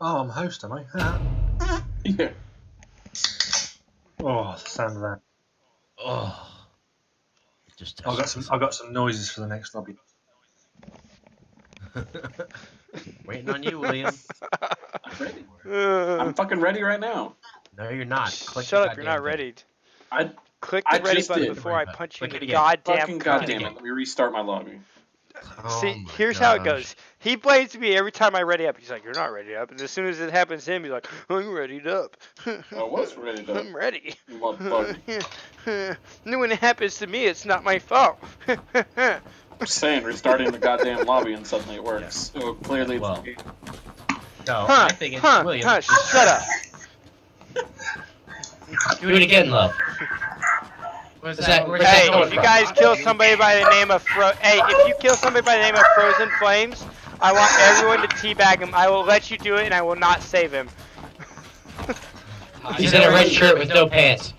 Oh, I'm host, am I? Yeah. oh, the sound of that. Oh. Just I got some. I got some noises for the next lobby. Waiting on you, William. I'm ready. Uh, I'm fucking ready right now. No, you're not. Click Shut up, you're not ready. I Click I the ready button did. before I punch you in Click the it again. goddamn fucking goddamn it. Let me restart my lobby. Thing. Oh See, my here's how it goes. He blames me every time I ready up. He's like, "You're not ready up," and as soon as it happens to him, he's like, "I'm ready up." Oh, I was ready to. I'm ready. You motherfucker. and when it happens to me, it's not my fault. I'm saying restarting the goddamn lobby and suddenly it works. So clearly, it's Well. No, huh? I think it's huh? William. Huh? Shut up. Do it again, love. Where's that- where's Hey, that if you from? guys kill somebody by the name of Fro, hey, if you kill somebody by the name of Frozen Flames, I want everyone to teabag him. I will let you do it, and I will not save him. He's in a red shirt with no pants.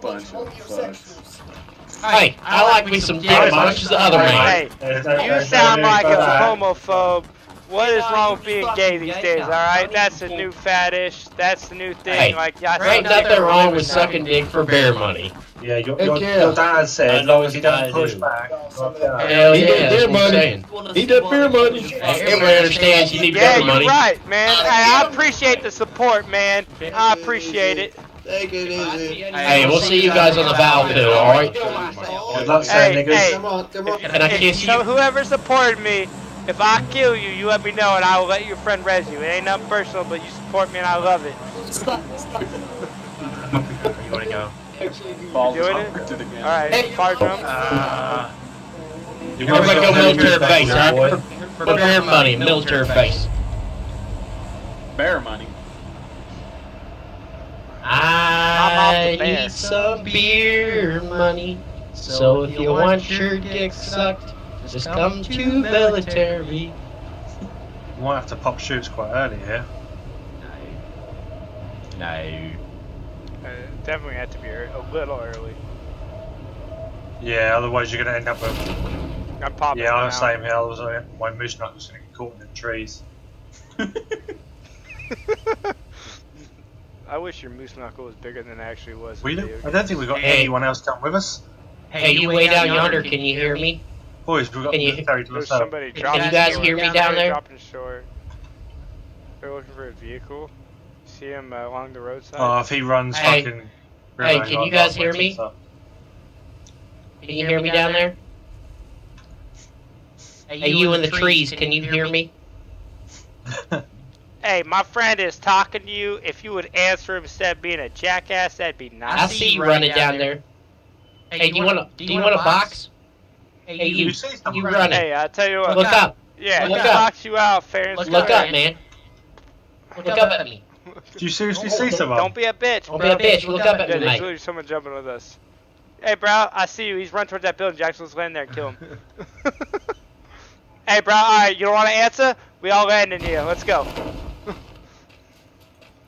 Bunch of fucks. Hey, I like me some dick as much as the other man. Hey, you sound like a homophobe. What is wrong with being gay these days? All right, that's the new faddish. That's the new thing. Hey, like, yeah, There ain't nothing wrong with sucking dick for bear money. Yeah, your, your, yeah. your dad said, as long as he you don't push do. back. Hell He yeah, did that's bear money. saying. He did beer money. Everybody understands you need Yeah, bear you're money. right, man. Hey, I appreciate the support, man. I appreciate it. Take it easy. Hey, we'll see you guys on the battlefield, alright? Good luck, Hey, niggas. hey. Come on, come on. Can I If- kiss so you? whoever supported me, if I kill you, you let me know, and I will let your friend res you. It ain't nothing personal, but you support me, and I love it. You wanna go? Balls Doing it? it again. All right, fire drum. Uh, Everybody go military base, alright? For bear money, military base. Bear money. I'm off I the bear. need some beer money. So if you want your dick sucked, just come to military. You might have to pop shoots quite early here. no. Uh, definitely had to be a little early. Yeah, otherwise you're going to end up with. I'm popping. Yeah. I'm the same here. Otherwise, my moose nut was going to get caught in the trees. I wish your moose knuckle was bigger than it actually was. We don't, I don't think we've got Hey. anyone else come with us. Hey, you way down yonder, can you hear me? Boys, we've got Can you- military to There's ourselves. Can you guys hear me down there? Dropping short. They're looking for a vehicle. See him uh, along the roadside. Oh, if he runs Hey. fucking. Hey, can you guys hear wait me? till- Can you hear me down there? Hey, you in the trees, can you hear me? hey, my friend is talking to you. If you would answer him instead of being a jackass, that'd be nice. I see you running down there. Hey, do you want a do you want a box? Hey, You you, see something? you running? Hey, I tell you what. Look up, Yeah, Look look up. box you out, fair and look square. up, man. Look up at me. Do you seriously see someone? Don't be a bitch. Don't be a bitch. Look up at Yeah, me, there's literally someone jumping with us. Hey, bro, I see you. He's run towards that building. Jackson, let's land there and kill him. hey, bro, alright, you don't want to answer? We all land in here. Let's go.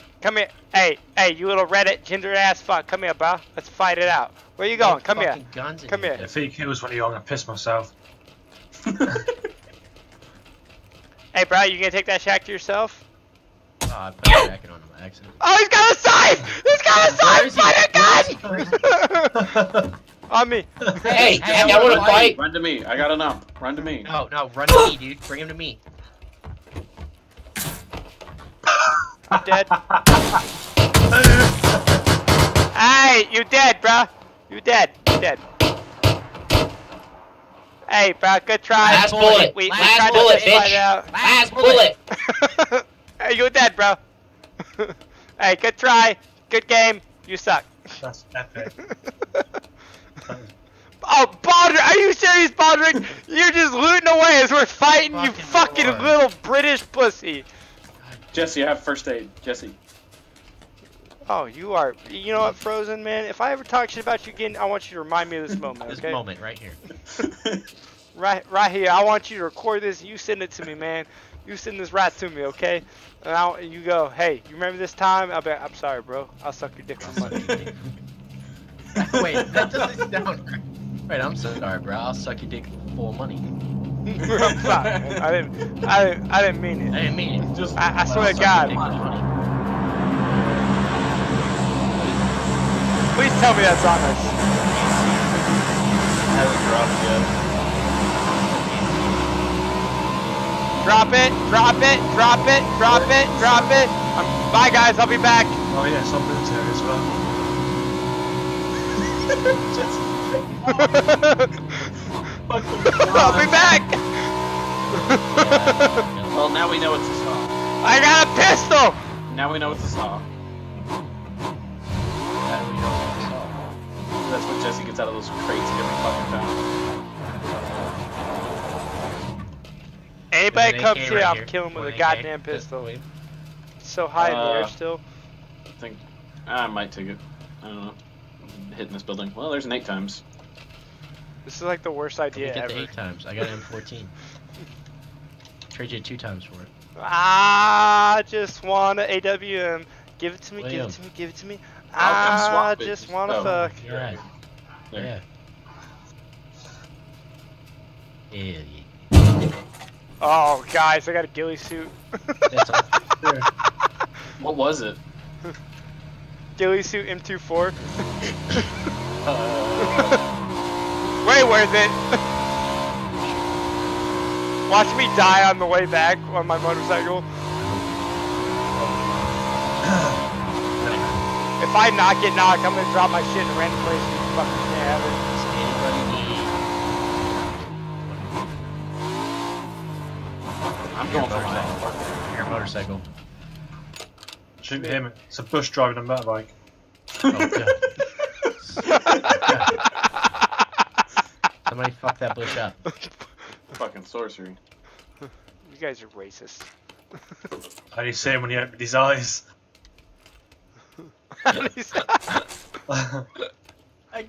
Come here. Hey, hey, you little Reddit ginger ass fuck. Come here, bro. Let's fight it out. Where you going? Come here. Fucking Guns in Come here. If he kills one of you, I'm going to piss myself. Hey, bro, you gonna take that shack to yourself? Oh, I put a jacket on him accident. Oh, he's got a scythe! He's got a Where scythe! Fight a gun! On me. Hey, Hey, y'all want to fight? Run to me. I got an ump. Run to me. No, no, run to me, dude. Bring him to me. I'm dead. hey, you dead, bruh. You dead. You dead. Hey, bro, good try. Last bullet. We, we Last tried bullet, to fist fight bitch. out. Last bullet. hey, you dead, bro. hey, good try. Good game. You suck. That's epic. Oh, Baldrick! Are you serious, Baldrick? You're just looting away as we're fighting, you Fucking fucking Lord. little British pussy. Jesse, I have first aid. Jesse. Oh, you are. You know what, Frozen man? If I ever talk shit about you again, I want you to remind me of this moment. This Okay? moment right here. Right, right here. I want you to record this. You send it to me, man. You send this right to me, okay? And I'll, you go, hey, you remember this time? I'll be, I'm sorry, bro. I'll suck your dick for money. Wait, that doesn't sound right. Wait, I'm so sorry, bro. I'll suck your dick for money. I'm sorry. I didn't. I didn't. I didn't mean it. I didn't mean it. Just I, I swear to God. Please tell me that's on us. hasn't dropped yet. Drop it. Drop it. Drop it. Drop it. Drop it. Um, bye guys. I'll be back. Oh yeah, some military as well. I'll be back. Well, now we know it's a saw. I got a pistol. Now we know it's a saw. That's what Jesse gets out of those crates every fucking time. Anybody There's an comes AK here, right I'll here. kill him with a goddamn pistol. wait. So high in the air Uh, still. I think I might take it. I don't know. Hitting this building. Well, there's an eight times. This is like the worst Let me idea get the ever. eight times. I got an M14. Trade you two times for it. I just want a AWM. Give it to me, give it to me, give it to me. I'll I swap it. just want to Oh. fuck. You're right. There. Yeah. Yeah. yeah. Oh, guys, I got a ghillie suit. That's all. What was it? ghillie suit M24. Uh, Way worth it. Watch me die on the way back on my motorcycle. If I not get knocked, I'm gonna drop my shit in a random place and you fucking can't have it. I'm going for mine. Does anybody need your motorcycle? Shoot him. It's a bush driving a motorbike. Oh, Somebody fuck that bush up. Fucking sorcery. You guys are racist. I only see him when he opened his eyes. I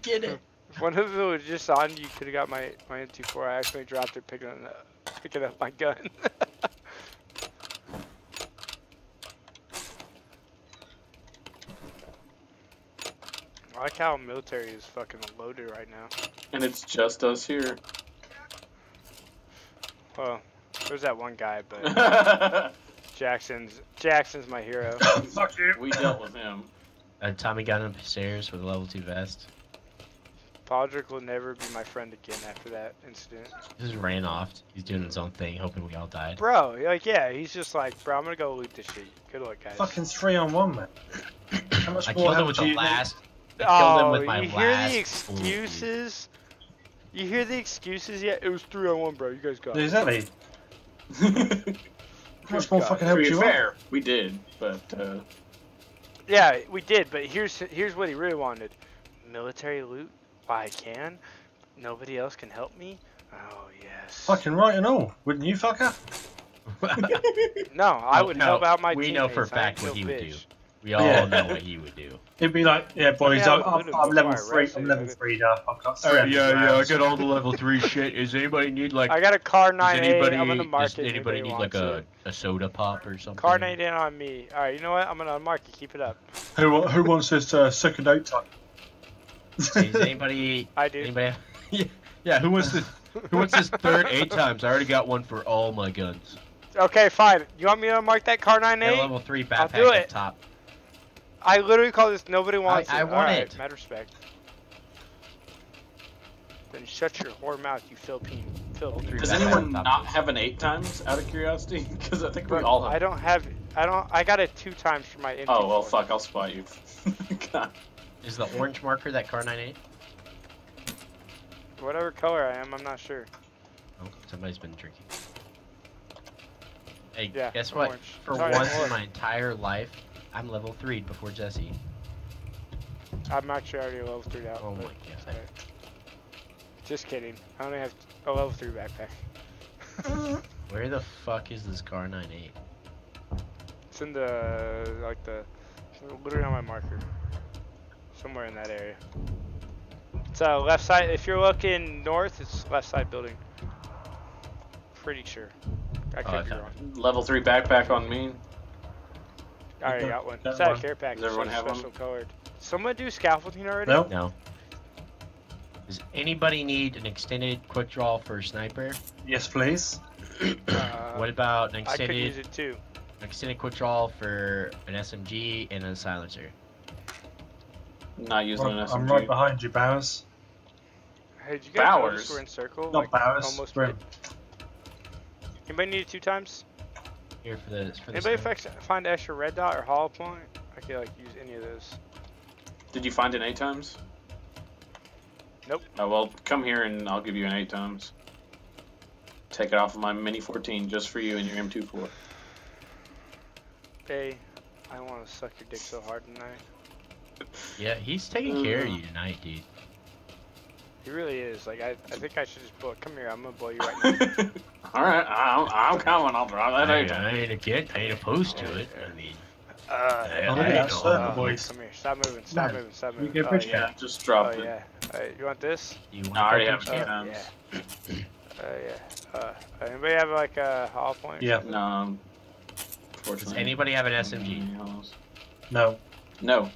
get it. If one of them was just on, you could have got my my M24. I actually dropped it picking up, picking up my gun. I like how military is fucking loaded right now. And it's just us here. Well, there's that one guy, but Jackson's Jackson's my hero. Fuck you. we dealt with him. Uh, Tommy got upstairs with a level 2 vest. Podrick will never be my friend again after that incident. He just ran off. He's doing his own thing, hoping we all died. Bro, like yeah, he's just like, bro, I'm gonna go loot this shit. Good luck, guys. Fucking three on one, man. How much I more killed him with do the you need? Last. I him Oh, with my you hear last the full dude. excuses? You hear the excuses? Yeah, it was three on one, bro. You guys got it. Exactly. How much more God. fucking to help you want? fair, we did, but uh, Yeah, we did, but here's here's what he really wanted: military loot. Why I can. Nobody else can help me. Oh yes. Fucking right and all, wouldn't you, fucker? No, I No, would no, help out my we know for a teammates. I ain't fact what no he would bitch. do. We all Yeah. know what he would do. He'd be like, yeah, boys, Yeah, I'm, I I'm, I'm level three. wrestled, I'm level I- three now. I've got 300 rounds. all the level three shit. Is anybody need like? I got a car 9 anybody, I'm gonna mark does anybody need like a, it. a soda pop or something? car 9 in on me? All right, you know what? I'm gonna unmark it. Keep it up. Who, who wants this uh, second eight type? Is anybody? I do. Anybody? yeah, yeah. Who wants this? Who wants this third eight times? I already got one for all my guns. Okay, fine. You want me to mark that car 9 Got a level three I'll backpack do it. top. I literally call this nobody wants I it. want Alright, it. Mad respect. Then shut your whore mouth, you Philippine. Philippine. does anyone not have an eight times out of curiosity? Because I think we all have. I don't have. I don't. I got it two times for my. MP4. Oh well, fuck! I'll spot you. God. Is the orange marker that Kar 98? Whatever color I am, I'm not sure. Oh, somebody's been drinking. Hey, Yeah, guess what? orange. For Sorry, once in my entire life, I'm level three before Jesse. I'm actually already level three out. Oh my god. it's. Just kidding. I only have a level three backpack. Where the fuck is this Kar 98? It's in the like the literally on my marker, somewhere in that area. It's uh left side. If you're looking north, it's left side building. Pretty sure. I Oh, could I be wrong. Level three backpack on me. I already got one. got It's out of one. care package. Does everyone so have one? special colored. Someone do scaffolding already? No? No. Does anybody need an extended quick draw for a sniper? Yes, please. Uh, what about an I could use extended it too. extended quick draw for an SMG and a silencer? Not using an I'm, SMG. I'm right behind you, Bowers. Hey, did you guys Bowers. we're in circle? Not like, Bowers. almost Grim. mid. Anybody need it two times? Here for the for the Anybody sniper. find extra red dot or hollow point? I could like use any of those. Did you find an eight times? Nope. Oh well, come here and I'll give you an eight times. Take it off of my Mini 14 just for you and your M24. Hey, I want to suck your dick so hard tonight. Yeah, he's taking care of uh. you tonight, dude. He really is. Like I, I think I should just blow. Come here, I'm gonna blow you right now. All right, I'm, I'm coming. I'll drop that I, eight I times. ain't against, I ain't opposed to it. I mean, Uh, Hey, Oh, look I at that know. circle, uh, boys. Come here. Stop moving. Stop moving. Stop you moving. get oh, bridge yeah. Yeah, just Oh drop it. yeah. Alright, you want this? you want No, I already that have bridge eight. Yeah. Uh, yeah. Uh, anybody have like a hollow point? Yeah. No, Does anybody have an SMG? No. No.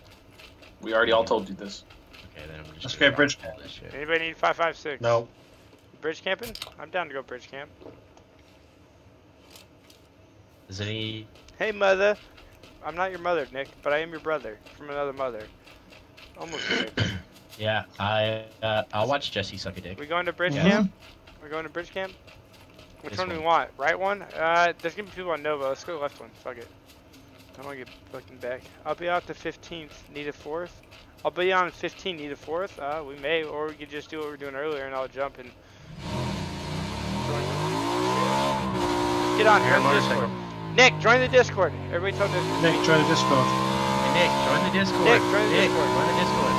We already all told you this. Okay, then I'm just Let's gonna go bridge drop all this shit. Anybody need five five six? No. Bridge camping? I'm down to go bridge camp. Is any? Hey mother. I'm not your mother, Nick, but I am your brother from another mother. Almost there. Yeah, I uh, I'll watch Jesse suck a dick. We going to bridge Yeah. camp? We going to bridge camp? Which This one do we want? Right one? Uh, there's gonna be people on Nova. Let's go left one. Fuck it. I want to get looking back. I'll be out the 15th. Need a fourth. I'll be on 15. Need a fourth. Uh, we may, or we could just do what we were doing earlier, and I'll jump and. Get on here. Here, Discord. Nick, join the Discord. Everybody tell Discord. Nick, join the Discord. Hey, Nick, join the Discord. Nick, join the Discord. Join the Discord.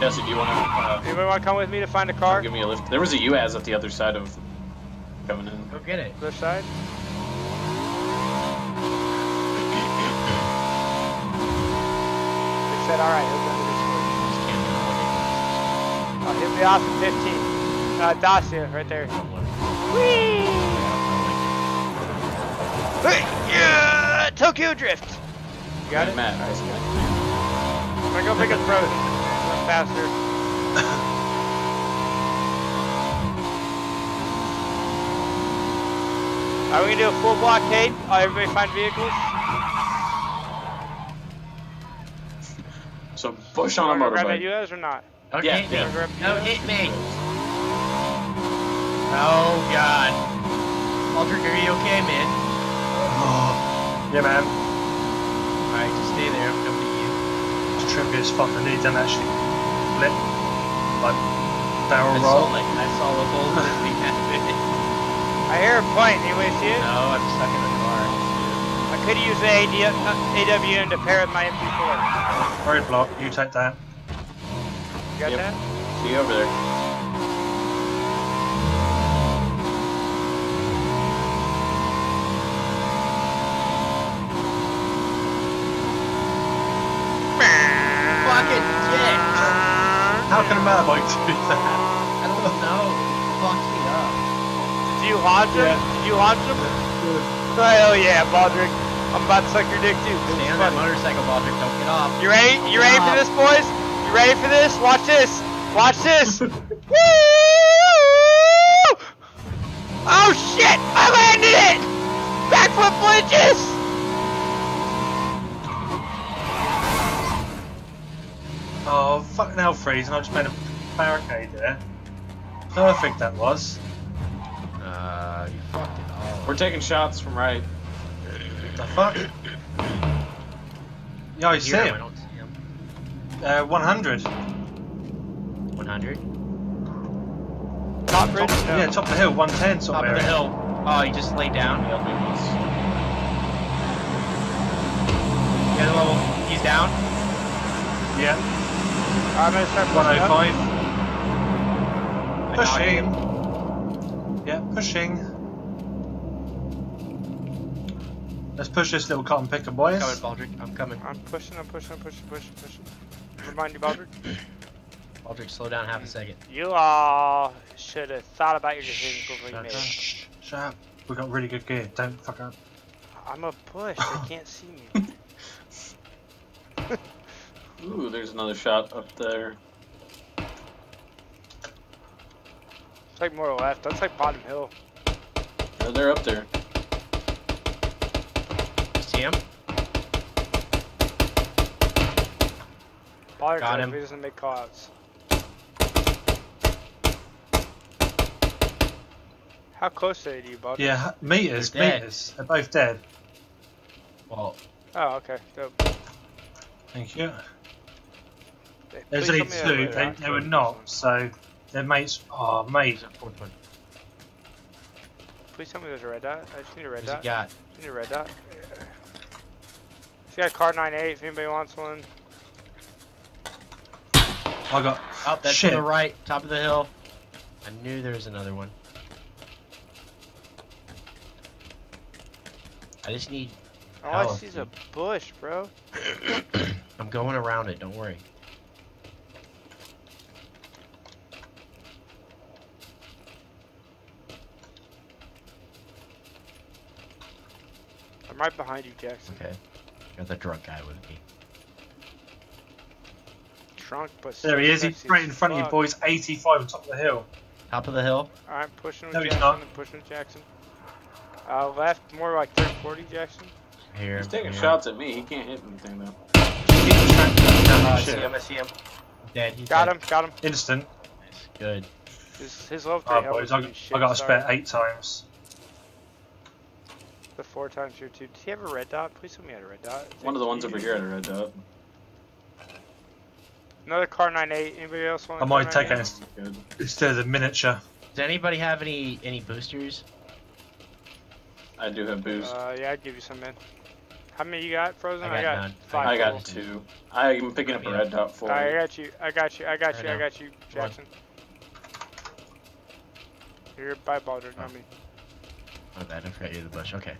Jesse, do you want to uh, Anybody want to come with me to find a car? give me a lift? There was a UAZ at the other side of coming in. Go get it. Other side. Said, all right, he'll join the Discord. Just can't do what they Oh, he'll be off in 15. Uh, Dacia, right there. want. Whee! Hey, yeah! Tokyo Drift! You got it? Matt. I'm gonna go pick up Frozen. Run faster. Are we gonna do a full blockade? Oh, everybody find vehicles? So push on a Wanna grab that motorbike. US or not? Okay, Yeah, Nick. yeah. Grab No, hit me. Oh God. Aldrich, are you okay, man? Oh. Yeah, man. Alright, just stay there. I'm coming to you. It's trippy as fuck. I need them actually flip. Like, barrel I roll. saw like I saw the whole thing happen. I hear a plane. You see you? No, I'm stuck in the car. I could use the AD, uh, AWM to pair with my MP4. Roadblock, you take that. You got Yep. that? See you over there. Fucking dick. How can a motorbike do that? I don't know. It fucked me up. Did you launch him? Yeah. Did you launch him? Oh, hell yeah, Baldrick. I'm about to suck your dick too. Stay it's on that funny. motorcycle, Baldrick. Don't get off. You ready? You ready for this, boys? You ready for this? Watch this. Watch this. Woo! Oh shit! I landed it! Backflip flinches! Oh, fucking hell, freeze, and I just made a barricade there. Perfect that was. Uh, you fucked it all. We're taking shots from right. The fuck? Yeah, I see him, I don't see him. Uh, 100. 100. Top bridge? No. Yeah, top of the hill, 110 sort Top of of the hill. Oh, he just laid down. Yep, it was. The other level. He's down. Yeah, I'm gonna start 105. I knocked him. Pushing. Yeah, pushing. Let's push this little cotton picker, boys. Coming, Baldrick. I'm coming. I'm pushing, I'm pushing, I'm pushing, pushing, pushing. Remind you, Baldrick. Baldrick, slow down half a second. You all should have thought about your decisions before you made it. Shh, shut up. We got really good gear. Don't fuck up. I'm a push. They can't see me. Ooh, there's another shot up there. It's like more left. That's like bottom hill. Oh, they're up there. See him? Pollard Got him. he doesn't make callouts. How close are you, bud? Yeah, meters, They're meters. They're both dead. Well, Oh, okay. Dope. Thank you. Hey, There's only two. that They, they were not, so their mates. Oh, mate. fourth one. Please tell me there's a red dot. I just need a red Who's he dot. got? I need a red dot. He's got a Kar 9-8 if anybody wants one. I got. Oh, that's Shit. to the right, top of the hill. I knew there was another one. I just need. Oh, I Hell, see is a bush, bro. I'm going around it. Don't worry. I'm right behind you, Jackson. Okay. Got the drunk guy with me. Shrunk, but There he is. He's right in as front of you, boys. 85 on top of the hill. Top of the hill. Alright, pushing with No, he's Jackson. not. I'm pushing with Jackson. Uh, left, more like 340, Jackson. Here. He's taking here. shots at me. He can't hit anything though. I see Shit. him. I see him. Dead. He's Got dead. him, got him. Instant. Nice. Good. His, his level 3 Oh, boys. I, pretty I got a sorry. spare eight times. The four times here, too. Does he have a red dot? Please tell me he had a red dot. One of the ones over here had a red dot. Another Kar 9-8. Anybody else want I a might car take 9-8? it instead of the miniature. Does anybody have any any boosters? I do have boost. Uh, yeah, I'd give you some, man. How many you got, Frozen? I got none. five. I total. got two. I'm picking up a red dot for Alright, I got you. I got you. I got Right you. I got you, Jackson. You're by Baldur, not me. My bad. I forgot you're the bush. Okay.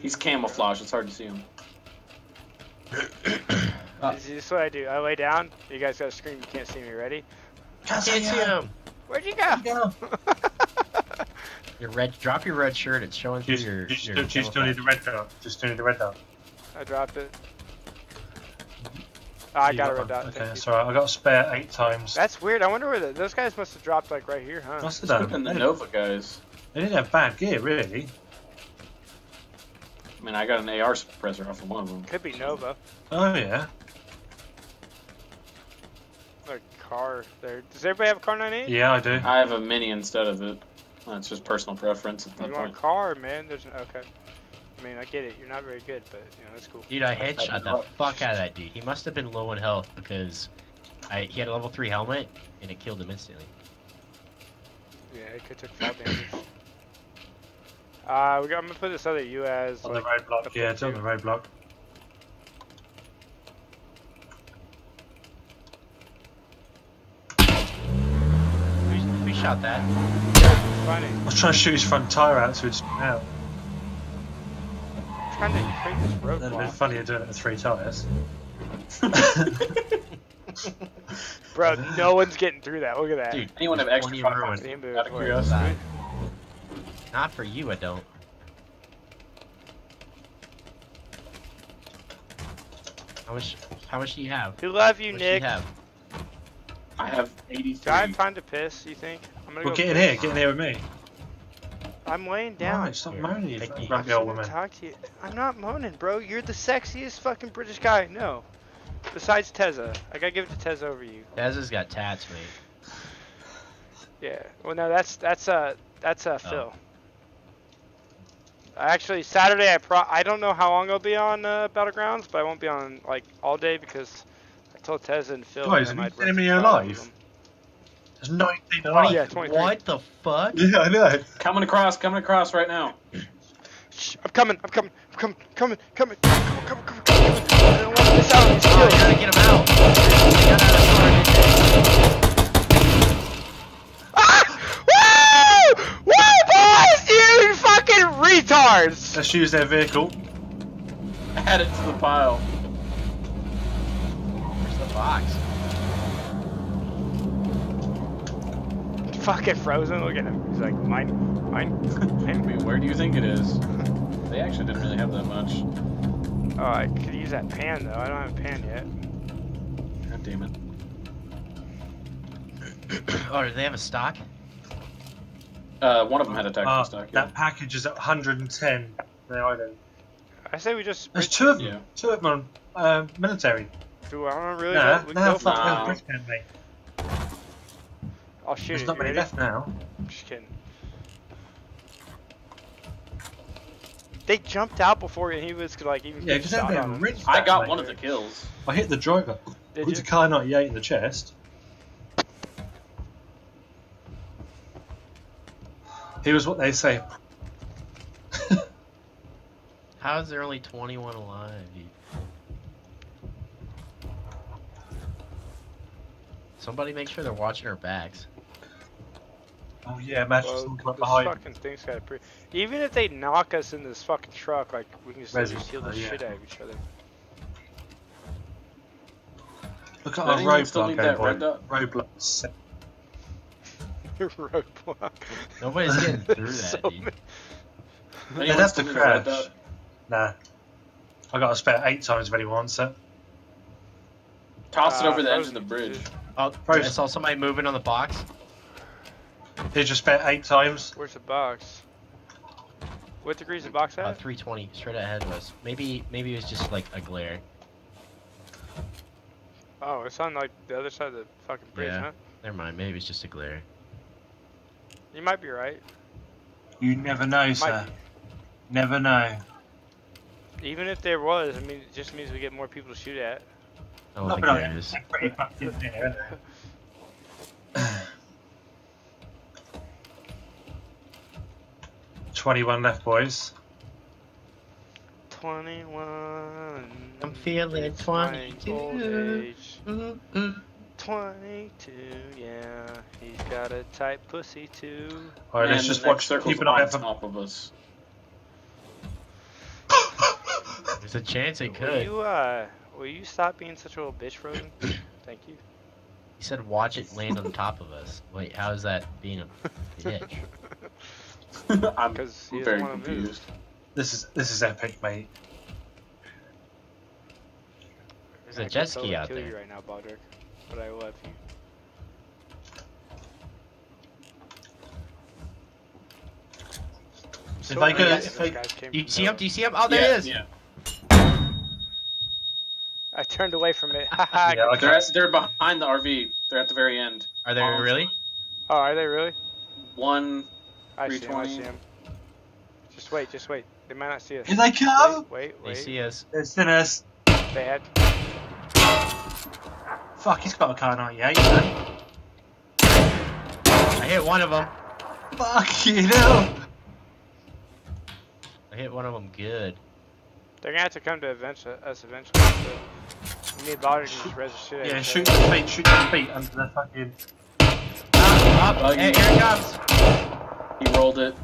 He's camouflage. It's hard to see him. Uh, This is what I do. I lay down. You guys gotta scream. You can't see me. Ready? Can't see him. Where'd you go? Your red. Drop your red shirt. It's showing through You, your. you, your you, you still need the red dot. Just still need the red dot. I dropped it. Ah, I You got a red one? dot. Okay, thank that's alright. I got a spare eight times. That's weird. I wonder where the, those guys must have dropped like right here, huh? Must have Let's done. the Nova guys. they didn't have bad gear, really. I mean, I got an AR suppressor off of one of them. Could be Nova. Oh, yeah. A car there. Does everybody have a Kar 98? Yeah, I do. I have a mini instead of it. That's just personal preference at that You that want a car, man? There's okay. I mean, I get it. You're not very good, but you know that's cool. Dude, I headshot the fuck out of that dude. He must have been low in health because I he had a level three helmet and it killed him instantly. Yeah, it could took five damage. Uh, we got, I'm gonna put this other UAZ On the like, roadblock. up Yeah, there it's on too. the roadblock. Who, who shot that? funny. I was trying to shoot his front tyre out so it's out. I'm trying to create this That'd have been funnier doing it with three tyres. Bro, no one's getting through that. Look at that. Dude, Anyone have there's extra plenty ruin. Out of curiosity. Not for you, I don't. How much? How much do you have? We love you, What do you Nick. have? I have 83. Do I have time to piss? You think? I'm gonna Well, go get in piss. here. Get in here with me. I'm laying down. Right, stop Here, moaning, you take fucking me. grumpy old woman. Talk to you. I'm not moaning, bro. You're the sexiest fucking British guy. No. Besides Tezza. I gotta give it to Tezza over you. Tez's got tats, mate. Yeah. Well, no, that's that's uh that's uh Oh. Phil. Actually, Saturday I pro I don't know how long I'll be on uh, Battlegrounds, but I won't be on like all day because I told Tezza and Phil. Guys, that have you I'd seen him in your life? them. There's 19 Oh, yeah, 23. What the fuck? Yeah, I know. Coming across, coming across right now. Shh, I'm coming. I'm coming. I'm coming. Coming. Coming. Coming. Coming. Coming. coming. I don't want to miss out on these Oh, you gotta get him out. They got out of Ah! Woo! Woo, boys! You fucking retards! Let's use their vehicle. Add it to the pile. Where's the box? Fucking frozen. Look at him. He's like, mine, mine, I mine. mean, where do you think it is? They actually didn't really have that much. Oh, I could use that pan though. I don't have a pan yet. God damn it. oh, do they have a stock? Uh, one of them had a tactical Uh, stock. Yeah. that package is at 110 the island. I say we just. There's two of them. Yeah. Two of them on uh, military. Do I don't really? Nah, go, we now can go for fuck it. No, Britain, mate. I'll shoot There's it. not you many ready? left now. Just kidding. They jumped out before he was like even. Yeah, get because shot they've on been him. rinsed. I got mate. one of the kills. I hit the driver. Did Put you? the Kar 98 in the chest. He was what they say. How is there only 21 alive? Somebody make sure they're watching our backs. Oh yeah, imagine Well, someone got this behind. fucking thing's got a pretty. Even if they knock us in this fucking truck, like we can still Resi- just steal the oh, yeah. shit out of each other. Look at Does our anyone still need roadblock, that boy. red? Roadblock. set. Roadblock. Nobody's getting through that, So dude. many- They'd have to need a red crash. dot? Nah. I got to spare eight times if anyone wants it. Toss it Uh, over the edge of the bridge. Oh, I saw somebody moving on the box. Here's just spare eight times. Where's the box? What degrees the box Uh, at? 320, straight ahead of us. Maybe, maybe it was just like a glare. Oh, it's on like the other side of the fucking bridge, Yeah. huh? Never mind, maybe it's just a glare. You might be right. You never know, Might sir. Never know. Even if there was, I mean, it just means we get more people to shoot at. I don't Not think but there I- is. pretty fucked in here, 21 left, boys. 21. I'm feeling 22. Mm -mm. 22, yeah. He's got a tight pussy too. Alright, let's just watch. Keep an eye on top of us. There's a chance it could. Will you, uh, will you stop being such a little bitch, Frozen? Thank you. He said, "Watch it land on top of us." Wait, how is that being a bitch? I'm 'Cause he very wanna move. confused. This is this is epic, mate. There's I a could jet ski out kill there. you right now, Baldrick, but I love you. If I go- mad if I- guys You see him? Do you see him? Oh, there yeah, it is. Yeah. I turned away from it. Haha, Yeah, I They're, at, they're behind the RV. They're at the very end. Are they Oh. really? oh, are they really? One. I see him. I see him. Just wait. Just wait. They might not see us. Here they come! Wait, wait, They see us. There's sinners. They had. Fuck, he's got a Kar 98. Man. I hit one of them. Fuck you know. I hit one of them good. They're gonna have to come to eventually, us eventually. So me and Baldrick can just res the shit Yeah, shoot other. the feet, shoot the feet under the fucking. Ah, up, up. Oh, Hey, here it comes. He rolled it.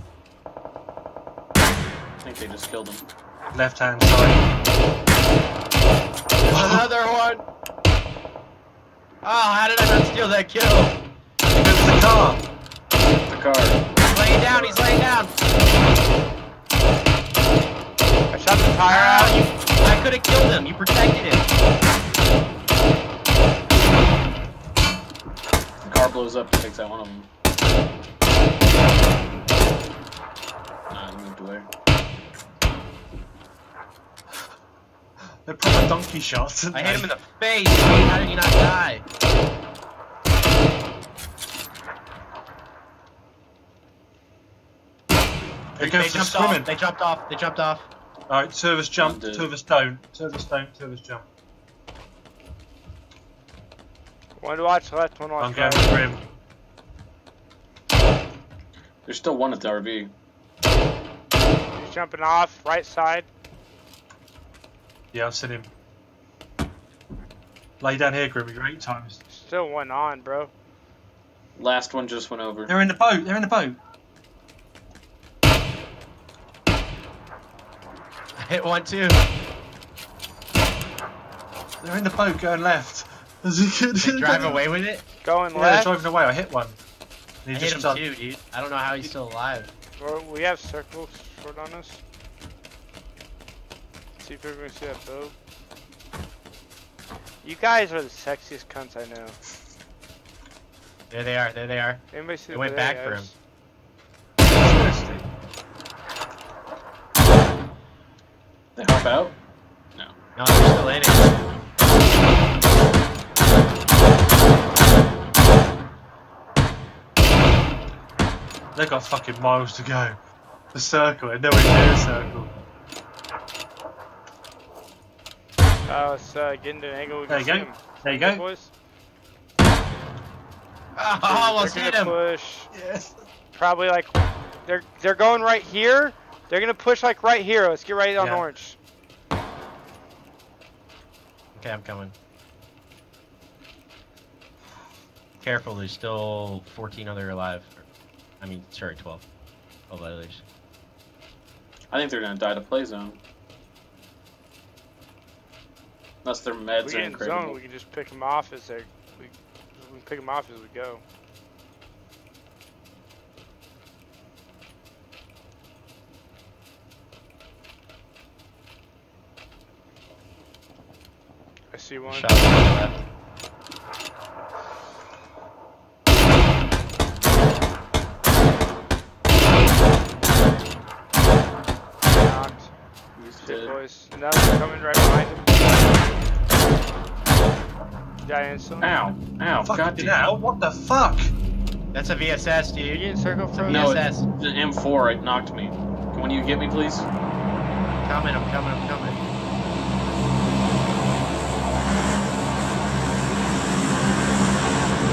I think they just killed him. left hand side. Another one. Oh, how did I not steal that kill? It's the car. The car. He's laying down. He's laying down. I shot the tire Ah, out. you, I could have killed him. You protected him. The car blows up. Takes out one of them. Nah, he moved away. They're proper donkey shots. I hit him in the face. How did he not die? They They go jumped swimming. off. They jumped off. They jumped off. Alright, service of us jump, One did. two of us don't. Two of us don't, two of us jump. One to watch left, one to I'm watch going with Grim. There's still one at the RV. He's jumping off, right side. Yeah, I've seen him. Lay down here, Grim, you're eight times. Still one on, bro. Last one just went over. They're in the boat, they're in the boat. I hit one too. They're in the boat going left. They drive away with it. Going Yeah, they're left. driving away. I hit one. And I he hit just him done- too, dude. I don't know how he's still alive. Well, we have circles short on us. See if everyone see that boat. You guys are the sexiest cunts I know. There they are. There they are. Anybody see They the went there, back for guys? Seriously. They hop out? No, they're still in it. They've got fucking miles to go. The circle, and nowhere near a circle. Oh, let's uh, get into an angle we There can you see go. 'em. There you go. boys. Oh, almost they're hit gonna him. push Yes. probably like they're they're going right here. They're gonna push like right here. Let's get right on Yeah. orange. Okay, I'm coming. Careful, there's still 14 other alive. I mean, sorry, 12. 12 others. I think they're gonna die to play zone. Unless their If meds we are get in incredible. zone, we can just pick them off as they we, we can pick them off as we go. I see one. Shot to the left. Knocked. He's Shit, dead. Boys. And that one's coming right behind him. Die instantly. Ow! Ow! Fucking God damn. hell, what the fuck? That's a VSS, dude. You dude. get in circle It's a No, VSS. The M4 it knocked me. Can one of you get me, please? Coming, I'm coming, I'm coming.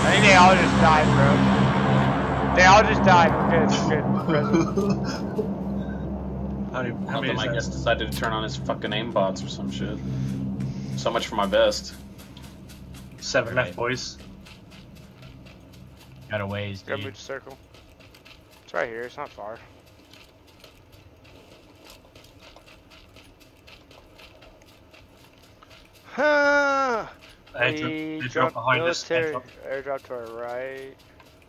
I think they all just died, bro. They all just died. We're good. We're good. We're good. how many, how many them, is I that? guess, decided to turn on his fucking aimbots or some shit. So much for my best. Seven Right. left, boys. Got a ways, Go dude. move to circle. It's right here. It's not far. Huh. Airdrop, airdrop jumped behind us. Airdrop. Airdrop to our right.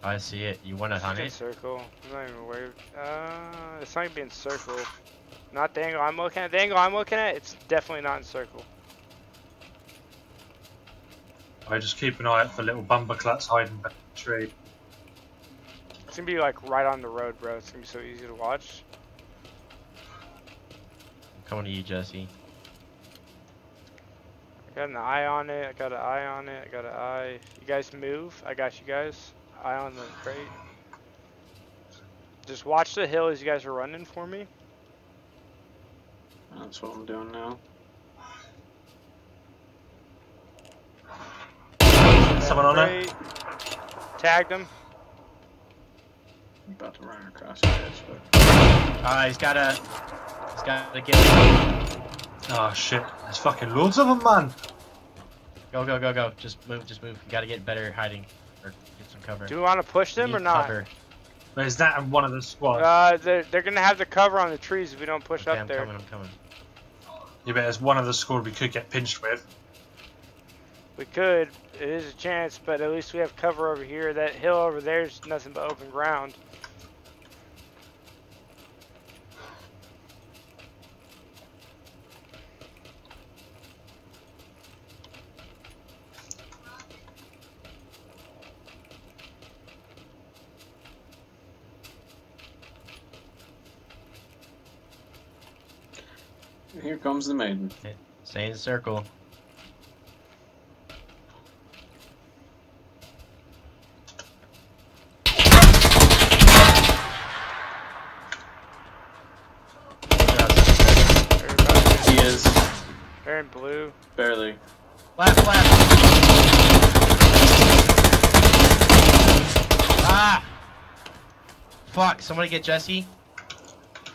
I see it. You want to hunt In it? circle. I'm not even worried. Uh, it's not gonna be in circle. Not the angle I'm looking at. The angle I'm looking at, it's definitely not in circle. I just keep an eye out for little bumper clats hiding back in the tree. It's gonna be like right on the road, bro. It's gonna be so easy to watch. I'm coming to you, Jesse. I got an eye on it. I got an eye on it. I got an eye. You guys move. I got you guys. Eye on the crate. Just watch the hill as you guys are running for me. That's what I'm doing now. Someone on it? Tagged him. I'm about to run across your edge, but Ah, he's got a. He's got to get. Oh shit, there's fucking loads of them, man. Go, go, go, go. Just move, just move. You got to get better hiding or get some cover. Do we want to push them or not? Cover. There's that one of the squads. Uh, they're, they're gonna have the cover on the trees if we don't push Okay, up I'm there. coming. I'm coming. yeah, but there's one of the squad we could get pinched with. We could. It is a chance, but at least we have cover over here. That hill over there is nothing but open ground. Here comes the maiden. Stay in the circle. Everybody, He is they're in blue. barely. Flat, flat. Ah! Fuck, somebody get Jesse.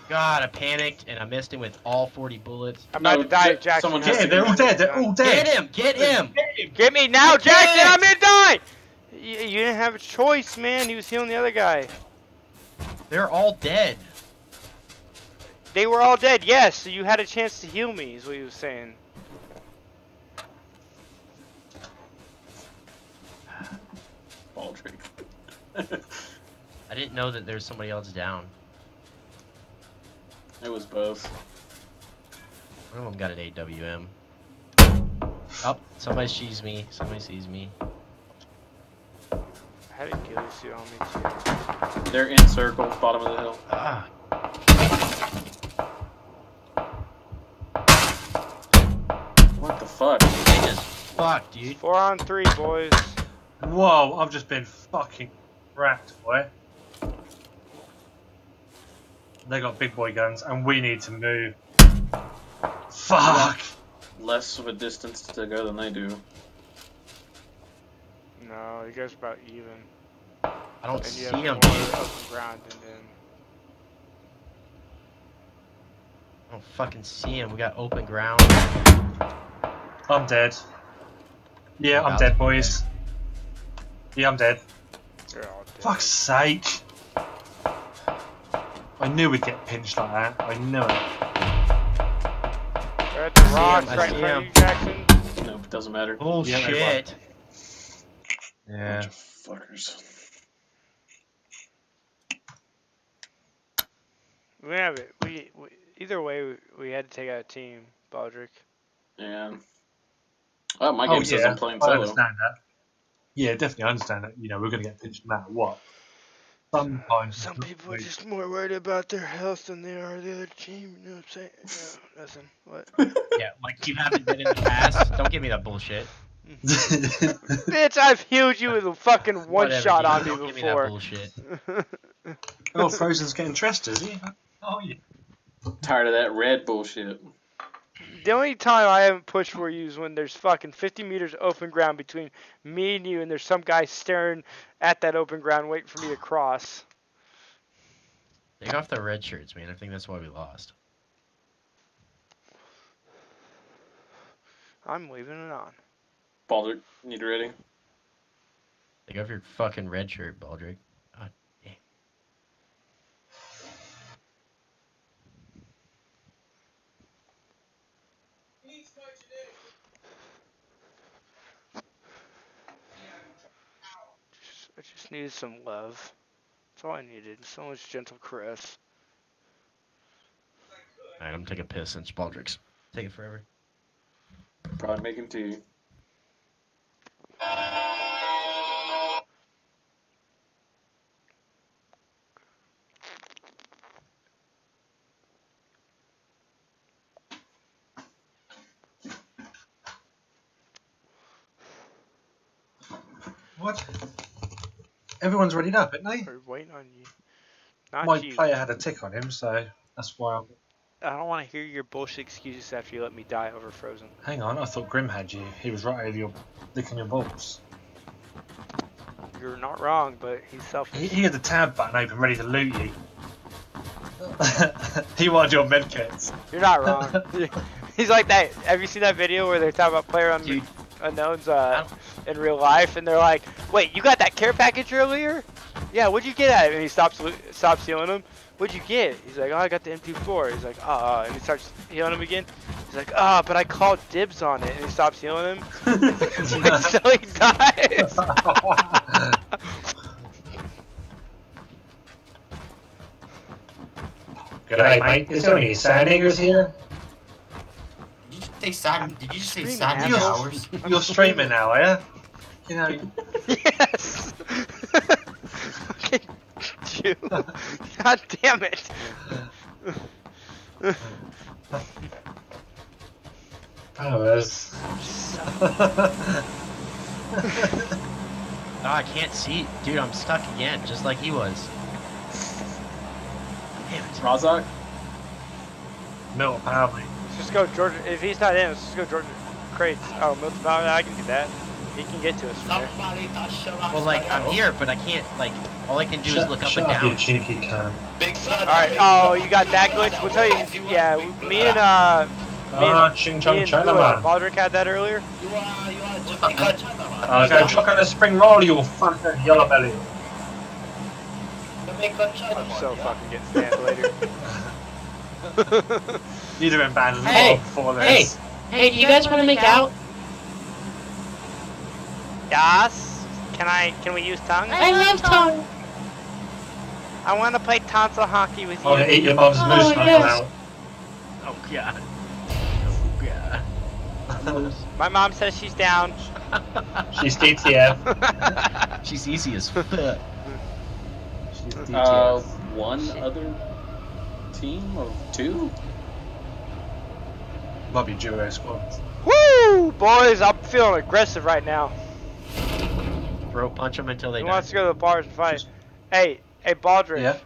God, I panicked and I missed him with all 40 bullets. I'm No, about to die, th- Jackson. someone has Yeah, they're all dead. They're all dead. Get him! Get him! Get me now, I Jackson! can't. I'm gonna die! You, you didn't have a choice, man. He was healing the other guy. They're all dead. They were all dead, yes, so you had a chance to heal me, is what he was saying. Baldrick. I didn't know that there was somebody else down. It was both. One of them got an AWM. Oh, somebody sees me. Somebody sees me. I had a ghillie suit on me too. They're in circle, bottom of the hill. Ah, What the fuck? they just fuck, dude. Four on three, boys. Whoa, I've just been fucking wrecked, boy. They got big boy guns, and we need to move. Fuck! Less of a distance to go than they do. No, you guys are about even. I don't And see you them, have dude. more open ground and then I don't fucking see them. We got open ground. I'm dead. Yeah, oh, I'm dead, to be boys. Yeah, I'm dead. they're dead. Fuck's sake! I knew we'd get pinched like that. I knew it. They're at the I see rocks 'em, I right in see of you, Jackson. No, it doesn't matter. Oh, Bullshit. Yeah. Bunch of fuckers. We have it. We, we either way, we, we had to take out a team, Baldric. Yeah. Oh, my oh, game says I'm playing I solo. understand that. Yeah, definitely I understand that. You know, we're going to get pinched no matter what. Sometimes. Some people are just more worried about their health than they are the other team. You know what I'm saying? No, nothing. What? Yeah, like you haven't been in the past. Don't give me that bullshit. Bitch, I've healed you with a fucking one Whatever, shot dude. on me Don't give me that before. bullshit. oh, Frozen's getting dressed, is he? Oh, yeah. Tired of that red bullshit. The only time I haven't pushed for you is when there's fucking 50 meters open ground between me and you, and there's some guy staring at that open ground waiting for me to cross. Take off the red shirts, man. I think that's why we lost. I'm leaving it on. Baldur, need ready? Take off your fucking red shirt, Baldric. God damn. Just, I just needed some love. That's all I needed. Someone's gentle caress. Alright, I'm taking a piss since Baldric's. Take it forever. Probably making tea. Everyone's readied up, isn't they? We're waiting on you. Not My you. player had a tick on him, so that's why I'm. I don't want to hear your bullshit excuses after you let me die over Frozen. Hang on, I thought Grim had you. He was right over your licking your balls. You're not wrong, but he's selfish. He, he had the tab button open, ready to loot you. he wanted your medkits. You're not wrong. he's like that. Have you seen that video where they're talking about player on? Dude. Unknowns uh, in real life, and they're like, "Wait, you got that care package earlier? Yeah, what'd you get at it?" And he stops lo- stops healing him. What'd you get? He's like, "Oh, I got the MP4." He's like, "Oh," and he starts healing him again. He's like, "Oh, but I called dibs on it," and he stops healing him. so he dies. G'day, mate. Is there any sand eagers here? Did you say side? Did you just say Screaming side assholes. hours? You're streaming now, yeah? you? You know, yes. Fucking Jew. God damn it. powers. Oh, I can't see. Dude, I'm stuck again, just like he was. Damn it. Razak? Mylta Power, mate. Let's just go Georgia. If he's not in, let's just go Georgia crates. Oh, Mylta Power, I can do that. He can get to us from there. Somebody touch your Well, like, I'm here, but I can't, like, all I can do is look up shut and up, down. cheeky cunt. Big. Alright, oh, you got that glitch? We'll tell you. Yeah, me and, uh, me Ah, and, ching chong and China uh, man. Baldric had that earlier. You are, you are just because China, I was going to chuck on a spring roll, you fucking yellow belly. I'm so fucking getting stabbed later. You'd have been banned Hey, long before hey. this. Hey, do you guys want to make out? Yes? Can I, can we use tongue? I love tongue. I want to play tonsil hockey with you. I want you. to eat your mom's Oh, moose knuckle yes. out. Oh, God. Oh, God. My mom says she's down. She's DTF. She's easy as fuck. She's DTF. Uh, one other team of two? Might be duo squad. Woo! Boys, I'm feeling aggressive right now. Bro, punch them until they Who die. wants to go to the bars and fight? Hey, hey, Baldrick. Yeah.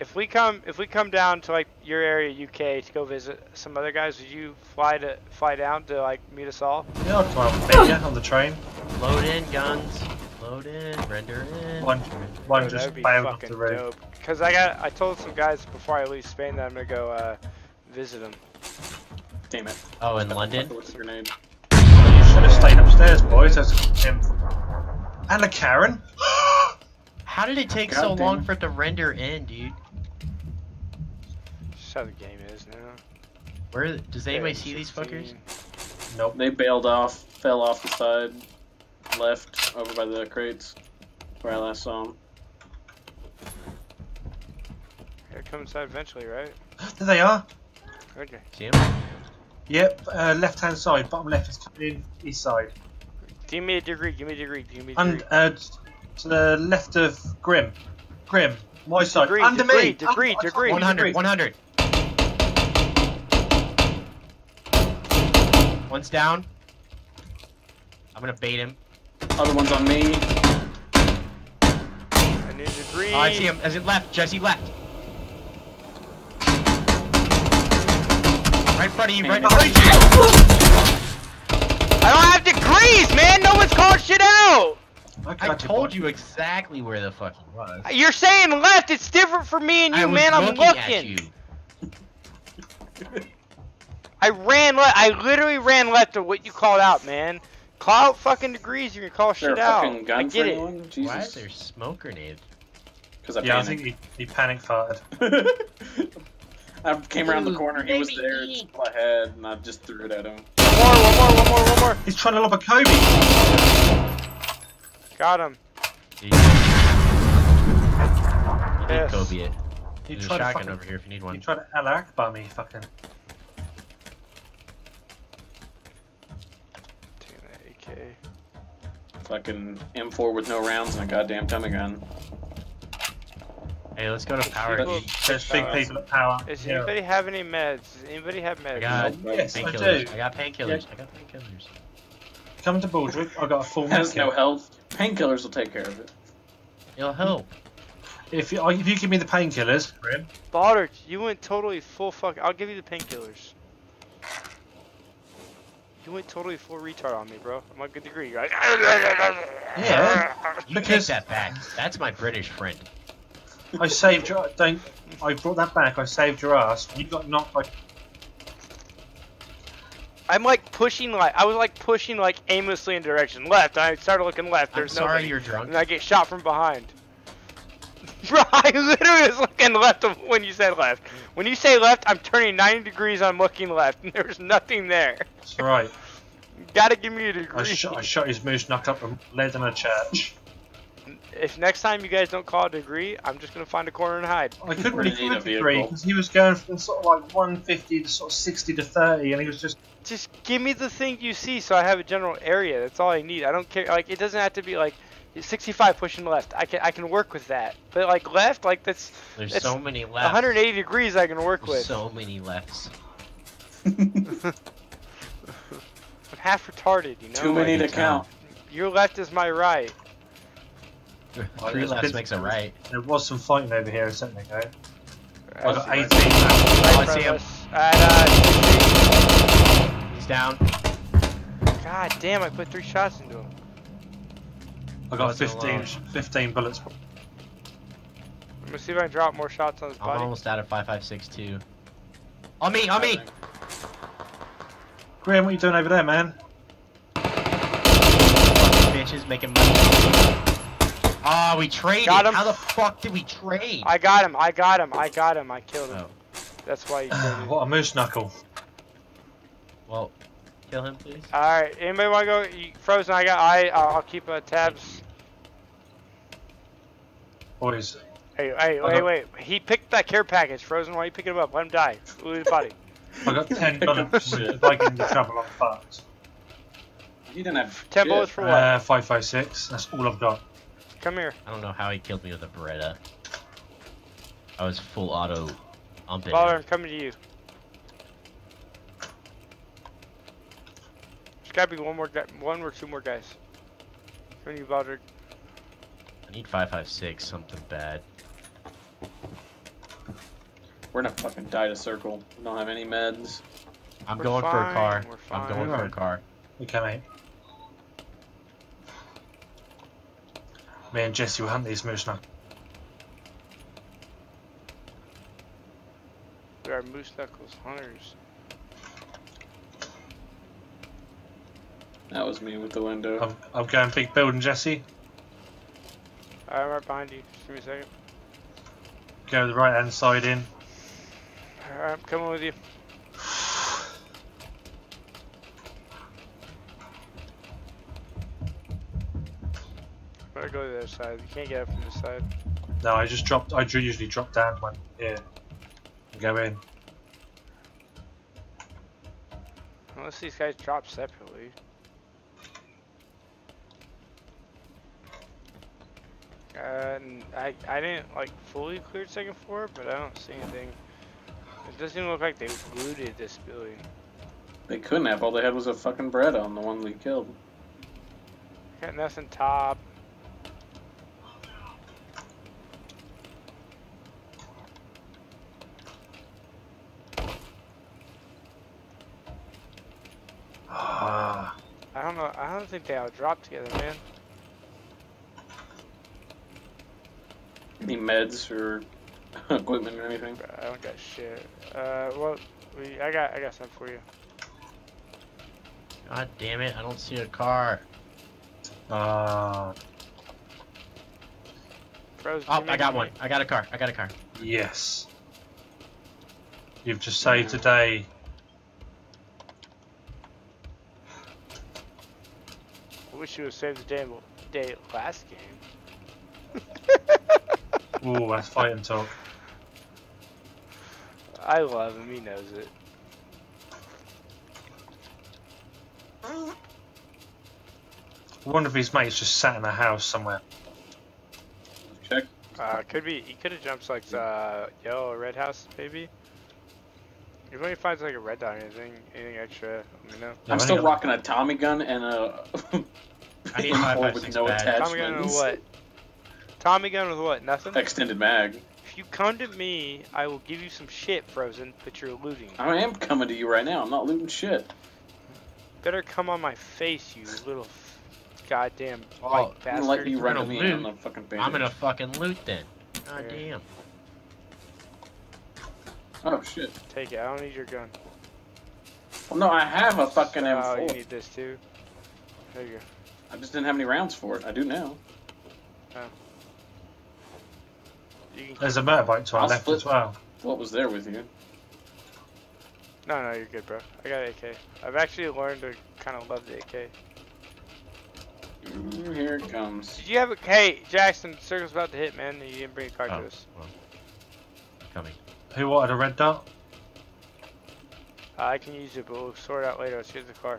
If we come, if we come down to like your area, UK, to go visit some other guys, would you fly to fly down to like meet us all? Yeah, I'll come out and meet on the train. Load in guns. Load in. Render in. One, one in. just That'd be bailed off fucking the roof. dope. Cause I got, I told some guys before I leave Spain that I'm gonna go uh, visit them. Damn it. Oh, in London? With the grenade. You should have stayed upstairs, boys. There's him. And a Karen. How did it take God so damn long it. for it to render in, dude? Just how the game is now. Where does anybody Yeah, see these fuckers? nope. They bailed off, fell off the side, left over by the crates where I last saw him. Gotta come inside eventually, right? There they are. Okay. See him? Yep. Uh, left hand side, bottom left is coming in east side. Give me a degree. Give me a degree. Give me a And degree. uh, to the left of Grim. Grim. My side. Degree, Under degree, me. degree, Under- degree. 100, 100. One's down. I'm gonna bait him. Other one's on me. I need a degree. Oh, I see him. As it left, Jesse left. Right in front of you, right behind you. I don't have degrees, man. No one's calling shit out. I told you exactly where the fuck he was. You're saying left. It's different for me and you, I was man. I'm looking looking. at you. I ran left. I literally ran left of what you called out, man. Call fucking degrees. You can call Is there shit out. fucking gun I get it. anyone? Why is there smoke grenade? Because I Yeah, I think he, he panic farted. I came around the corner, he was there, E. it's all I had, and I just threw it at him. One more. One more. One more. One more. He's trying to lob a Kobe. Got him. You you Yes. Kobe it. He There's a tried to shotgun fucking. over here if you need He one. tried to Allah Akbar me, fucking. Taking that AK. Fucking M4 with no rounds and a goddamn Tommy gun. Hey, let's go to power. People- There's big people at power. Does Yeah. anybody have any meds? Does anybody have meds? I got Yes, I painkillers. do. I got painkillers. I got painkillers. Come to Baldrick. I got a full Has med no health. Painkillers will take care of it. It'll help. If you, oh, if you give me the painkillers, Grim, Balder, you went totally full fuck. I'll give you the painkillers. You went totally full retard on me, bro. I'm a good degree. You're like, Yeah. You take Because- that back. That's my British friend. I saved your. Don't. I brought that back. I saved your ass. You got knocked by. I'm like pushing like I was like pushing like aimlessly in direction left. I started looking left. I'm There's sorry nobody. you're drunk. And I get shot from behind. Bro, I literally was looking left when you said left. When you say left, I'm turning 90 degrees. I'm looking left, and there's nothing there. That's right. You gotta give me a degree. shot. I shot his moose knocked up and led in a church. If next time you guys don't call a degree, I'm just gonna find a corner and hide. I couldn't We're really gonna a find a degree because he was going from sort of like 150 to sort of 60 to 30, and he was just. Just give me the thing you see, so I have a general area. That's all I need. I don't care. Like it doesn't have to be like 65 pushing left. I can I can work with that. But like left, like that's There's It's so many lefts. 180 degrees I can work There's with. so many lefts. I'm half retarded, you know. Too many like to a count. Your left is my right. Well, Three lefts makes a right. There was some fighting over here a second ago. I got Right 18. Oh, I see him. front of. At, uh, He's down. God damn! I put three shots into him. I got 15, 15 bullets. I'm gonna see if I can drop more shots on his I'm almost out of 5562. On me, on me! Graham, what are you doing over there, man? Fucking bitches making money. Ah, we traded. Got him. How the fuck did we trade? I got him. I got him. I got him. I killed him. Oh, That's why you killed what a moose knuckle. well, kill him, please. All right. Anybody want to go? Frozen. I got. I. I'll, I'll keep uh, tabs. Boys, Hey, hey, I wait, wait. He picked that care package. Frozen. Why are you picking him up? Let him die. Loot his body. I got ten Pick up bullets. shit. If I get into trouble, I'm fucked. You didn't have Ten shit. bullets for what? Uh, five five six. That's all I've got. Come here. I don't know how he killed me with a Beretta. I was full auto umping. Baller. I'm coming to you. There's gotta be one more guy, one or two more guys. Coming to you, Baldrick. I need 556, something bad. We're gonna fucking die to circle. We don't have any meds. I'm We're going for a car. we're I'm fine. going for a Alright. car. Okay, mate. Me and Jesse will hunt these moose now. We are Moose Knuckles hunters. That was me with the window. I'm, I'm going big building, Jesse. I'm right behind you. Just give me a second. Go the right hand side in. Alright, I'm coming with you. Better go to the other side. You can't get up from this side. No, I just dropped. I usually drop down when yeah. Go in. Unless these guys drop separately. Uh, I I didn't like fully clear second floor, but I don't see anything. It doesn't even look like they looted this building. They couldn't have. All they had was a fucking bread on the one we killed. Got nothing top. Ah, I don't know. I don't think they all dropped together, man. Any meds or equipment or anything? I don't got shit. Uh, well, we I got I got something for you. God damn it, I don't see a car. ah, Frozen. Oh, I make got me- one. I got a car. I got a car. yes. You've just saved today. I wish you would saved the day, day last game. Ooh, that's fighting talk. I love him. He knows it. One of his mates just sat in a house somewhere. Check. Uh, could be. He could have jumped like uh, yellow red house, maybe. If he finds like a red dot or anything, anything extra, let me know. I'm I've still rocking a Tommy gun and a I need M4 5.56 with no bad. attachments. Tommy gun with what? Tommy gun with what? Nothing. Extended mag. If you come to me, I will give you some shit, Frozen, but you're looting. I am coming to you right now. I'm not looting shit. Better come on my face, you little f- goddamn Oh, white I'm bastard. gonna let you You're run to gonna me loot. on the fucking page. I'm gonna fucking loot then. God Yeah. damn. Oh shit. Take it. I don't need your gun. Well, no, I have a fucking Oh, you M4. need this too. There you go. I just didn't have any rounds for it. I do now. You can There's a motorbike to our I'll left split- as well. What was there with you? No, no, you're good, bro. I got AK. I've actually learned to kind of love the AK. Here it comes. Did you have a? Hey, Jackson, circle's about to hit, man. You didn't bring a car Oh, to us. well. Coming. Who wanted a red dot? Uh, I can use it, but we'll sort it out later. Let's get the car.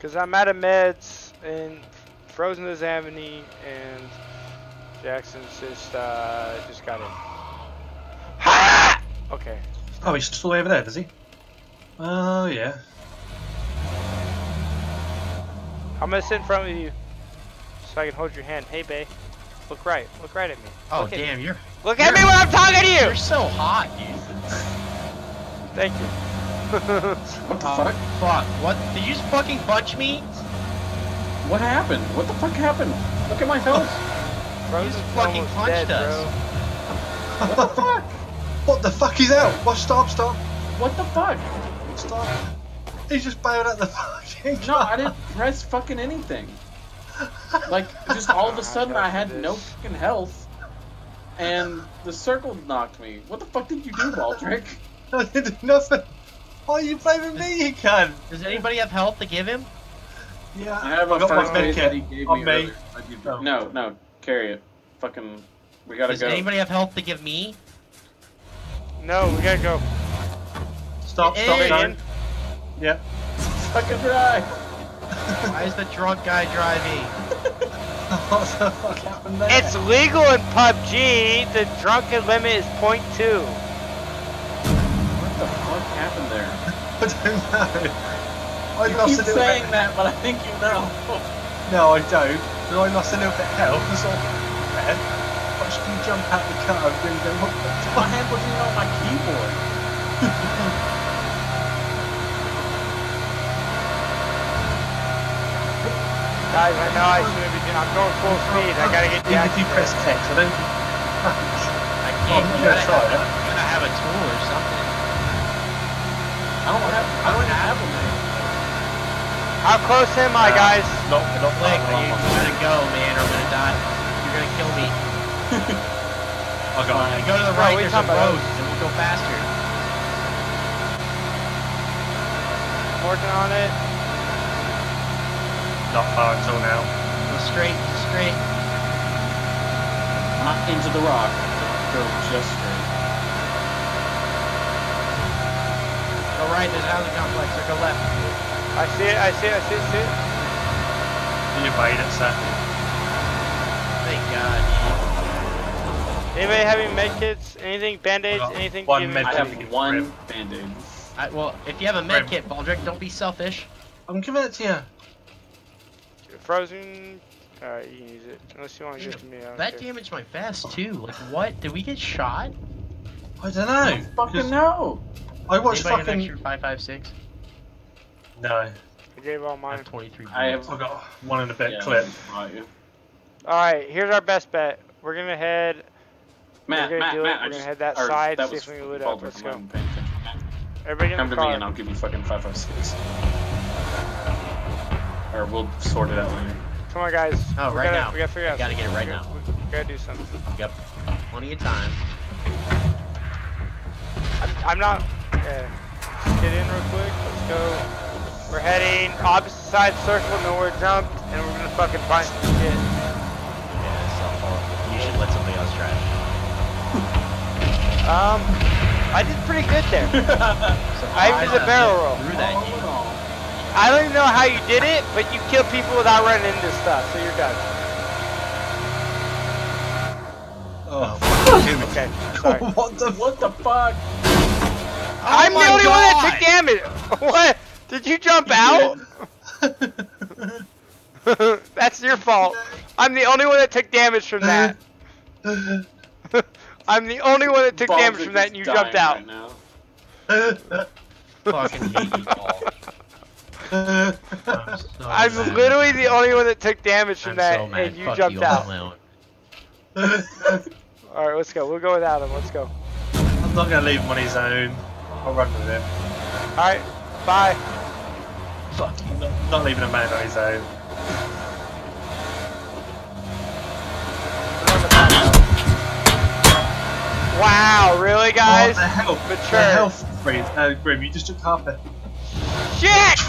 Cause I'm out of meds and Frozen is Amity and Jackson's just uh just got in. Ha! Okay. Oh, he's still over there, does he? Oh yeah. I'm gonna sit in front of you so I can hold your hand. Hey, bae. Look right. Look right at me. Oh Look at- damn, you're Look at me when I'm talking to you! You're so hot, dude. Thank you. What the Oh, fuck? fuck. What? Did you just fucking punch me? What happened? What the fuck happened? Look at my health. Frozen's fucking almost punched dead, us. bro. What the fuck? What the fuck is out? What? Stop! Stop! What the fuck? Stop! He just bailed out the fucking. No, I didn't press fucking anything. Like, just all of a sudden I had no fucking health. And the circle knocked me. What the fuck did you do, Baldrick? I did nothing. Why are you blaming me, you cunt? Does anybody have health to give him? Yeah. I have a I've got first my aid that he gave on me me. earlier. I give- Oh. No, no, carry it. Fucking, we gotta Does go. anybody have health to give me? No, we gotta go. Stop, Hey, stop, Straight no. in. Yeah. Fucking drive. Why is the drunk guy driving? what the fuck happened there? It's legal in PUBG. The drunken limit is 0.2. What the fuck happened there? I don't know. I You lost keep a little saying bit. that, but I think you know. No, I don't. But I lost a little bit of health. That's all. There. Watched you jump out the car and then go, what the My hand wasn't even on my keyboard. Guys, I know I shouldn't be doing. I'm going full speed. I gotta get Even down. if you press X, I don't. I Oh, can't. you you gotta gotta try have, it. you gotta have a tool or something. I don't have. I don't have them. Man. How close am I, guys? Not, not Blake, that you, one. you gotta go, man, or I'm gonna die. You're gonna kill me. I got Uh, it. go to the Oh, right, we there's a talking about- road, and we'll go faster. Working on it. Not far until now. Go straight, straight. Not into the rock. Go just straight. Go right, there's a housing complex, or go left. I see it. I see it. I see it. See it. You made it, sir. Thank God. Anybody having med kits? Anything? Band-aids? got Anything? one Give me med I have one band-aid. Well, if you have a med kit, Baldrick, don't be selfish. I'm giving it to you. Frozen. Alright, you can use it. Unless you want to give it to me. I don't That care. damaged my vest too. Like, what? Did we get shot? I don't know. Fucking no. I watched Anybody fucking. extra 556? No. I gave all I mine. have 23. I have. I got one in a bit Yeah, clip. right, you. Alright, here's our best bet. We're gonna head. Matt, We're gonna Matt, do it. Matt. We're I gonna head that or side, That see was if we can loot up. Let's go. not even paying attention. Matt, Everybody get Come in to the me and I'll give you fucking 556. Or we'll sort it out later. Come on, guys. Oh, we right gotta, now. We gotta figure out. We gotta get it right we now. gotta- We gotta do something. Yep. Plenty of time. I'm, I'm not. Yeah. Just get in real quick. Let's go. We're heading opposite side circle, nowhere jump, and we're gonna fucking find some shit. Yeah, it's not horrible. You should let somebody else try. it. Um, I did pretty good there. I even did a barrel roll. Through that, you. I don't even know how you did it, but you kill people without running into stuff, so you're done. Oh, Okay, sorry. what the What the fuck? I'm the my only one that took God! damage. What? Did you jump out? That's your fault. I'm the only one that took damage from that. I'm the only one that took damage from that and you jumped out. Right now. Fucking hate you all. I'm, so I'm literally the only one that took damage from I'm that, so and you Fuck jumped you out. on my own. All right, let's go. We'll go without him. Let's go. I'm not gonna leave him on his own. I'll run with him. All right, bye. Fuck. Not, not leaving a man on his own. I'm on the back now. Wow, really, guys? Oh, the health. Mature. The health, Grim. Uh, Grim, you just took half it. Shit!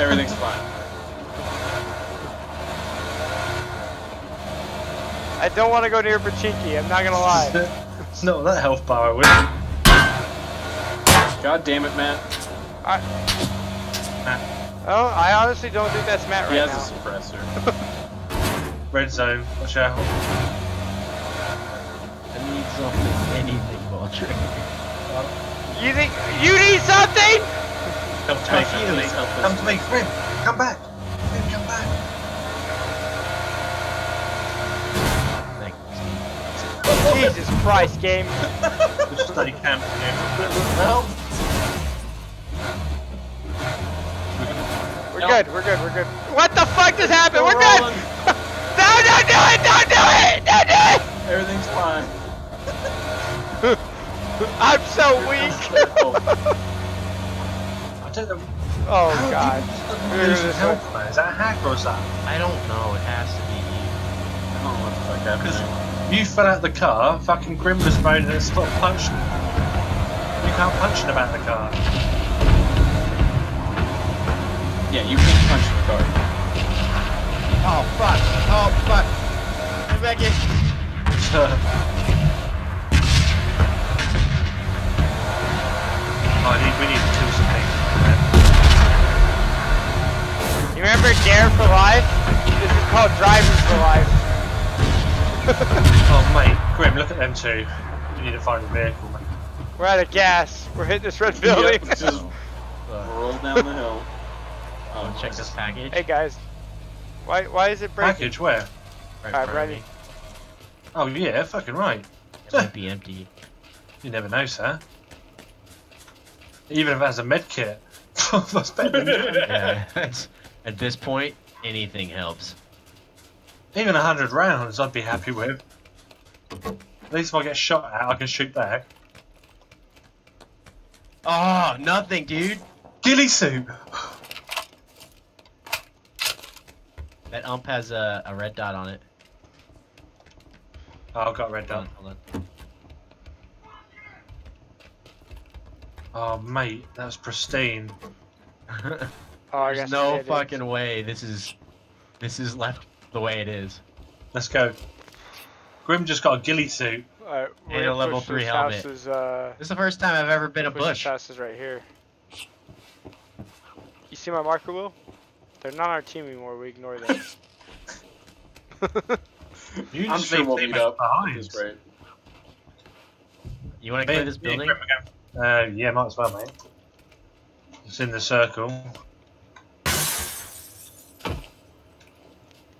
Everything's fine. I don't want to go near Pochinki. I'm not gonna lie. no, not that health bar, I would. God damn it, Matt. I, oh, I honestly don't think that's Matt He right has now. a suppressor. Red zone. Watch out. I need something, anything, Baldrick. You think you need something? Come to me. Fuck you. Please. Come to me, Grim. Come back. Grim, come back. Thanks. Jesus Christ, game. Just stay camping here. Help! We're No. good. We're good. We're good. What the fuck just happened? We're We're good. rolling. No, don't do it. Don't do it. Don't do it. Everything's fine. I'm so weak. I don't know. oh How God. did you lose your health, man? Is that a hack or is that? I don't know. It has to be I don't know what the fuck happened. you fell out the car, fucking Grim was moaning and stopped punching. You can't punch him about the car. Yeah, you can't punch the car. Oh fuck! Oh fuck! Get back in. Oh, I need, we need to kill some people. man. You remember Dare for Life? This is called Driving for Life. Oh mate, Grim, look at them two. You need to find a vehicle, mate. We're out of gas. We're hitting this red building. Yep, just roll down the hill. Oh, check this package. hey guys, why why is it breaking? Package where? Right in Alright, ready. Oh yeah, fucking right. It might be empty. You never know, sir. Even if it has a med kit. That's better than yeah. At this point, anything helps. Even a hundred rounds I'd be happy with. At least if I get shot at, I can shoot back. Oh, nothing, dude. Ghillie suit! That ump has a, a red dot on it. Oh, I've got red dot. Hold on, dot. hold Oh mate, that was pristine. Oh, I There's no it is. fucking way this is this is left the way it is. Let's go. Grim just got a ghillie suit. Alright, we're And a level three this helmet. House is, uh, This is the first time I've ever been a push this bush. house is right here. You see my marker, Will? They're not our team anymore. We ignore them. You I'm just sure leave we'll teammates meet up behind. this rate. You want to Me- clear this building? Grim are going- Uh, yeah, might as well, mate. It's in the circle.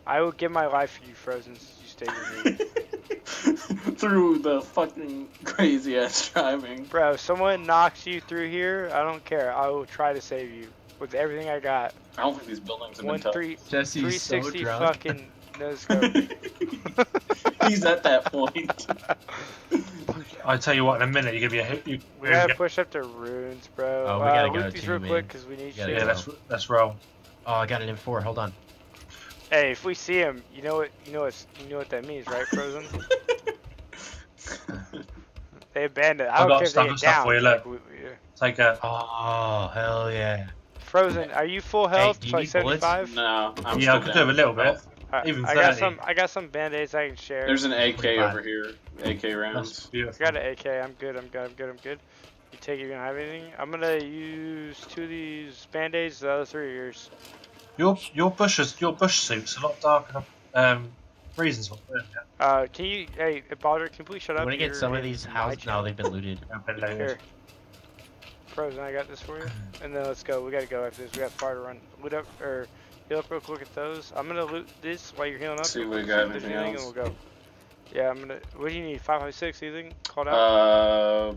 I will give my life for you, Frozen, since you stayed with me. Through the fucking crazy ass driving. Bro, if someone knocks you through here, I don't care. I will try to save you with everything I got. I don't think these buildings have One been touched. three, Jesse's so 360 drunk. fucking no scope. He's at that point. I tell you what, in a minute you're gonna be a hit. You, we gotta push up to ruins, bro. Oh, we uh, gotta loot go these too, real man. quick because we need gotta yeah, let's let's roll. Oh, I got an M4. Hold on. Hey, if we see him, you know what? You know what? You know what that means, right, Frozen? they abandoned. I I don't got care if stuff they get stuff down. for you, look. like, we- we- Take a. Oh, hell yeah. Frozen, are you full health? do you like 75? no, I'm yeah, I still could do a little bit. Alright, even I got some. I got some band-aids I can share. There's an AK over here. AK rounds. I got an AK. I'm good. I'm good. I'm good. I'm good. You take. You gonna have anything? I'm gonna use two of these band-aids. The other three are yours. Your your bush is, your bush suit's a lot darker. Um, reasons what yeah, Uh, can you? Hey, Baldur, can you please shut I up? want to get some of these houses. now. They've been looted. I've been Here. loaded. Frozen, I got this for you. And then let's go. We gotta go after this. We got far to run. Loot up or heal up real quick at those. I'm gonna loot this while you're healing up. See if we got there's anything And we'll go. Yeah, I'm gonna. What do you need? Five five six? Anything? Called out. Uh,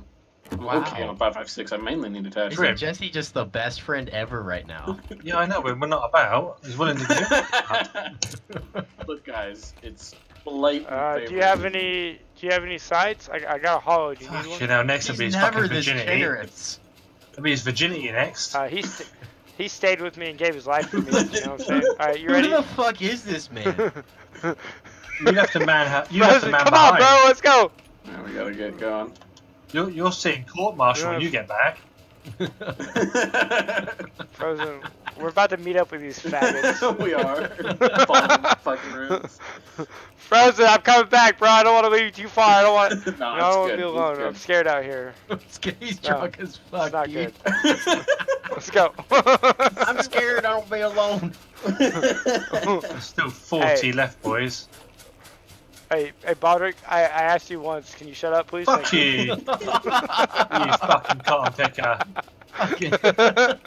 Wow. okay, on 556. I mainly need attachments. Isn't Jesse just the best friend ever right now? Yeah, I know, but we're not about. He's willing to do it. Look, guys, it's blatant. Uh, do you have any? Do you have any sights? I, I got a hollow. Do you need Fuck, one? you know, next will He's be never fucking this virginity. generous. It'll be his virginity next. Uh, he st- he stayed with me and gave his life for me. You know what I'm saying? All right, you ready? Who the fuck is this man? You have to man. Ha- you have to Frozen, man come on, bro. Let's go. Yeah, we gotta get going. You're, you're seeing court martial when you get back. Frozen, we're about to meet up with these faggots. we are. Falling fucking rooms. Frozen, I'm coming back, bro. I don't want to leave you too far. I don't want. no, I don't want to be alone. I'm scared out here. He's No, drunk as fuck. It's not dude. good. Let's go. I'm scared I don't be alone. There's still 40 Hey. left, boys. Hey, hey, Baldrick, I, I asked you once. Can you shut up, please? Fuck Thank you, you fucking cotton picker.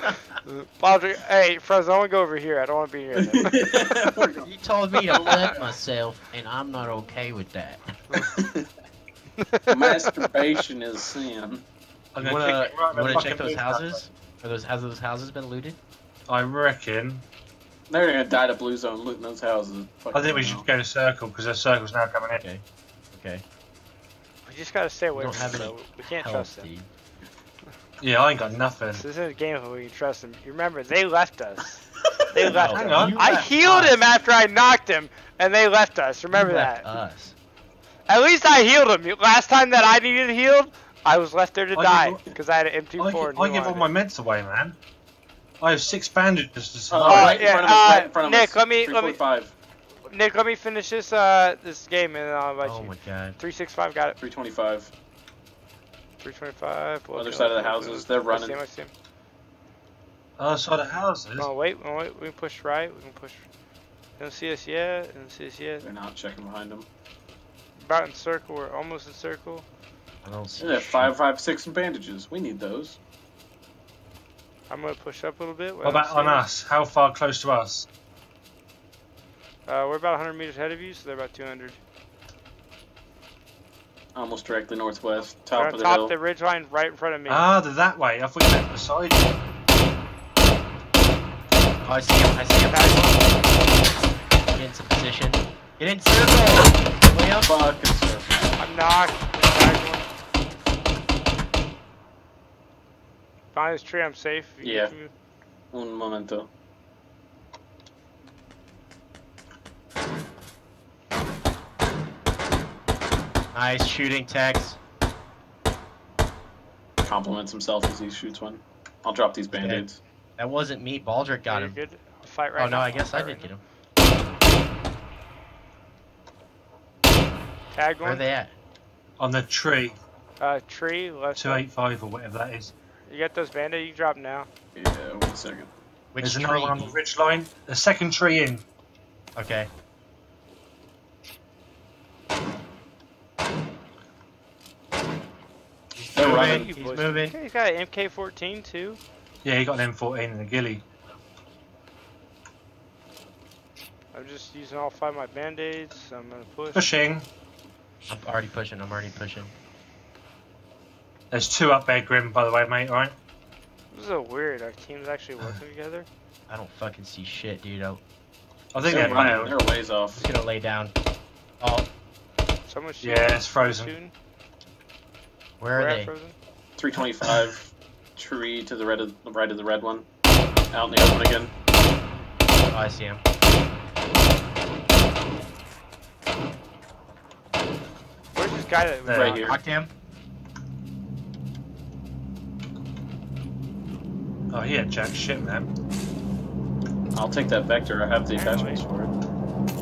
Baldrick, hey, Frozen, I want to go over here. I don't want to be here. You told me to let myself, and I'm not okay with that. Masturbation is sin. I'm You wanna, kick right in you the wanna check those houses? Are those has those houses been looted? I reckon. They're gonna die to blue zone looting those houses. I think we should go to circle because their circle's now coming in. Okay. Okay. we just gotta stay away don't from have him. any though. We can't trust them. Yeah, I ain't got nothing. This isn't a game where we can trust them. You remember, they left us. They left No, hang us. on. I left healed us. him after I knocked him, and they left us. Remember You left that. Us. At least I healed him. Last time that I needed healed, I was left there to I die because I had an I, M24. gi- I he give all my it. meds away, man. I have six bandages to Oh, survive. right in yeah, front of us, right in uh, front of Nick, us. let me- let me- 345. Nick, let me finish this uh this game and then I'll invite Oh you. Oh my god. Three six five, got it. 325. 325. Other side of the houses, they're I see running. him, I see him. Other side of houses. Oh wait, oh, wait, we can push right. We can push. They don't see us yet. They don't see us yet. They're not checking behind them. About in circle. We're almost in circle. I don't see Yeah, five, five, six, and bandages. We need those. I'm gonna push up a little bit. What about on us? How far close to us? Uh, we're about 100 meters ahead of you, so they're about 200. Almost directly northwest, They're top of the top hill. the ridge line right in front of me. Ah, they're that way. I thought you meant beside you. Oh, I see him. I see him. Get into position. Get in circle. Way up. Fucking circle. I'm knocked. Back one. Behind this tree, I'm safe. If you Yeah. Un momento. Nice shooting, Tex. Compliments himself as he shoots one. I'll drop these band-aids. That wasn't me. Baldrick got You're him. Good. I'll fight right oh no, now. I guess I Fight did right get him. now. Tag Where are they at? On the tree. Uh, tree. Left. 285 or whatever that is. You got those bandit. You can drop now. Yeah, one second. Which There's another one on the ridge line. The second tree in. Okay. They're oh, moving. He's boys. moving. Okay, he's got an MK14 too. Yeah, he got an M14 and a ghillie. I'm just using all five of my band-aids. I'm gonna push. Pushing. I'm already pushing. I'm already pushing. There's two up there, Grim, by the way, mate, right? This is so weird. Our team's actually working together. I don't fucking see shit, dude. I'm I think They're they're running. nailed. They're ways off. just gonna lay down. Oh, Someone's shooting. Yeah, it's frozen. Shooting. where are We're they? frozen. 325 tree to the red of the right of the red one. Out in the open again. Oh, I see him. Where's this guy that? There. Right here. Knocked him. Oh, he had jack shit, man. I'll take that vector. I have the attachments for it.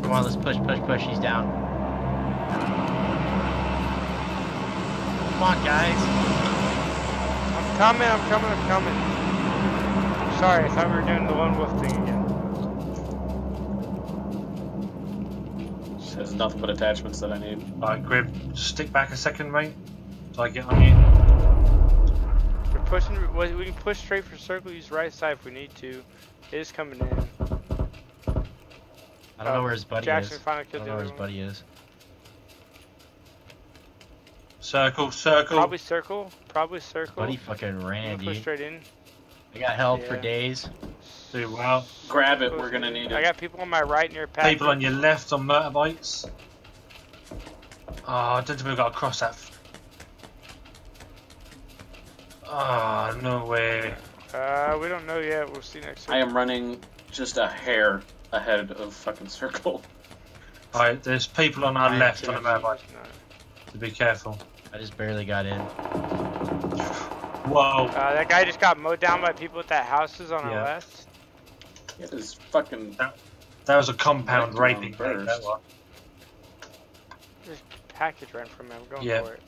Come on, let's push, push, push. He's down. Come on, guys. I'm coming. I'm coming. I'm coming. Sorry, I thought we were doing the lone wolf thing again. Just has nothing but attachments that I need. Alright, Grim, just stick back a second, mate. So I get on you. We're pushing. We we can push straight for circle. Use right side if we need to. It is coming in. I don't know Uh, where his buddy Jackson is. finally I killed don't the know where other his one. buddy is. Circle, circle. Probably circle. Probably circle. Buddy fucking I'm ran, gonna push straight in. I got held for days. Do well. Grab it. We're gonna need it. I got people on my right near pack. People on your left on motorbikes. Oh, I don't think we've got to cross that. F- Oh, no way. Uh, we don't know yet. We'll see next I am running just a hair ahead of fucking circle. Alright, there's people on our left on the motorbike. No. So be careful. I just barely got in. Whoa. Uh, that guy just got mowed down by people at that houses on Yeah. our left. It is fucking. That was a compound Right raping. down mate, that first. one. Package ran from me. I'm going Yeah. for it.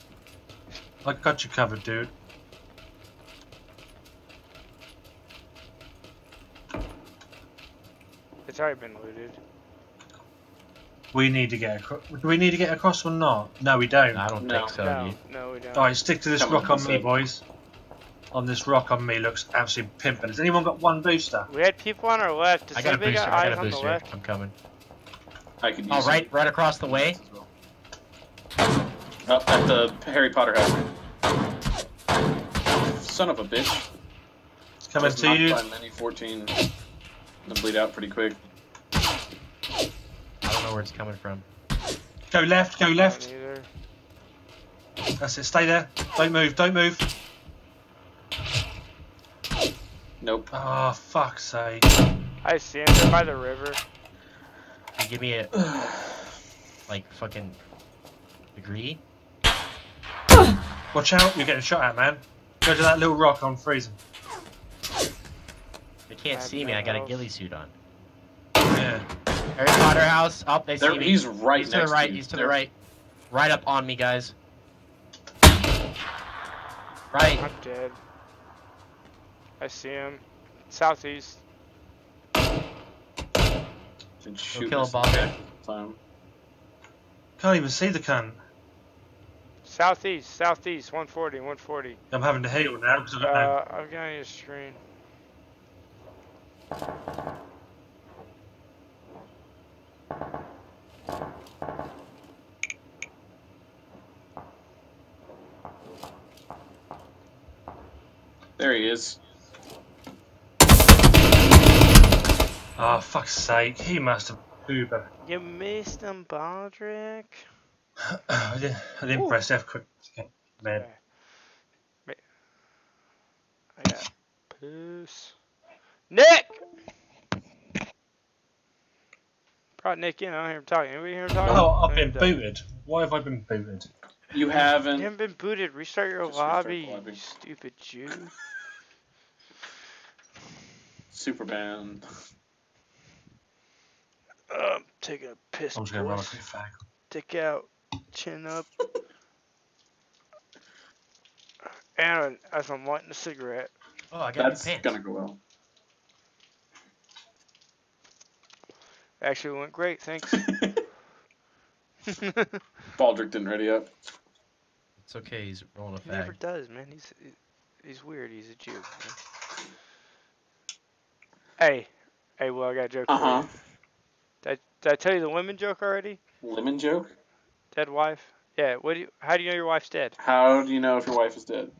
I got you covered, dude. It's already been looted. We need to get across. Do we need to get across or not? No, we don't. I don't No. think so, no, no, we don't. Alright, stick to this Come rock on, on me, it. boys. On this rock on me looks absolutely pimping. Has anyone got one booster? We had people on our left. Does I got a booster. Got I got a booster. I'm coming. I could oh, use Oh, right, right across the way. Up oh, at the Harry Potter house. Son of a bitch. It's coming Just to knocked you. by Mini 14. Gonna bleed out pretty quick. I don't know where it's coming from. Go left, go left. That's it, stay there. Don't move, don't move. Nope. Oh, fuck's sake. I see him. They're by the river. You give me a like fucking degree? Watch out, you're getting shot at, man. Go to that little rock on freezing. They can't Bad see me. I got a mouse. ghillie suit on. Yeah. Harry Potter house. Up, they There, see me. he's right he's to the right. you. He's to They're- the right. Right up on me, guys. Right. I'm dead. I see him. Southeast. Should shoot kill us a bomber. Time. Can't even see the cunt. Southeast, southeast, 140, 140. I'm having to heal now because I've got no. Uh, I'm getting a screen. There he is. Oh, fuck's sake. He must have Uber. You missed him, Baldrick. I didn't, I didn't Ooh. press F quick. Okay, Man. I got Poos. Nick! Brought Nick in. I don't hear him talking. Anybody hear him talking? Oh, I've been And, uh, booted. Why have I been booted? You You haven't. You haven't been booted. Restart your Just restart lobby, the you stupid Jew. Super band. Uh, taking a piss. I'm just gonna run a boys. quick fag. Dick out, chin up. Aaron, as I'm lighting a cigarette, Oh, I got That's new pants. gonna go well. Actually went great. Thanks. Baldrick didn't ready up. It's okay. He's rolling a he never does, man. He's he's weird. He's a Jew. man. Hey, hey, well, I got a joke. Uh huh. Did, did I tell you the women joke already? Lemon joke. Dead wife. Yeah. What do you? How do you know your wife's dead? How do you know if your wife is dead?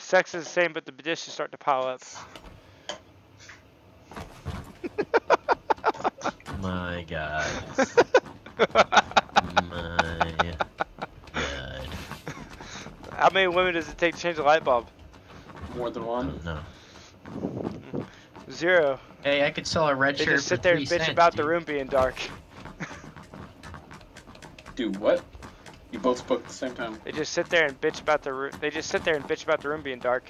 Sex is the same, but the dishes start to pile up. My God. My God. How many women does it take to change a light bulb? More than one. No. Zero. Hey, I could sell a red They shirt just for sit there and bitch cents, about the room being dark. Dude, what? You both spoke at the same time. They just sit there and bitch about the room. They just sit there and bitch about the room being dark.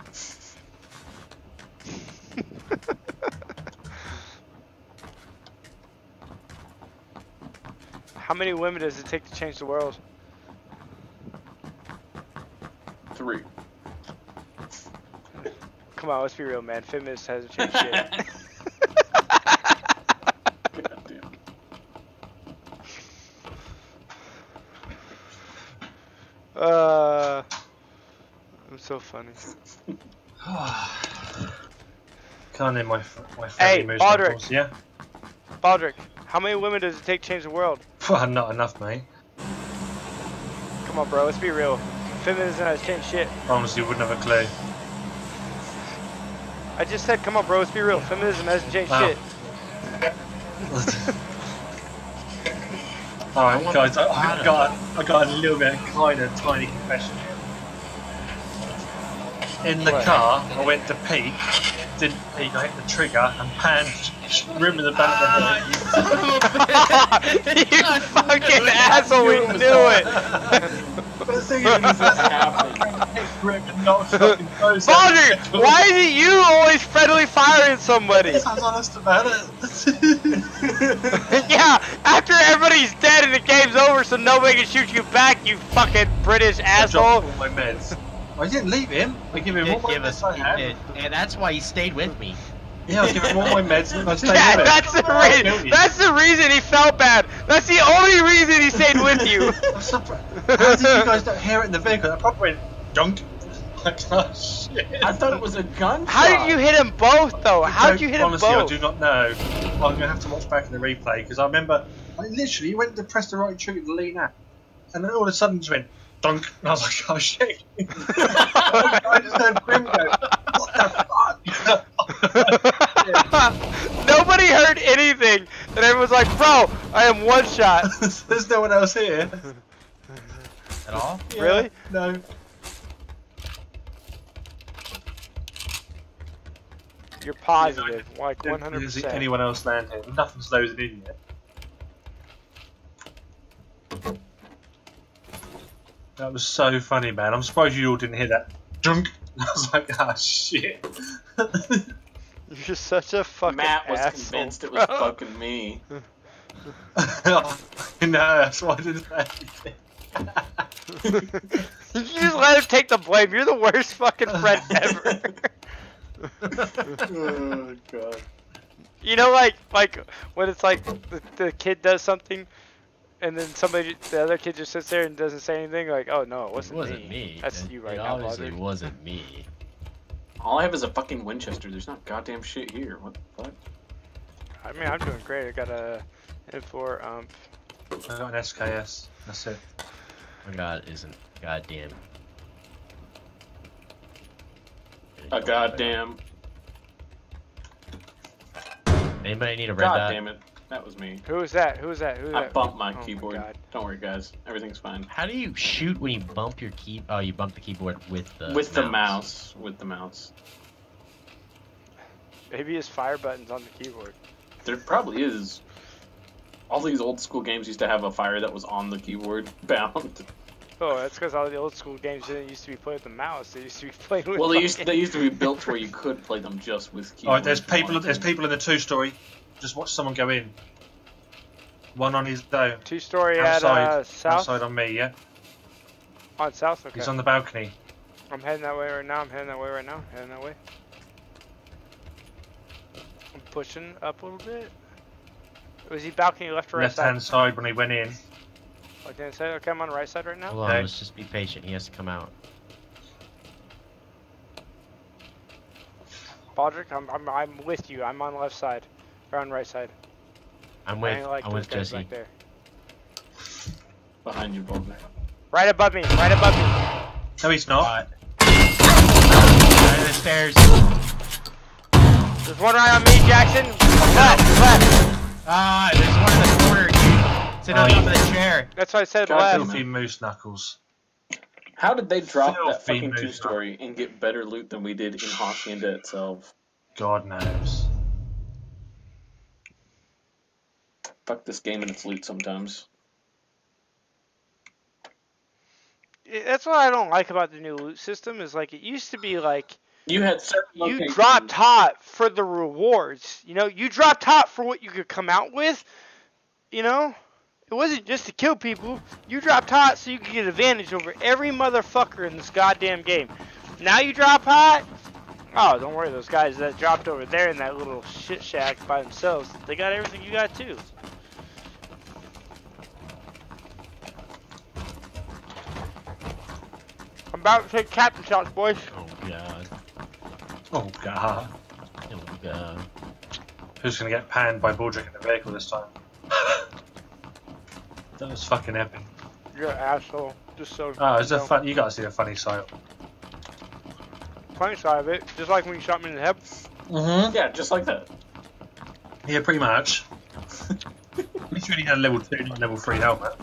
How many women does it take to change the world? Three. Come on, let's be real, man. Feminist hasn't changed shit. God damn. uh, I'm so funny. Can't name my my Hey, family Baldrick. moves. Yeah. Baldrick, how many women does it take to change the world? Well, not enough, mate. Come on, bro. Let's be real. Feminism has changed shit. Honestly, wouldn't have a clue. I just said, come on, bro. Let's be real. Feminism hasn't changed Wow. shit. All right, guys, I, I got I got a little bit of kind of tiny confession here. In the What? car, I went to peek, didn't peek, I hit the trigger and panned rim in the back of the head. you fucking asshole. We knew it. But the thing is, it's hit grip and not fucking close. Baldrick, why is it you always friendly firing somebody? I was honest about it. yeah, after everybody's dead and the game's over so nobody can shoot you back, you fucking British asshole. I dropped all my meds. I didn't leave him. I give him Did all my give us, meds I had. and that's why he stayed with me. Yeah, I was giving him all my meds and I stayed Yeah, with him. that's the I killed reason. That's the reason he felt bad. That's the only reason he stayed with you. I'm surprised. How did you guys not hear it in the vehicle? That probably went dunk. Like, oh shit. I thought it was a gunshot. How did you hit him both though? How did you hit him both? Honestly. I do not know. I'm going to have to watch back in the replay because I remember I literally went to press the right trigger to lean out and then all of a sudden just went dunk and I was like, oh shit. I just heard Grim go, what the fuck? Nobody heard anything, and everyone's like, "Bro, I am one shot." There's no one else here. At all? Really? No. You're positive, like 100. see percent anyone else land here. Nothing slows an idiot. That was so funny, man. I'm surprised you all didn't hear that. Dunk. I was like, ah, shit. You're such a fucking Matt was asshole, convinced it was fucking me. no, that's why I didn't say anything. you just let him take the blame. You're the worst fucking friend ever. oh god. you know, like like when it's like the, the kid does something, and then somebody, the other kid just sits there and doesn't say anything. Like, oh no, it It wasn't, wasn't me. That's It- you right it now, obviously Bobby. wasn't me. All I have is a fucking Winchester. There's not goddamn shit here. What the fuck? I mean, I'm doing great. I got a M4 um. I got an SKS. That's it. My god isn't goddamn. A goddamn. Anybody need a red God dot? damn it. That was me. Who was that? Who was that? Who was I that? bumped my Oh keyboard. God. Don't worry, guys. Everything's fine. How do you shoot when you bump your key? Oh, you bump the keyboard with the with the mouse. With the mouse. Maybe his fire button's on the keyboard. There probably is. All these old school games used to have a fire that was on the keyboard bound. Oh, that's because all the old school games didn't used to be played with the mouse. They used to be played with. well, they used fucking- they used to be built where you could play them just with All keyboard. right, there's people. There's people in the two-story. Just watch someone go in. One on his own. Two story at Outside. uh, south. Outside on me, yeah. On south. Okay. He's on the balcony. I'm heading that way right now. I'm heading that way right now. Heading that way. I'm pushing up a little bit. Was he balcony left or right Left hand side? side when he went in. Left hand side. Okay, I'm on the right side right now. Hold on, Okay. let's just be patient. He has to come out. Baldrick, I'm, I'm I'm with you. I'm on the left side. Or on the right side. I'm I with. ain't like I'm with Jesse. back there. behind you, Baldwin. Right above me. Right above me. No, he's not. Right. Right the stairs. There's one right on me, Jackson. Left. Left. Ah, there's one in the corner. Sitting on top of the chair. That's why I said God left. damn Filthy moose knuckles. How did they drop that Filthy fucking two story and get better loot than we did in Hacienda itself? God knows. Fuck this game and its loot sometimes. That's what I don't like about the new loot system. Is like it used to be like You had certain you dropped hot for the rewards. You know, you dropped hot for what you could come out with. You know, it wasn't just to kill people. You dropped hot so you could get advantage over every motherfucker in this goddamn game. Now you drop hot. Oh, don't worry, those guys that dropped over there in that little shit shack by themselves, they got everything you got too. About to take captain shots, boys. Oh god. Oh god. Oh god. Who's gonna get panned by Baldrick in the vehicle this time? that was fucking epic. You're an asshole. Just so. Oh, it's you a fun. You gotta see the funny side. funny side of it. Just like when you shot me in the head. Mm-hmm. Yeah, just like that. Yeah, pretty much. At least you only had a level two, not level three helmet.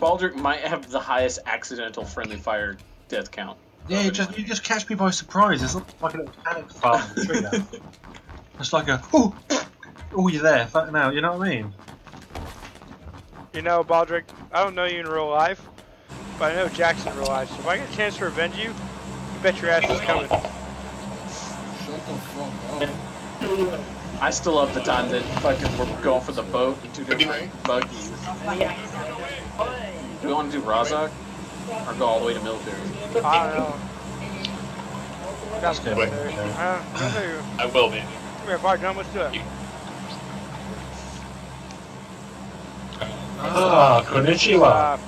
Baldrick might have the highest accidental friendly fire death count. Yeah, you just you just catch me by surprise. It's not like a little panic fart on the trigger. It's like a oh, oh, you're there, fucking out. You know what I mean? You know, Baldrick, I don't know you in real life, but I know Jackson in real life. So if I get a chance to revenge you, you bet your ass is coming. Shut the fuck up. I still love the time that fucking we're going for the boat in two different buggies. Do we want to do Rozhok? Or go all the way to military? I don't know. That's good. Wait. Uh, I'll tell you. I will be. Come here, Baldrick, let's do it. Ah, konnichiwa. Uh,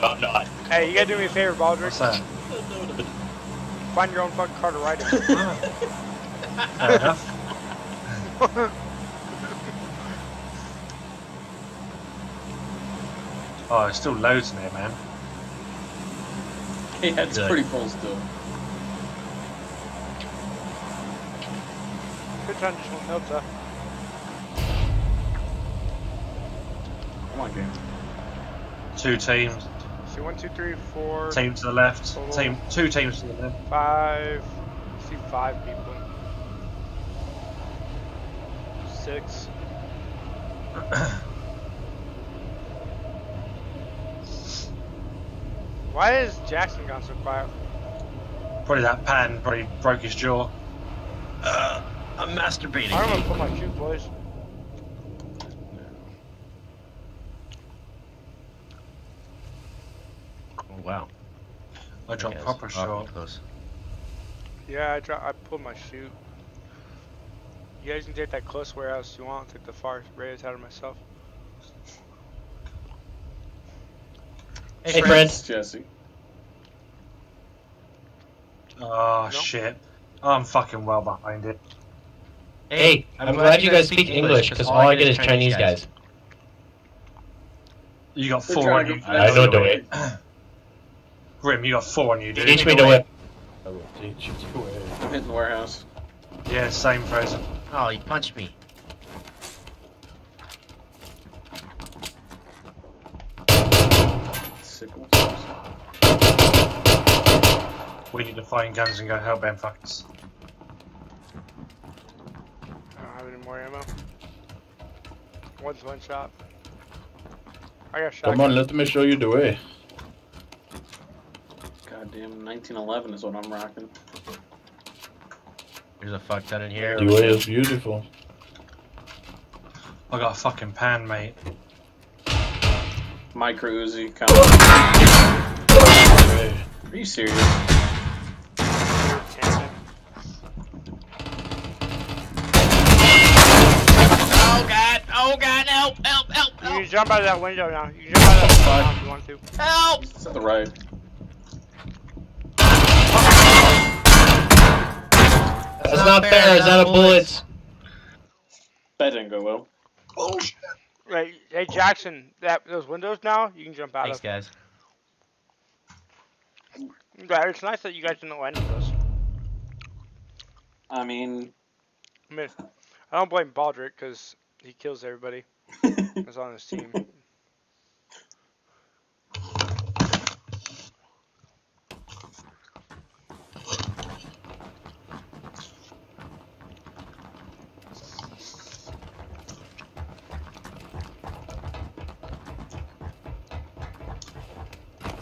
No, I'm not. hey, you gotta do me a favor, Baldrick. What's that? Find your own fucking car to ride in. Fair enough. Oh, there's still loads in there, man. Yeah, it's Good. pretty full still. Good time just went notes up. Come on, game. Two teams. See, one, two, three, four, Team to the left. Total. Team. Two teams to the left. five. See, five people. Six. Why is Jackson gone so quiet? Probably that pan probably broke his jaw. Uh, I'm masturbating. I don't want to put my shoe, boys. Oh, wow. I dropped Okay, proper that's short. Yeah, I dro- I pulled my chute. You guys can take that close warehouse you want. Take the far radius out of myself. Hey, Fred. It's Jesse. Oh No. shit. I'm fucking well behind it. Hey, I'm glad you guys speak English because all I get is Chinese guys. You got They're four on to you. get- I know the way. Grim, you got four on you, dude. Teach me the way. I will teach you the way. I'm hitting the warehouse. Yeah, same Fraser. Oh, he punched me. Sickles. We need to find guns and go help them fuckers. I don't have any more ammo. One's one shot. I got shot. Come on, let me show you the way. Goddamn, 1911 is what I'm rocking. There's a fuck ton in here. The way is beautiful. I got a fucking pan, mate. Micro Uzi coming. Way. Are you serious? Oh god! Oh god! Help! Help! Help! You can jump out of that window now. You can jump out of that window now if you want to. Help! It's to the right. That's not fair. It's out of bullets. That didn't go well. Oh, Bullshit. Right, hey Jackson, that those windows now you can jump out Thanks, of. guys. Yeah, it's nice that you guys didn't land with those. I mean, I mean, I don't blame Baldrick because he kills everybody that's on his team.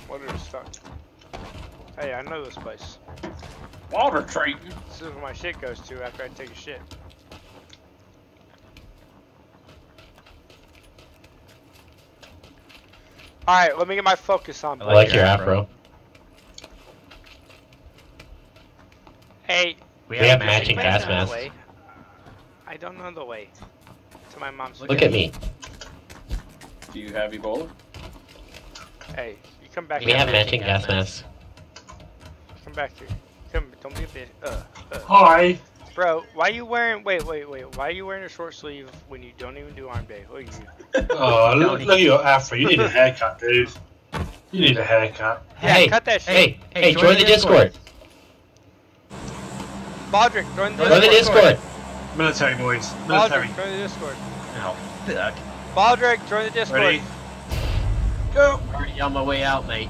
What are stuck? Hey, I know this place. water treatment. This is where my shit goes to after I take a shit. Alright, let me get my focus on. I like your afro. Hey, We have matching gas I know the masks. way. I don't know the way to my mom's. Look at me. Do you have Ebola? Hey, you come back We have matching gas masks. Come back here. Come, don't be a bitch. Uh, uh. Hi. Bro, why you wearing? Wait, wait, wait. Why are you wearing a short sleeve when you don't even do arm day? Look at you. Oh, look, look at your afro. You need a haircut, dude. You need a haircut. Yeah, Hey, cut that shit. hey, hey, join the Discord. Baldrick, join the Join the Discord. Military boys. Military. Baldrick, join the Discord. Oh, fuck. Baldrick, join the Discord. Ready? Go. Already on my way out, mate.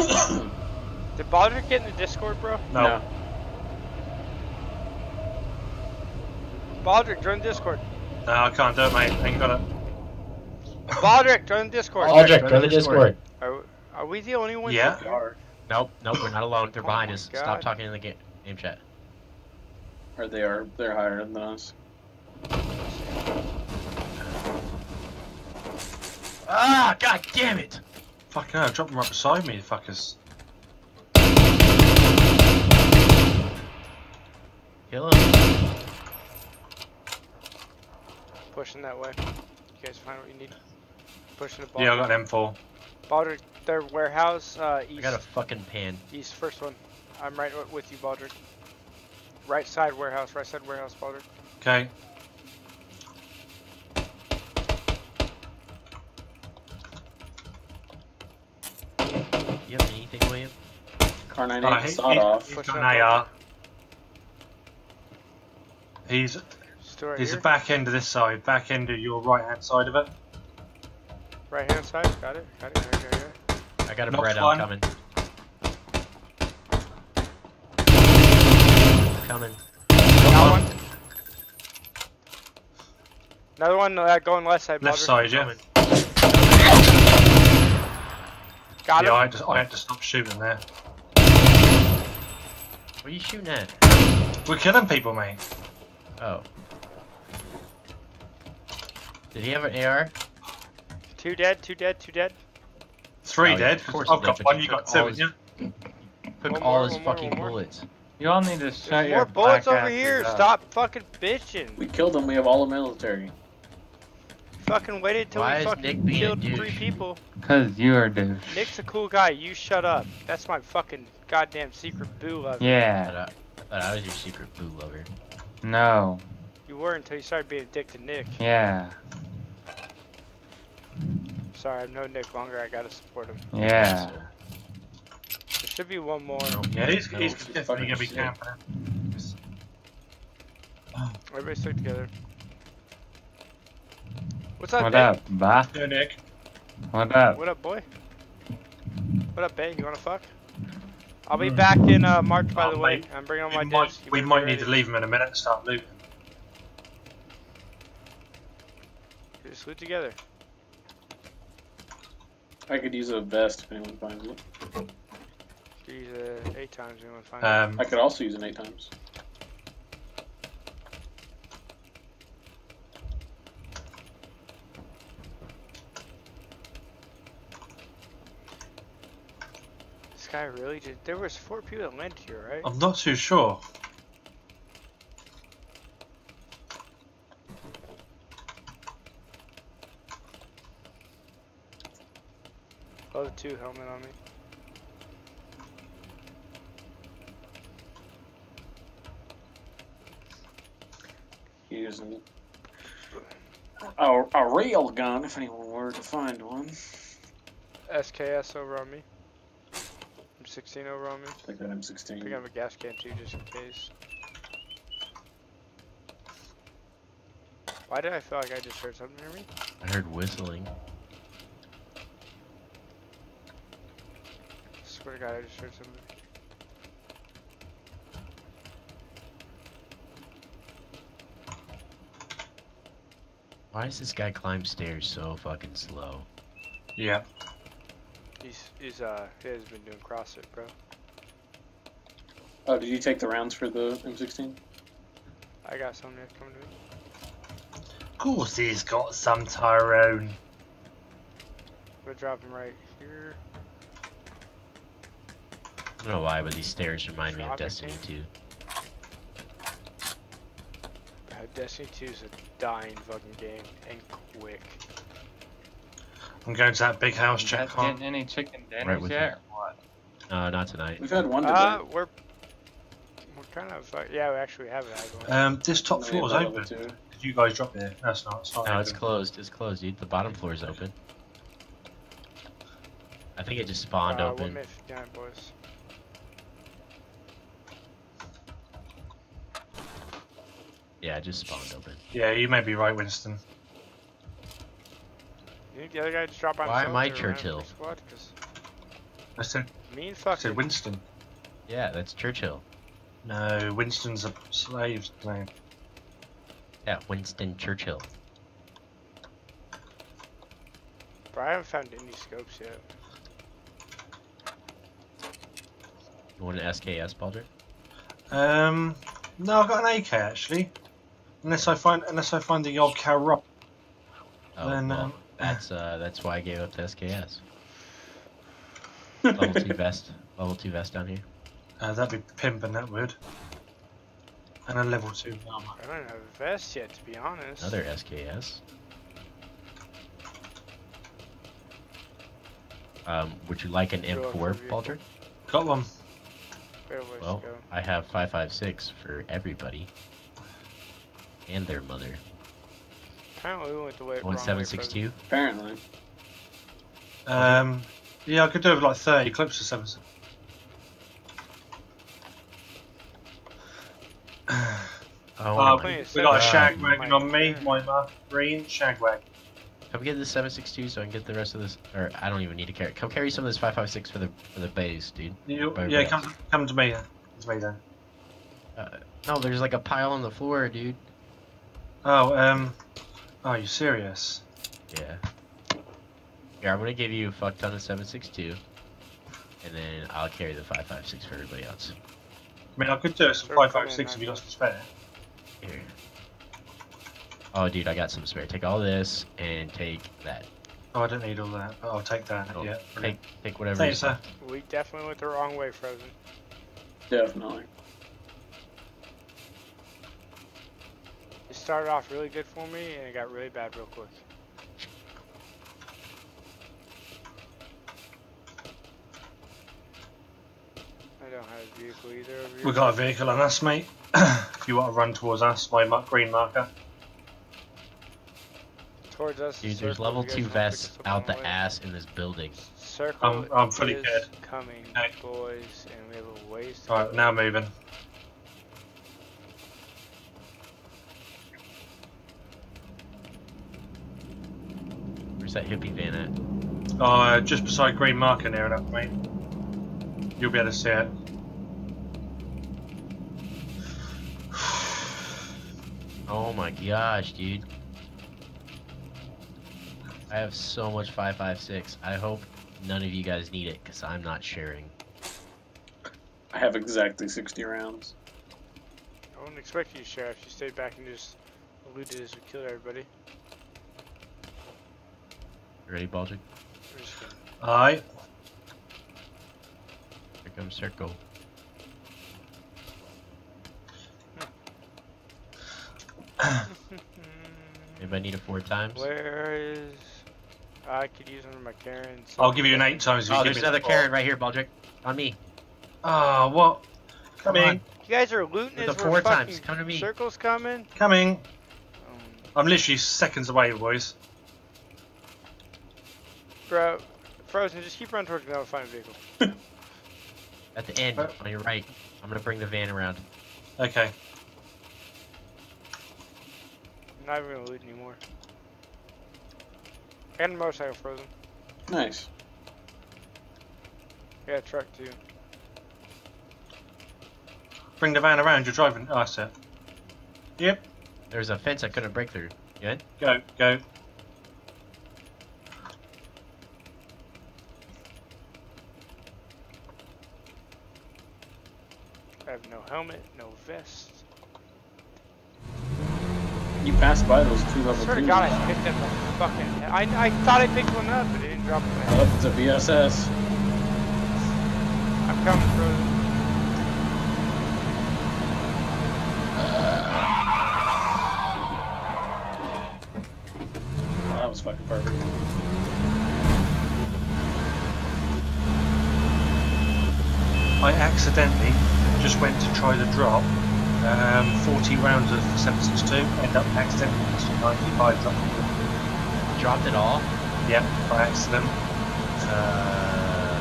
Did Baldrick get in the Discord, bro? No. Baldrick, join the Discord. No, I can't do it, mate. Ain't got it. Baldrick, join the Discord. Aldrich, join the Discord. Are, are we the only ones? Yeah. We are. Nope, nope, we're not alone. They're Oh behind us. God. Stop talking in the ga- game chat. Or they are. They're higher than us. Ah, god damn it! Fucking hell, drop them right beside me, fuckers. Kill him. Pushing that way. You guys find what you need. Pushing the ball. Yeah, I got them four. Baldrick, their warehouse, uh, I got a fucking pan. East, first one. I'm right with you, Baldrick. Right side warehouse, right side warehouse, Baldrick. Okay. You have anything, William? Kar 98 Alright, sawed he- off. he's Push got an. He's right he's here. the back end of this side, back end of your right hand side of it. Right hand side. Got it. Got it. Got it. Got it. I got a Knocked bread, I'm coming. Coming. Got one. Another one uh, going left side. Left Baldrick. side, yeah. Coming. Got yeah, I him. had, to, I had to stop shooting there. What are you shooting at? We're killing people, mate. Oh. Did he have an AR? Two dead, two dead, two dead. Three Oh, yeah, dead. of course I've got one. You got took two, all haven't? Took One all more, his one more, fucking more. bullets. You all need to shut There's your more bullets over here. up. Stop fucking bitching. We killed them. We have all the military. Fucking waited till Why we fucking Nick killed three people. Cause you are douche. Nick's a cool guy. You shut up. That's my fucking goddamn secret boo lover. Yeah. thought I, I I was your secret boo lover. No. You were until you started being a dick to Nick. Yeah. Sorry, I've known Nick longer. I gotta support him. Yeah. So, There should be one more. Yeah, he's, no, he's definitely gonna be fucking camping. Everybody stick together. What's up, What Nick? up, bah? Yeah, Nick. What up? What up, boy? What up, babe? You wanna fuck? I'll be back in uh, March, by Oh, the way. mate, I'm bringing all We my might, discs. You we might be need to leave him in a minute and start looting. Just loot together. I could use a vest if anyone finds it. These uh, eight times. You wanna find it? Um, I could also use an eight times. Guy really did. There was four people that landed here, right? I'm not too sure. Level two helmet on me. Using a, a rail gun if anyone were to find one. SKS over on me. M16 over on me. Like that I M16. think I have a gas can too, just in case. Why did I feel like I just heard something near me? I heard whistling. Swear to God, I just heard something. Why does this guy climb stairs so fucking slow? Yeah. He's, he's uh, he has been doing CrossFit, bro. Oh, did you take the rounds for the M16? I got something that's coming to me. Of course he's got some Tyrone. I'm gonna drop him right here. I don't know why, but these stairs remind me of Traffic Destiny 2. Uh, Destiny 2 is a dying fucking game, and quick. I'm going to that big house You check guys on. getting any chicken Right dinners with yet? Or what? No, not tonight. We've had one today. Uh, we're we're kind of uh, yeah, we actually have it. Um, this top floor is open. level. Did you guys drop it? That's not. It's not No, it's closed. It's closed, dude. The bottom floor is open. I think it just spawned uh, open. One minute fifty nine, boys. Yeah, it just spawned open. Yeah, you may be right, Winston. You think the other guy just dropped by Why am I Churchill? Squad? 'Cause I said, me and I said Winston. Yeah, that's Churchill. No, Winston's a slave's name. Yeah, Winston Churchill. Bro, I haven't found any scopes yet. You want an SKS, Baldur? Um, no, I've got an AK actually. Unless I find, unless I find the old Carrot. Oh, Then, well, um, that's uh, that's why I gave up the SKS. Level two vest. Level two vest down here. Uh, that'd be pimping, that would. And a level two armor. I don't have a vest yet, to be honest. Another SKS. Um, would you like an Go up for M4, vehicle. Baldur? Got one. Well. I have 556 for everybody. And their mother. Apparently we went the way. One wrong seven way six for- two. Apparently. Um, yeah, I could do it with like 30 clips or something. Oh, Uh, my- we got a shag Uh, wagon on me, my green shag wagon. Come get the 762 so I can get the rest of this. Or I don't even need to carry. Come carry some of this 556 for the for the base, dude. You, yeah, rails. come, come to me. then. Come to me then. Uh, no, there's like a pile on the floor, dude. Oh, um, oh, you serious? Yeah. Here, I'm gonna give you a fuck ton of 762. And then I'll carry the 556 for everybody else. I mean, I could do it some 556 if you in, got some spare. Here. Oh, dude, I got some spare. Take all this and take that. Oh, I don't need all that. but I'll take that. Oh, yeah. Take take whatever. Thanks, you sir. We definitely went the wrong way, Frozen. Definitely. Started off really good for me, and it got really bad real quick. I don't have a vehicle either. Over here. We got a vehicle on us, mate. if you want to run towards us, my green marker. towards us. Dude, there's level two wanna pick us vests out the way? ass in this building. Circle I'm- I'm fully good. coming, Okay. boys, and we have a ways Alright, now moving. Where's that hippie van at? Uh, just beside green marker near enough, mate. You'll be able to see it. Oh my gosh, dude. I have so much 556. I hope none of you guys need it because I'm not sharing. I have exactly 60 rounds. I wouldn't expect you to share if you stayed back and just looted as we killed everybody. You ready, Baldrick? We're just gonna- Aye. Here comes Circle. Anybody need it four times? Where is? I could use one of my Karens. I'll give you an eight times if you Oh, give there's another the Karen right here, Baldrick. On me. Ah, what? Come Coming. on. You guys are looting There's as a we're four fucking times. Come to me. circles coming. Coming. Um, I'm literally seconds away, boys. Bro, Frozen, just keep running towards me. I'll find a vehicle. At the end, Uh, on your right. I'm gonna bring the van around. Okay. I'm not even gonna loot anymore. And a motorcycle, Frozen. Nice. Yeah, truck too. Bring the van around. You're driving. Oh, that's it. Yep. There's a fence I couldn't break through. Good? Go. Go. I have no helmet, no vest. You passed by those two I level swear to. God, I picked up a fucking. I I thought I picked one up, but it didn't drop it. Oh, it's a VSS. I'm coming, Frozen. Oh, that was fucking perfect. I accidentally just went to try the drop. Um, 40 rounds of 762. End up accidentally just 95 drop. Dropped it all. Yep, by accident. Uh,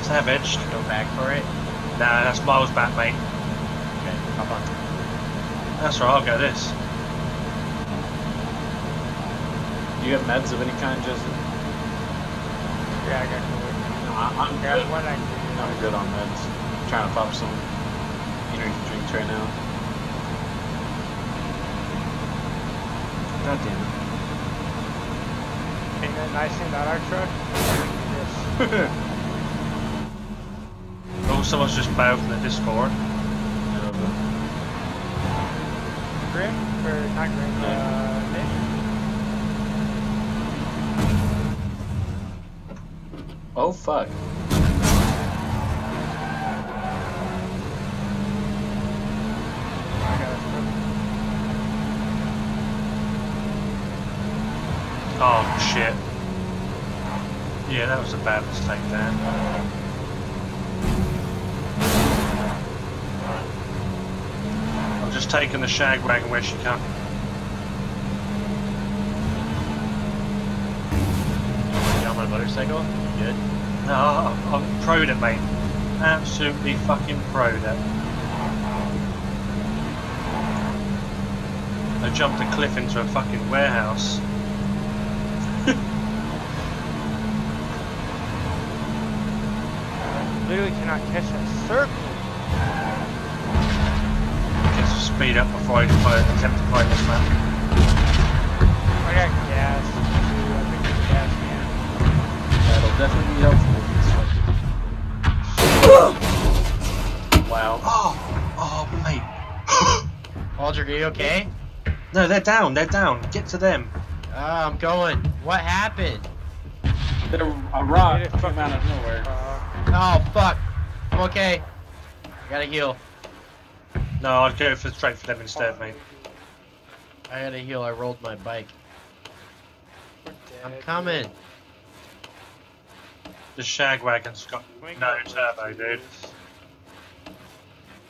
Savage. go back for it. Nah, that's miles back, mate. Okay, hop on. That's right. I'll go this. Do you have meds of any kind, Jesse? Yeah, I got covered. I- I'm good. one, I'm good on meds. Trying to pop some energy drinks right now. God damn it. Ain't that nice thing about our truck? Yes. Oh, someone's just bailed from the Discord. Grim? Or not Grim, uh, Nick? Oh fuck. I got it. Oh shit. Yeah, that was a bad mistake, Dan. I'm just taking the shag wagon where she can. Get on my motorcycle. Good. No, I'm, I'm it, mate. Absolutely fucking proed it. I jumped a cliff into a fucking warehouse. Literally cannot catch that circle. Get some speed up before I try- attempt to climb this map. I got gas. Too. I think there's gas can. That'll definitely be helpful. wow. Oh, oh, mate. Baldrick, are you okay? No, they're down. They're down. Get to them. Ah, I'm going. What happened? There, a rock it came fucking- out of nowhere. Uh, Oh fuck. I'm okay. I gotta heal. No, I'd go for straight for them instead, mate. I gotta heal. I rolled my bike. I'm coming. The shag wagon's got We no got turbo, much to dude.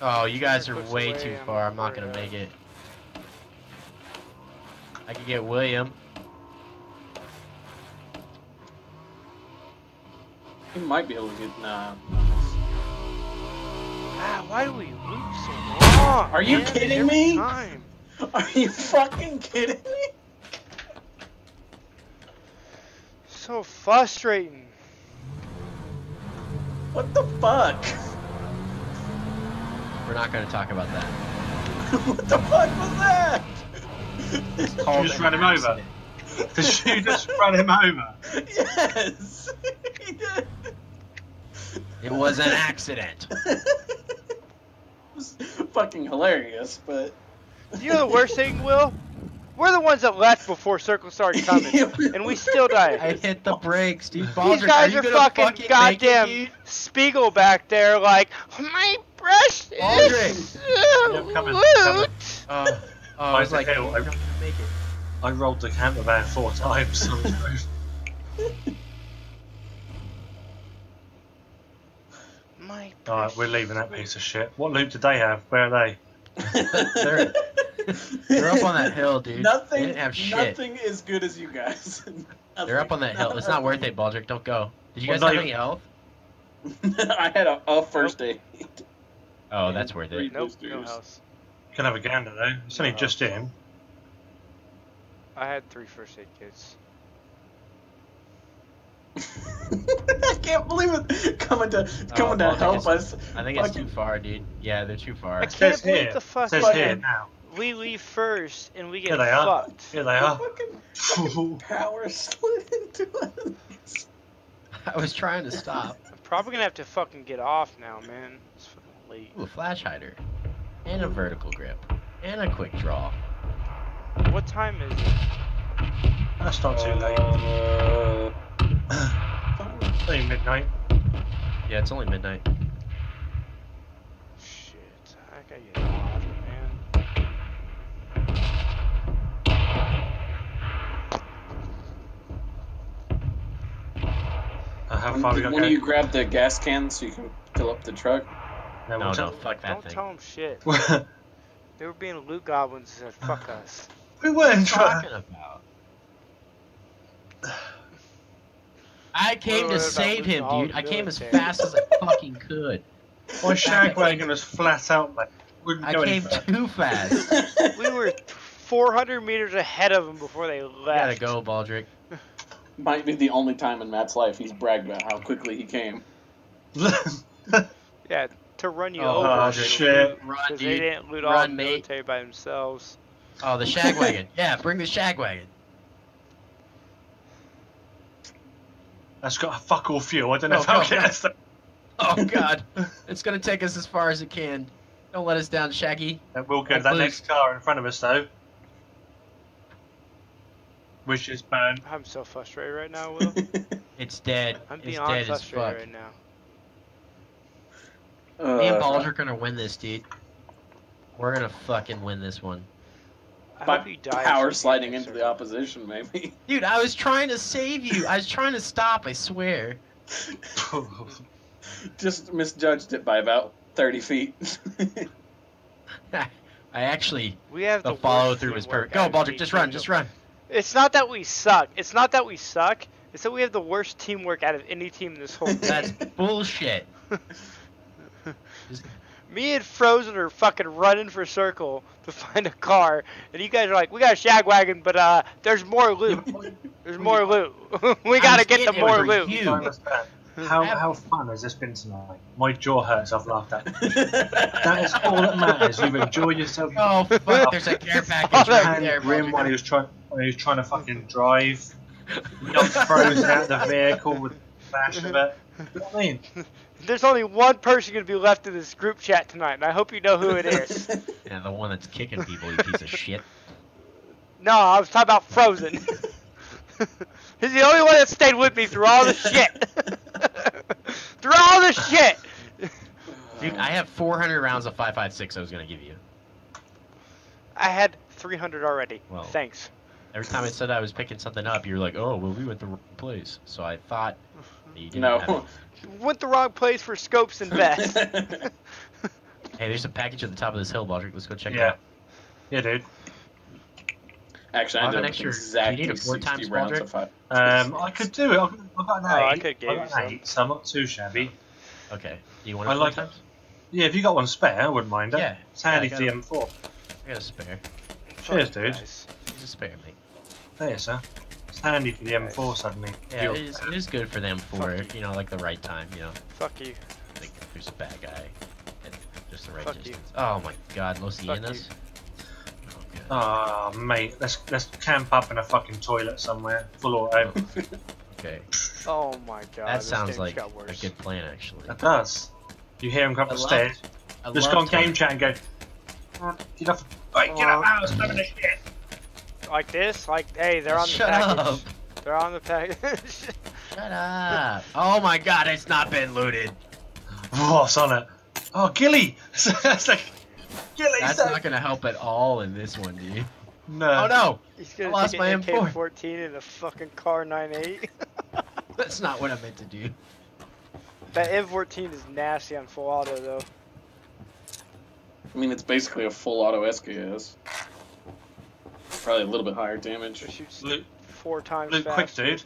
Oh, you guys are way too far. I'm not gonna make it. I could get William. He might be able to get. Nah. Ah, why do we lose so long? Are you man? kidding me? Time. Are you fucking kidding me? So frustrating. What the fuck? We're not gonna talk about that. what the fuck was that? You just ran him over. Because you just ran him over. yes. He did. It was an accident. it was fucking hilarious, but You know the worst thing, Will? We're the ones that left before Circle started coming, and we still died. I hit the brakes, dude. These guys you are gonna fucking, make it, goddamn? Spiegel back there, like my precious Aldrich. Yep, coming, loot." coming. Uh, oh, I was like, the you're not I- gonna make it. I rolled the camper van four times. On the road. My Alright, we're leaving that piece of shit. What loot did they have? Where are they? They're- They're up on that hill, dude. Nothing. They didn't have shit. Nothing is good as you guys. They're up on that hill. It's not worth it, Baldrick. Don't go. Did you guys not have any health? I had a, a first aid. Oh, that's worth it. Nope, no boosters. house. Can have a gander though. It's only No. just in. I had three first aid kits. I can't believe it coming to coming Oh, to help us. I think it's Fucking- too far, dude. Yeah, they're too far. I can't says believe here. the It fucking says here now. we leave first and we get Here they are. fucked. Here they are. Fucking power slid into us. I was trying to stop. I'm probably gonna have to fucking get off now, man. It's fucking late. Ooh, a flash hider. And a vertical grip. And a quick draw. What time is it? That's not too late. Uh, It's only midnight. Yeah, it's only midnight. Shit, I gotta get off, man. Uh, how when far we got when to you grab the gas can so you can fill up the truck. No, No, we'll no, tell- fuck that Don't thing. tell them shit. They were being loot goblins and said, fuck us. We weren't What are you talking about? I came to save him, dude. the I came as fast as I fucking could. My shag wagon was flat out, mate. Wouldn't I go any came too fast. We were 400 meters ahead of them before they left. Gotta go, Baldrick. Might be the only time in Matt's life he's bragged about how quickly he came. Yeah, to run you Oh, over. oh, shit. Run, Because they dude. didn't loot all Run, the mate. military by themselves. Oh, the shag wagon. Yeah, bring the shag wagon. That's got a fuck all fuel. I don't know Oh, if I'll get us. Oh god, it's gonna take us as far as it can. Don't let us down, Shaggy. Uh, We'll go to that Hopefully- next car in front of us, though. Which is burned. I'm so frustrated right now, Will. It's dead. I'm it's beyond dead as frustrated fuck. right now. Me and Uh, Baldrick are gonna win this, dude. We're gonna fucking win this one. I by you die. power sliding into the opposition, maybe. Dude, I was trying to save you. I was trying to stop, I swear. Just misjudged it by about 30 feet. I actually, We have the the follow through was perfect. Go, out Baldrick, just run, just run. It's not that we suck. It's not that we suck. It's that we have the worst teamwork out of any team in this whole That's game. bullshit. Me and Frozen are fucking running for a circle to find a car, and you guys are like, "We got a shag wagon, but uh, there's more loot. There's more loot. we gotta get the more loot." you. How, how fun has this been tonight? My jaw hurts. I've laughed at. That is all that matters. You've enjoyed yourself. Oh fuck, there's a care package that- right there, Grim when he was trying when he was trying to fucking drive. Knocked frozen out the vehicle with flash of it. You know what I mean? There's only one person gonna be left in this group chat tonight, and I hope you know who it is. Yeah, the one that's kicking people, you piece of shit. No, I was talking about Frozen. He's the only one that stayed with me through all the shit. through all the shit. Dude, I have 400 rounds of 5.56 I was gonna give you. I had 300 already. Well. Thanks. Every time I said I was picking something up, you were like, "Oh, well, we went the wrong place." So I thought that you didn't have No. It. You went the wrong place for scopes and vests. Hey, there's a package at the top of this hill, Baldrick. Let's go check it out. Yeah, dude. Actually, I I'll have ended an up extra- with do you need a four 60 times rounds of five. Um, I could do it. I've I've got an eight. Oh, I could've gave I've you got some. an eight, so I'm not too shabby. Okay. Do you want it I four like it. Yeah, if you got one spare, I wouldn't mind it. Yeah. It's handy Yeah, for I the got M4. I got a spare. Cheers, dude. Nice. Use a spare, mate. There, sir. It's handy for the M4 suddenly. Yeah, it is, it is good for them for Fuck you know like the right time. You know, Fuck you. like if there's a bad guy, and just the right Fuck you. distance. Oh my God, Los Fuck Hienas. Oh, ah, God. Oh, mate, let's let's camp up in a fucking toilet somewhere, full oh, auto. Okay, Oh my god. that sounds game's like a good plan actually. That does. You hear him come up I the stairs. Just go on Tony. game chat and go. "Oh, Get off! Right, get up now! Stop this shit! Like this? Like, hey, they're on the Shut package. up! They're on the package. Shut up! Oh my God, it's not been looted. Oh, What's on it? Oh, Ghillie! That's like Ghillie. That's not gonna help at all in this one, dude. No. Oh no, He's gonna I lost my M4. AK-14 in a fucking Kar 98. that's not what I meant to do. that M14 is nasty on full auto though. I mean, it's basically a full auto SKS. Probably a little bit higher damage. It shoots Luke, four times Luke, quick, dude.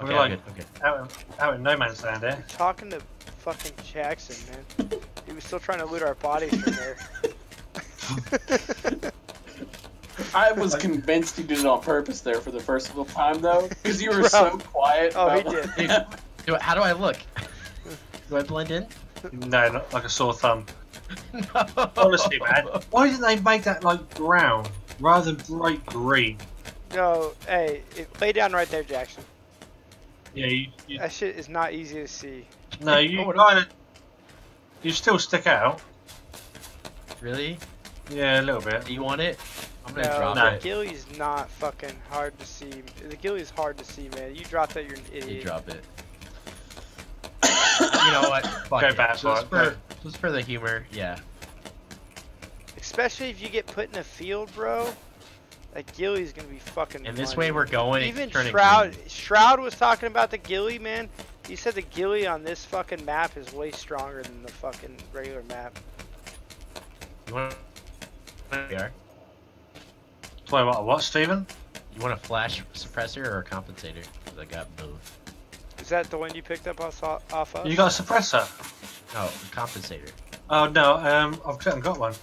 Okay, We're I'm like. Okay. out, in- out in no man's land here. Talking to fucking Jackson, man. He was still trying to loot our bodies from there. I was convinced he did it on purpose there for the first little time, though, because you were so quiet. Oh, he about- did. Do, how do I look? Do I blend in? No, not like a sore thumb. no. Honestly, man, why didn't they make that like brown rather than bright green? no, hey, it, lay down right there, Jackson. Yeah, you, you, That shit is not easy to see. no, you Oh, what- kind of, you still stick out. Really? Yeah, a little bit. Do you want it? I'm gonna No, drop No. the it. ghillie's not fucking hard to see. The ghillie's hard to see, man. You drop that, you're an idiot. You drop it. you know what? Fuck Go it. back just it, for just for the humor. Yeah. Especially if you get put in a field, bro. That ghillie's gonna be fucking. And this way we're going. Even it's turning Shroud, green. Shroud was talking about the ghillie, man. He said the ghillie on this fucking map is way stronger than the fucking regular map. You want? We. Play what? What, Stephen? You want a flash suppressor or a compensator? 'Cause I got both. Is that the one you picked up off, off us? You got a suppressor? No, a compensator. Oh no, um, I've got- got one.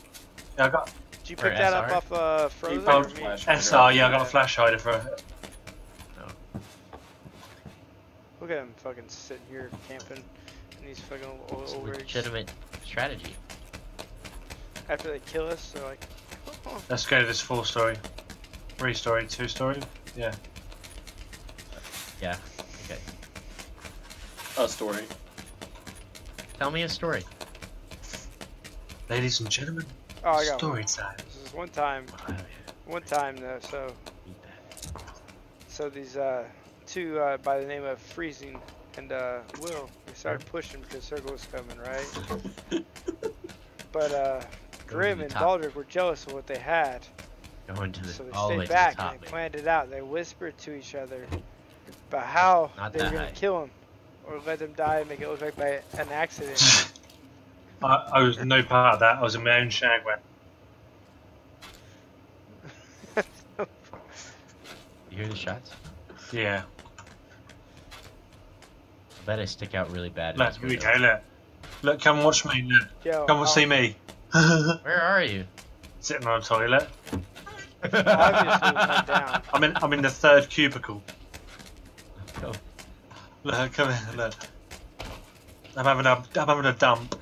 Yeah, I got Did you pick that up off uh, Frozen Oh, or? Flash. SR. Yeah, I got a flash hider for. it. Look at him fucking sitting here camping in these fucking o- It's a over legitimate strategy. After they kill us, they're like, oh, Let's go to this four story, three story, two story. Yeah. Yeah. Okay. A story. Tell me a story. Ladies and gentlemen, oh I got story one. time. This is one time, One time though. So, so these uh, two uh, by the name of Freezing and uh, Will, we started pushing because Circle was coming, right? But uh, Grim the and top. Baldric were jealous of what they had, Going to the so they the stayed to back the top. and they man. planned it out. They whispered to each other about how Not they were gonna kill him, or let them die and make it look like by an accident. I, I was no part of that. I was in my own shagway. You hear the shots? Yeah. I bet I stick out really bad. Look, this here we go. Look, look, come watch me. Look, Yo, come and see me. Where are you? Sitting on a toilet. Obviously, went down. I'm in. I'm in the third cubicle. Oh. Look, come here. Look. I'm having a. I'm having a dump.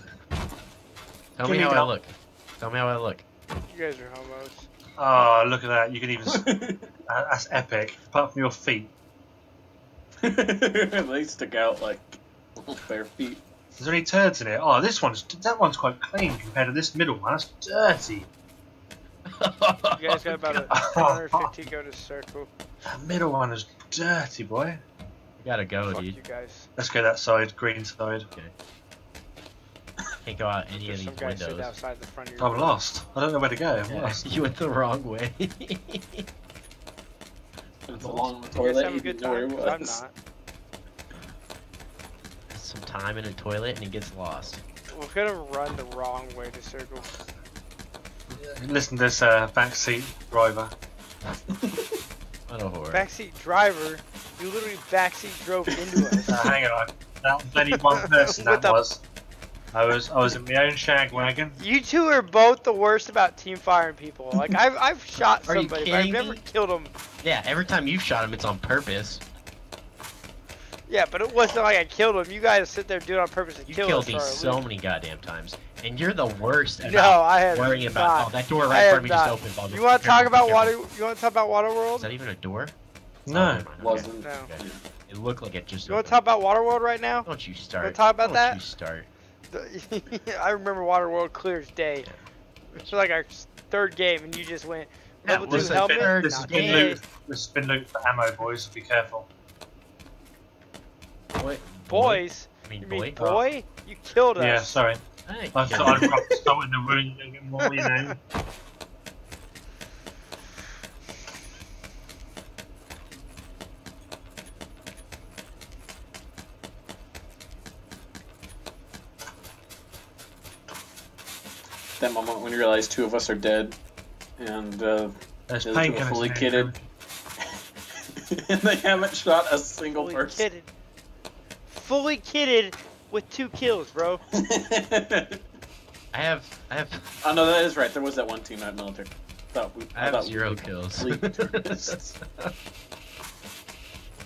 Tell me me how I look. Tell me how I look. You guys are homos. Oh, look at that. You can even. s- That's epic. Apart from your feet. they stick out like bare feet. Is there any turds in it? Oh, this one's. That one's quite clean compared to this middle one. That's dirty. You guys got about a 150 go to circle. That middle one is dirty, boy. You gotta go, Fuck dude. you guys. Let's go that side, green side. Can't go out any There's of these guys sitting windows. outside the front of your I'm lost. I don't know where to go. I'm Yeah, lost. you went the wrong way. It's a long You guys toilet. a You good didn't know where time? it 'Cause I'm not. Some time in a toilet and he gets lost. We're gonna run the wrong way to circle. Listen to this uh, backseat driver. What a whore. Backseat driver, you literally backseat drove into us. Uh, hang on, that was only one person. That the- was. I was I was in my own shag wagon. You two are both the worst about team firing people. Like I've I've shot Are you somebody, but I've never me? killed them. Yeah, every time you've shot him, it's on purpose. Yeah, but it wasn't like I killed him. You guys sit there doing it on purpose to You kill killed us. me for our so many goddamn times, and you're the worst No, about I have worrying about. not. Oh, that door right in front of me have just opened. Baldwin. You want to talk about water? careful. You want to talk about Water Is that even a door? No. Oh. Wasn't. No. Okay. It looked like it just. You want to talk about Water World right now? Don't you start. talk about Don't that? You start. I remember Water World clear as day. It's like our third game, and you just went Yeah, level well, two so helmet. This has been loot. This has been loot for ammo, boys. Be careful. Boy, Boys, I mean, you boy. mean boy? You killed us. Yeah, sorry. Hey. I thought I'd rock start in the room more, you know. That moment when you realize two of us are dead, and uh, There's Those two are fully kitted. and they haven't shot a single Fully person. kitted. Fully kitted with two kills, bro. I have, I have, oh no, that is right. There was that one team at military. Thought we, I have thought we zero kills.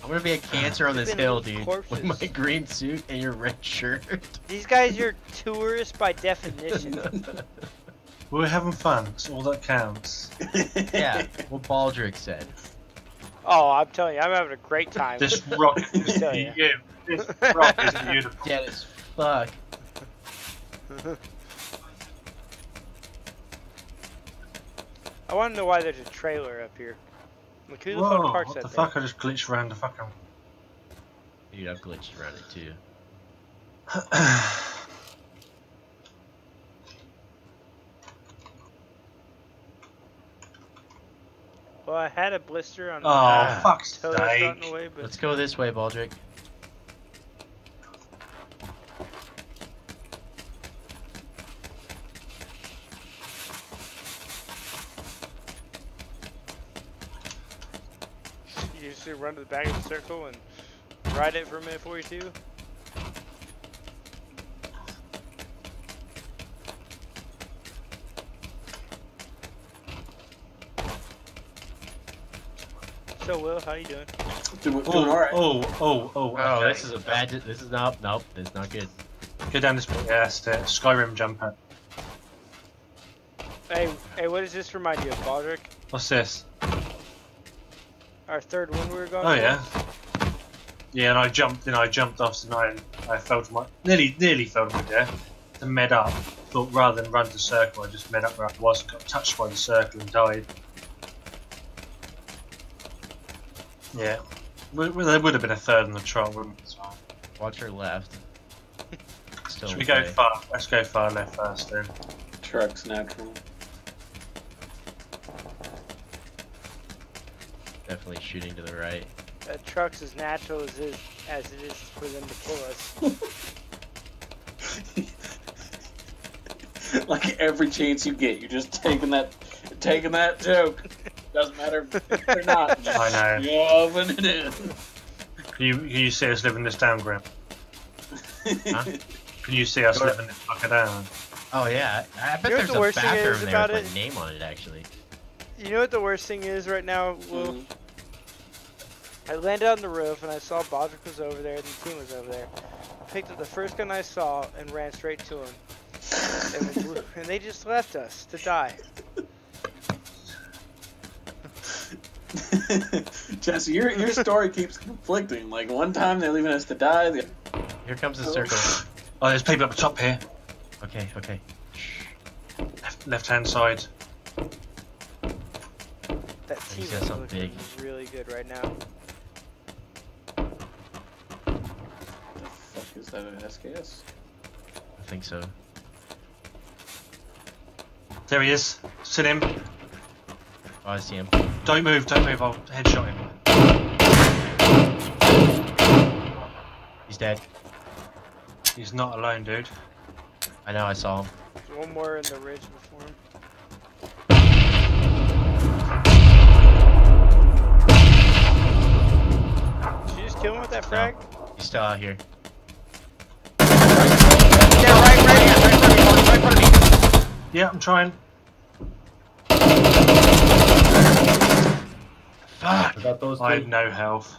complete terrorists. I'm gonna be a cancer on this hill, dude. corpses. With my green suit and your red shirt. These guys are tourists by definition. We're having fun. It's all that counts. yeah, what Baldrick said. oh, I'm telling you, I'm having a great time. This rock is tell for ya. you. This rock is beautiful. Dead as fuck. I want to know why there's a trailer up here. Like, who the fuck Whoa, parks what that the thing? fuck? I just glitched around the fucking. Dude, I've glitched around it too. Well, I had a blister on oh, my fuck's toe that's gotten sake. away, but Let's go this way, Baldrick. you just run to the back of the circle and ride it for a minute 42. So Will, how you doing? doing, oh, doing Oh, all right. oh, oh, oh. Oh, okay. this is a bad. This is not. Nope, this is not good. Go down this bit. Yeah, that's the Skyrim jumper. Hey, hey, what does this remind you of, Baldrick? What's this? Our third one we were going. Oh for? yeah. Yeah, and I jumped. Then I jumped off the nine. I fell to my nearly, nearly fell to my death. To med up. Thought rather than run the circle, I just med up where I was. Got touched by the circle and died. Yeah. Well, well, there would have been a third in the trial, wouldn't it? Watch your left. Still Should in we go far? Let's go far left first then. Trucks natural. Definitely shooting to the right. That truck's as natural as is as it is for them to kill us. like every chance you get, you're just taking that, taking that joke. Doesn't matter if they're not. I know. You're open it in. Can you, can you see us living this down, Grim? Huh? Can you see us Sure. living this fucker down? Oh yeah, I I bet You know what there's the a worst thing bathroom is there about with it? my name on it actually. You know what the worst thing is right now, Will? Mhm. I landed on the roof and I saw Bodrick was over there and the team was over there. I picked up the first gun I saw and ran straight to him. And, we- and they just left us to die. Jesse, your your story keeps conflicting. Like one time they're leaving us to die. The Here comes the oh. circle. Oh, there's people up the top here. Okay, okay. Left, left hand side. That team He's is looking big. really good right now. The fuck is that an SKS? I think so. There he is. Sit him. Oh, I see him. Don't move, don't move. I'll headshot him. He's dead. He's not alone, dude. I know, I saw him. There's one more in the ridge before him. Did you just kill him with that frag? He's still out here. Yeah, right, right here, right in front of me, right in front of me. Yeah, I'm trying. Fuck! I got those I have no health.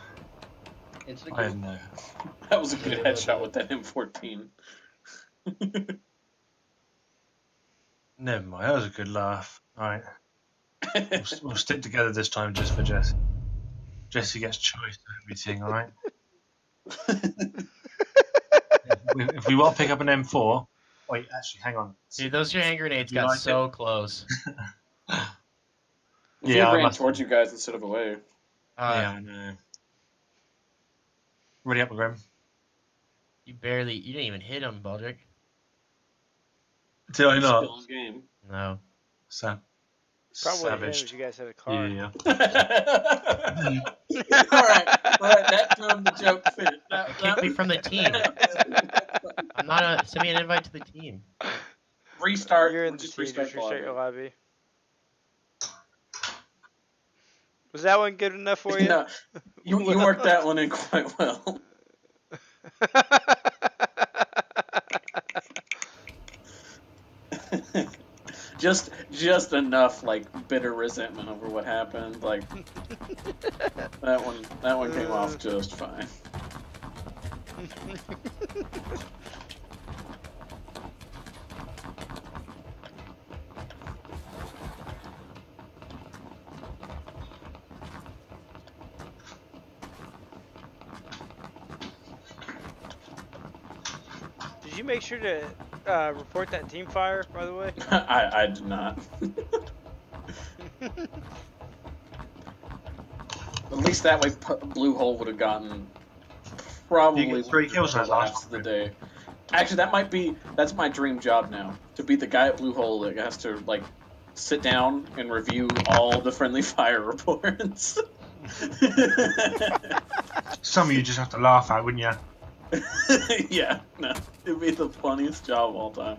It's I have no. That was a good headshot with that M14. Never mind. That was a good laugh. All right, we'll, we'll stick together this time just for Jesse. Jesse gets choice of everything. All right. if, if we want to pick up an M4, wait. Actually, hang on. Dude, those your hand grenades You got like so close. If Yeah, I ran must- towards you guys instead of away. Uh, yeah, I know. Ready up, Grim. You barely, you didn't even hit him, Baldrick. Did I not? Still in game. No. So. Probably savaged. you guys had a car. Yeah. alright, alright, that drove the joke fit. That, Kick me from the team. I'm not a, send me an invite to the team. Restart. You're in the just team, restart just restart your lobby. lobby. Was that one good enough for you? No, you, you worked that one in quite well. just just enough like bitter resentment over what happened. Like that one that one came off just fine. Did you make sure to uh, report that team fire, by the way? I I did not. At least that way, Bluehole would have gotten probably You get three kills the that last last of the day. Actually, that might be that's my dream job now to be the guy at Bluehole that has to like sit down and review all the friendly fire reports. Some of you just have to laugh at, wouldn't you? yeah, no, it'd be the funniest job of all time.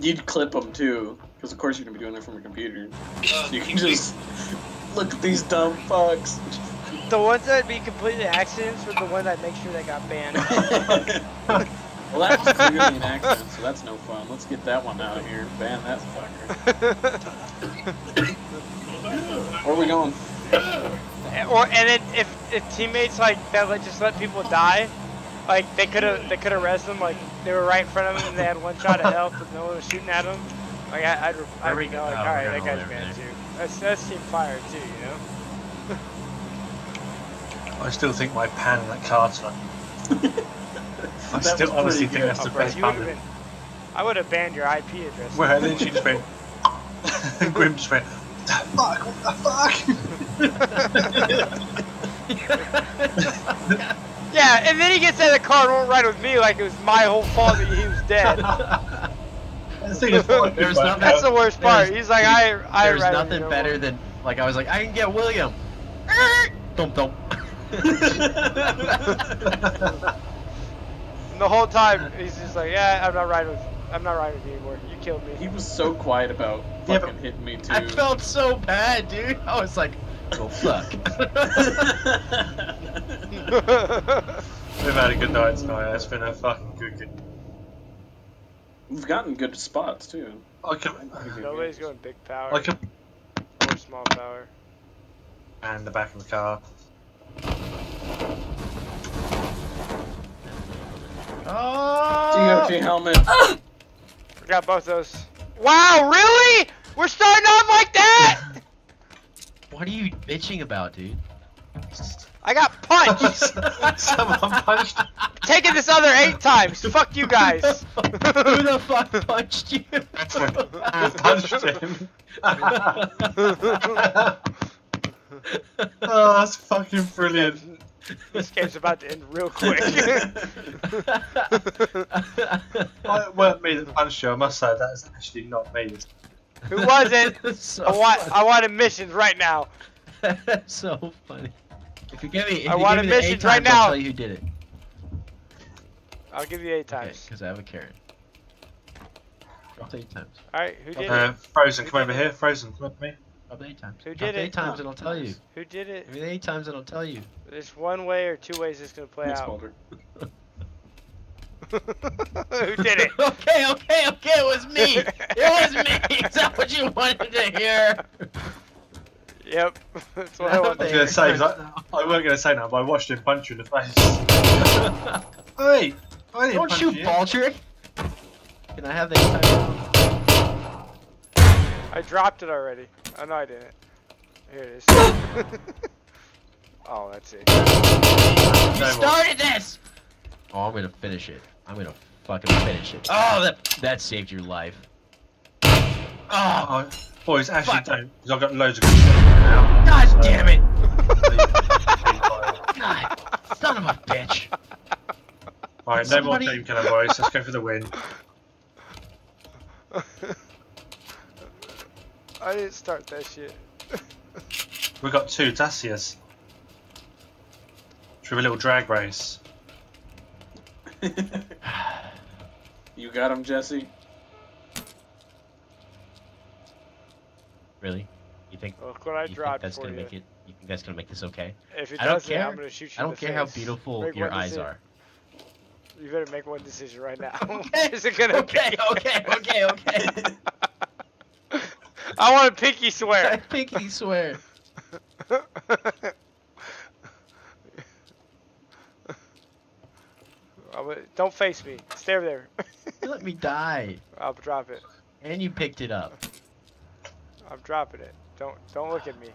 You'd clip them too, because of course you're gonna be doing it from your computer. Uh, you can just look at these dumb fucks. The ones that'd be completely accidents were the ones that make sure they got banned. well, that was clearly an accident, so that's no fun. Let's get that one out of here. Ban that fucker. Where are we going? or and then if, if teammates like that let just let people die, like they could have they could have res them like they were right in front of them and they had one shot of health but no one was shooting at them. Like I, I'd, I'd There we be go. like, Oh, all we're right, gonna that guy's banned too. That's that's team fire too, you know. I still think my pan and that Carter. I still honestly pretty think that's the Oh, bro, best you pan. been. I would have banned your IP address. Well, then she just went. Grim just went. Fuck! What the fuck? Yeah, and then he gets out of the car and won't ride with me like it was my whole fault that he was dead. The thing is, what I There's did nothing- was- That's the worst part. There's- He's like, I, I. There's nothing better know. than, like, I was like, I can get William. Thump thump. And the whole time he's just like, yeah, I'm not riding with, I'm not riding with you anymore. You killed me. He was so quiet about Yeah, fucking hitting me too. I felt so bad, dude. I was like, oh fuck. We've had a good night tonight. It's been a fucking good game. We've gotten good spots too. I can, Nobody's going big power I can, or small power. and the back of the car. Oh! DOG helmet. We got both those. Wow, really? We're starting off like that? What are you bitching about, dude? I got punched. Someone punched. taking this other eight times. Fuck you guys. Who the fuck punched you? I punched him. oh, that's fucking brilliant. this game's about to end real quick. Well, it weren't me that punched you, I must say, that is actually not me. Who was it? so I want funny. I want admissions right now. That's so funny. If you give me, if I you want give me the admissions right times, I'll now. tell you who did it. I'll give you eight times. because I have a Karen. Drop the eight times. Alright, who did Uh, it? Frozen, come over here. Frozen, come up to me. Drop the eight times. Who Drop did the it? eight times and I'll tell you. Who did it? Give me the eight times and I'll tell you. There's one way or two ways it's gonna play Thanks, out. Baldur. who did it? okay, okay, okay, it was me. It was me. Is that what you wanted to hear? Yep. That's what I I was hear. going to say, 'cause I, I weren't going to say that, but I watched him punch you in the face. hey, I didn't Don't punch shoot you. Baldric. Can I have the eight times? I dropped it already. Oh no, I didn't. Here it is. oh, that's it. You started this. Oh, I'm gonna finish it. I'm gonna fucking finish it. Oh, that that saved your life. Oh, boys, actually Fuck. don't, because I've got loads of good shit now. god damn it! Alright, God, son of a bitch. Alright, no more Somebody- dream killer, boys. Let's go for the win. I didn't start that shit. We've got two Dacias. Should we have a little drag race? you got him, Jesse. Really? You think? Look what I you think dropped that's for gonna you. make it? You think that's gonna make this okay? If it I don't care. I'm gonna shoot you I don't the care how beautiful Make your eyes decision. are. You better make one decision right now. Is it gonna Okay, be? okay, okay, okay. I want a pinky I swear. pinky swear. I'm don't face me. Stay over there. You let me die, I'll drop it. and you picked it up. I'm dropping it. Don't don't look at me.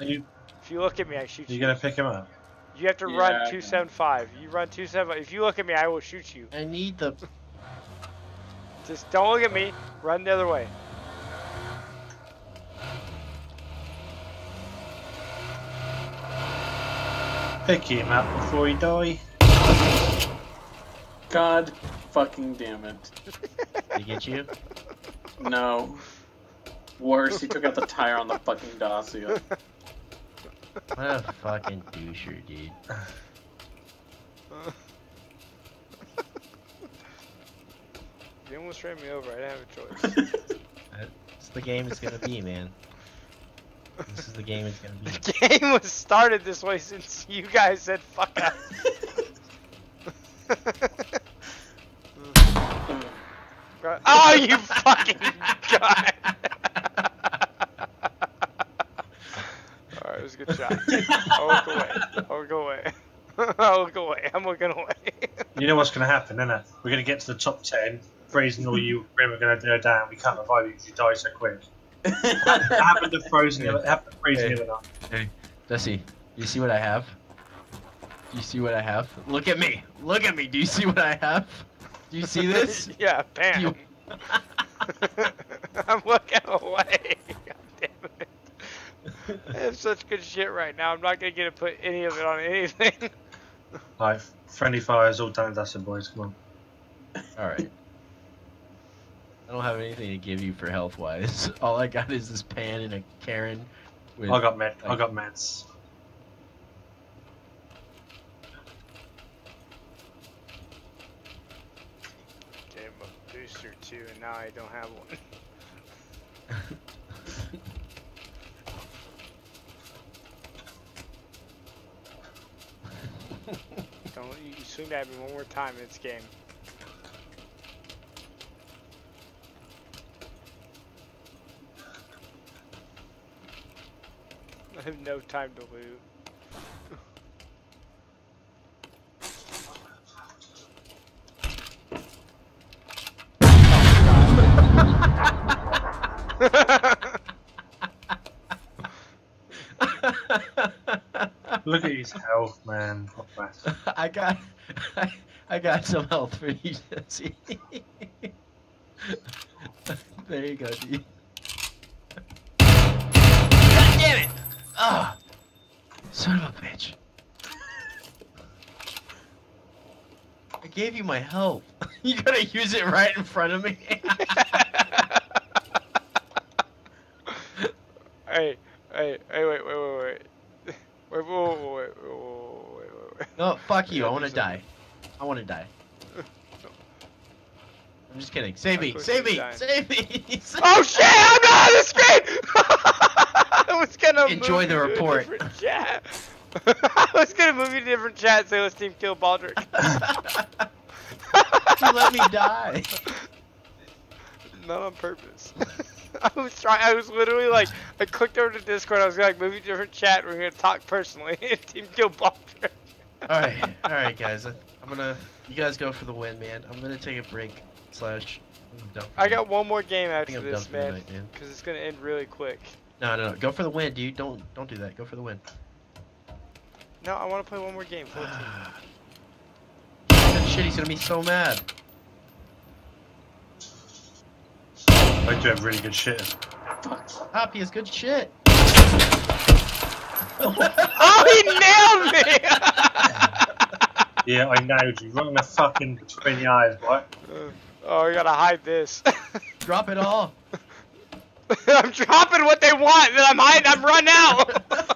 Are you, If you look at me, I shoot are you you. going to pick him up? You have to Yeah, run 275. You run 275. If you look at me, I will shoot you. I need the. Just don't look at me. Run the other way. Pick him up before he die. God fucking damn it. Did he get you? No. Worse, he took out the tire on the fucking Dacia. What a fucking doucher, dude. You almost ran me over. I didn't have a choice. It's the game it's gonna be, man. This is the game it's gonna be. the game was started this way since you guys said fuck out. oh, you fucking guy! Alright, it was a good shot. I'll look away. I'll look away. I'll look away. I'm looking away. You know what's going to happen, isn't it? We're going to get to the top 10. Freezing all you Grim are going to go down. We can't revive you because you die so quick. It happened to Frozen. the other- It happened to Freezing the other night. Jesse, you see what I have? Do you see what I have? Look at me! Look at me! Do you see what I have? Do you see this? yeah, bam. You- I'm looking away. God damn it. I have such good shit right now. I'm not gonna get to put any of it on anything. Like, friendly fires all done. That's it, boys. Come on. Alright. I don't have anything to give you for health wise. All I got is this pan and a Karen with I got med. I got meds. Gave him a booster too, and now I don't have one. Don't you you swing at me one more time in this game. I have no time to loot. Look at his health, man. What a mess. I got I, I got some health for you, Jesse. there you go, D. God damn it! Ah, son of a bitch. I gave you my help. you gotta use it right in front of me. Hey, hey, hey, wait, wait, wait, wait. Wait, wait, wait, wait, wait, wait, wait, wait. no, fuck you. I want to die. I want to die. I'm just kidding. Save me! Of course Save me! Save me! Oh shit! I'm not on the screen. I was gonna Enjoy move the you to a report. different chat. I was gonna move you to a different chat. and Say let's team kill Baldrick. you let me die. Not on purpose. I was trying. I was literally like, I clicked over to Discord. I was gonna like move you to a different chat. We're gonna talk personally. team kill Baldrick. All right, all right, guys. I- I'm gonna. You guys go for the win, man. I'm gonna take a break. Slash. I'm done for I the- got one more game after this, for the man, night, man. because it's gonna end really quick. No, no, no. Go for the win, dude. Don't, don't do that. Go for the win. No, I want to play one more game. 14. that shit. He's gonna be so mad. I do have really good shit. Fuck. Hoppy is good shit. oh, he nailed me! Yeah, I nailed you. Right in the fucking between the eyes, right? oh, I gotta hide this. Drop it all. I'm dropping what they want, and I'm hiding. I'm run out.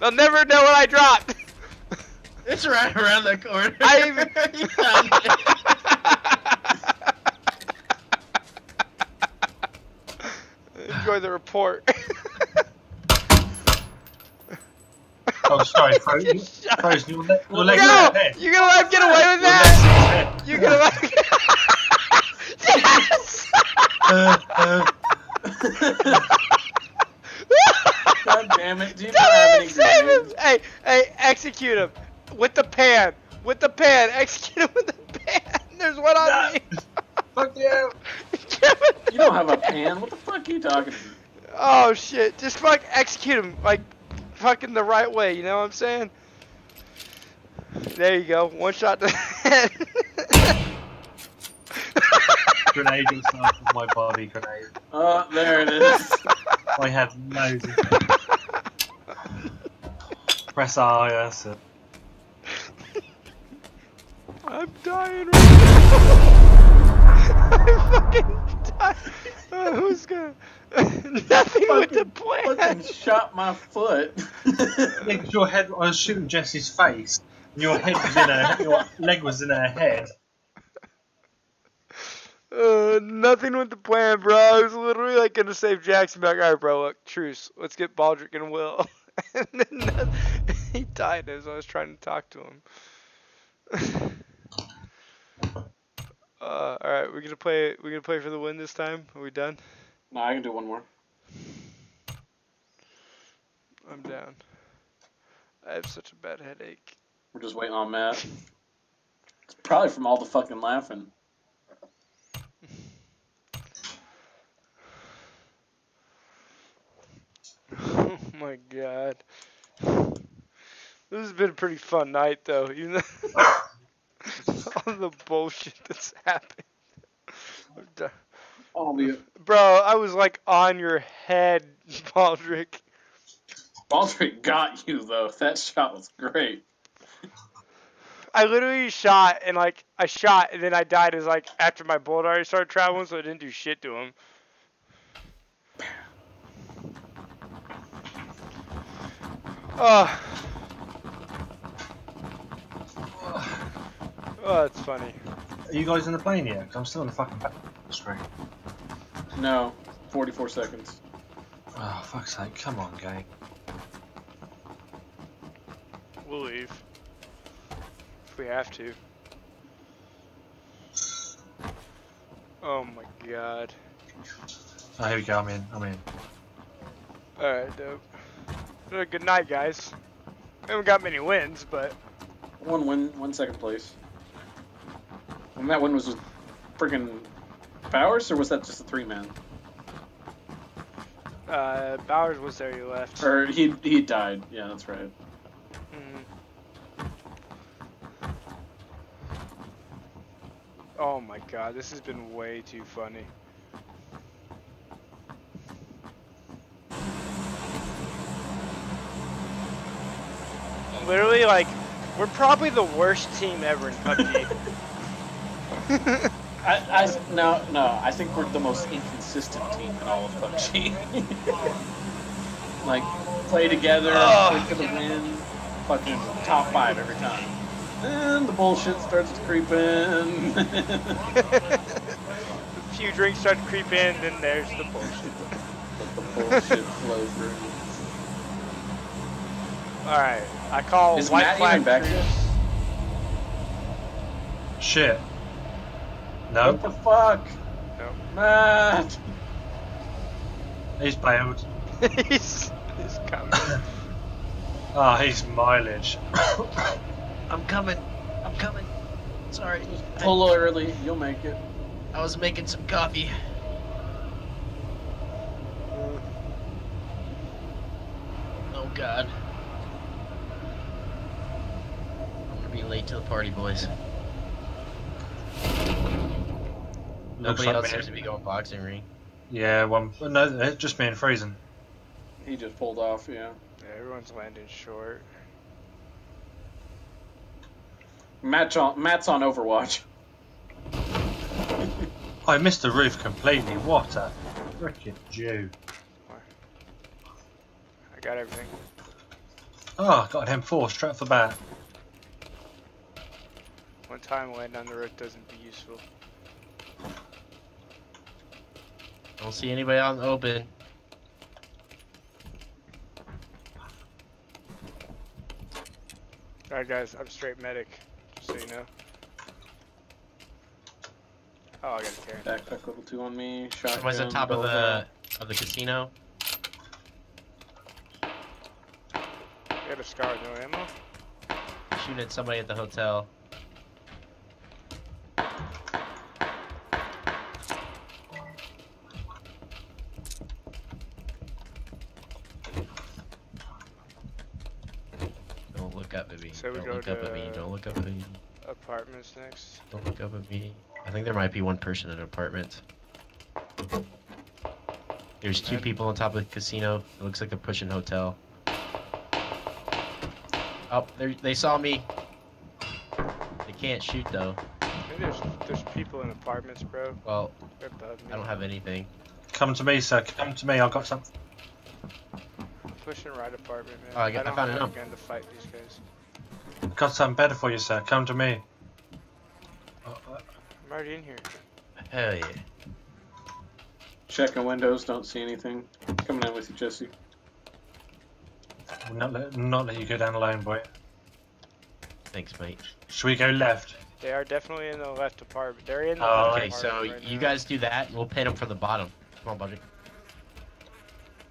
They'll never know what I dropped. It's right around the corner. I You found it. Enjoy the report. Oh, sorry, Frozen. Shut- Frozen, your, le- your No! legs are ahead. You gonna let him get away with that? legs are. You gonna let Yes! Uh, God damn it! Do you not have any Don't save him! Hey, hey, execute him with the pan, with the pan. Execute him with the pan. There's one on me. fuck you. You don't have a pan. What the fuck are you talking about? Oh shit! Just fuck execute him like fucking the right way. You know what I'm saying? There you go. One shot to the head. Grenade yourself with my Barbie grenade. Oh, there it is. I have no. Press R, yes. uh, I'm dying right now. I'm fucking dying. Uh, who's gonna? Nothing with the plan. Fucking shot my foot. Yeah, 'cause your head. I was shooting Jessie's face. And your head was in her. Your leg was in her head. Uh, nothing with the plan, bro. I was literally like gonna save Jackson. Back, all right, bro. Look, truce. Let's get Baldric and Will. and then that- he died as I was trying to talk to him. uh, all right, we're gonna play. We're gonna play for the win this time. Are we done? no, I can do one more. I'm down. I have such a bad headache. We're just waiting on Matt. It's probably from all the fucking laughing. Oh my god. This has been a pretty fun night though, even though all the bullshit that's happened. Bro, I was like on your head, Baldric. Baldric got you though. That shot was great. I literally shot and like I shot and then I died as like after my bullet already started traveling, so I didn't do shit to him. Oh. Oh, that's funny. Are you guys in the plane yet? 'Cause I'm still in the fucking back screen. No, 44 seconds. Oh, fuck's sake. Come on, gang. We'll leave. If we have to. Oh my god. Oh, here we go. I'm in. I'm in. Alright, dope. Uh, good night, guys. We haven't got many wins, but... One win, one second place. And that one was with friggin' Bowers, or was that just a three-man? Uh, Bowers was there, you left. Or he, he died. Yeah, that's right. Mm-hmm. Oh my god, this has been way too funny. Literally, like, we're probably the worst team ever in PUBG. I, I, no, no, I think we're the most inconsistent team in all of PUBG. like, play together, play for the win, fucking top five every time. And the bullshit starts creeping. a few drinks start to creep in, then there's the bullshit. the bullshit flows through. Alright, I call Is white Matt flag even back truce. yet? Shit. What the fuck? No. Matt! he's bailed. he's, he's coming. Ah, he's mileage. I'm coming. I'm coming. Sorry. I, Pull early, you'll make it. I was making some coffee. Oh god. I'm be late to the party, boys. Nobody like else me. seems to be going boxing ring. Yeah, one. No, it's just me and Friesen. He just pulled off, yeah. Yeah, everyone's landing short. Matt's on, Matt's on Overwatch. I missed the roof completely. What a frickin' Jew. I got everything. Oh, I got an M4 straight off the bat. One time land on the roof doesn't be useful. Don't see anybody out in the open. Alright guys, I'm straight medic, just so you know. Oh, I got a carry. Backpack level 2 on me. Shotgun. Somebody's on top of the of the casino. Got a scar with no ammo. Shooting at somebody at the hotel. Don't look up at me. So we Don't look up at me. Don't look up at me. Apartments next. Don't look up at me. I think there might be one person in an apartment. There's two people on top of the casino. It looks like they're pushing hotel. Oh, they saw me. They can't shoot though. Maybe there's there's people in apartments, bro. Well, They're above me. I don't have anything. Come to me, sir. Come to me. I've got some. Pushing right apartment, man. Oh, I got- I don't found have it a now. gun to fight these guys. Got something better for you, sir. Come to me. I'm already in here. Hell yeah. Checking windows, don't see anything. Coming in with you, Jesse. We'll not let, not let you go down alone, boy. Thanks, mate. Should we go left? They are definitely in the left apartment. They're in the Oh, left Okay, so right you now. guys do that, and we'll pin them from the bottom. Come on, buddy.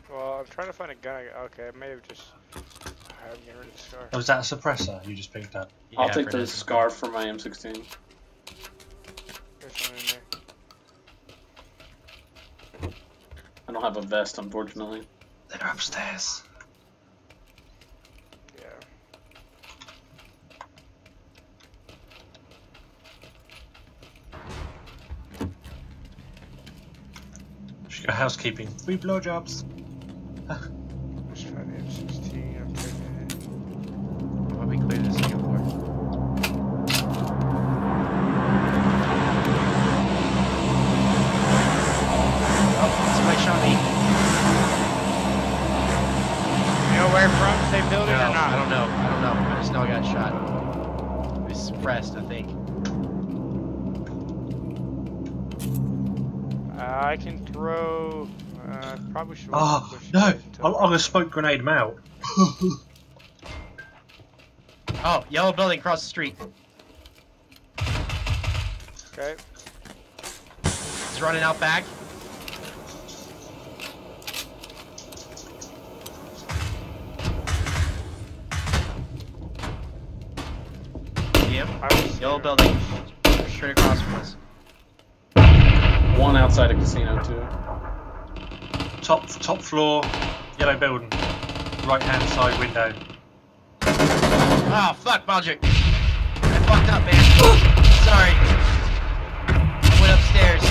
Well, I'm trying to find a gun. Okay, I may have just. I'm getting rid of the scar. Oh, was that a suppressor you just picked up? I'll take the now. scarf from my M16. There's one in there. I don't have a vest, unfortunately. They're upstairs. Yeah. Should go housekeeping. Three blowjobs. Let's try the M16. I'm taking it. Why don't clear the second floor? Oh, somebody shot me. You know where from? Same building No, or not? I don't know. I don't know. I just know I got shot. It was suppressed, I think. I can throw. Uh, probably should. Oh, push no. I'm, I'm going to smoke grenade him out. Oh, yellow building across the street. Okay. He's running out back. See him? I was Yellow building. Straight across from us. One outside a casino, too. Top top floor, yellow building. Right hand side window. Oh, fuck, Baldrick. I fucked up, man. Sorry. stairs.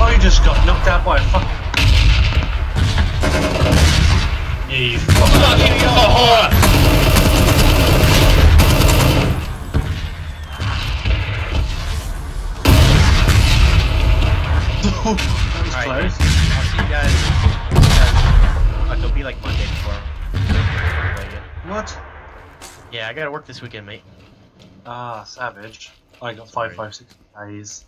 Oh, you just got knocked out by a fucking. Yeah, you fucking. That was Alright, close. I'll see you guys. guys it'll be like Monday before. What? Yeah, I gotta work this weekend, mate. Ah, savage. I got five, five, six days.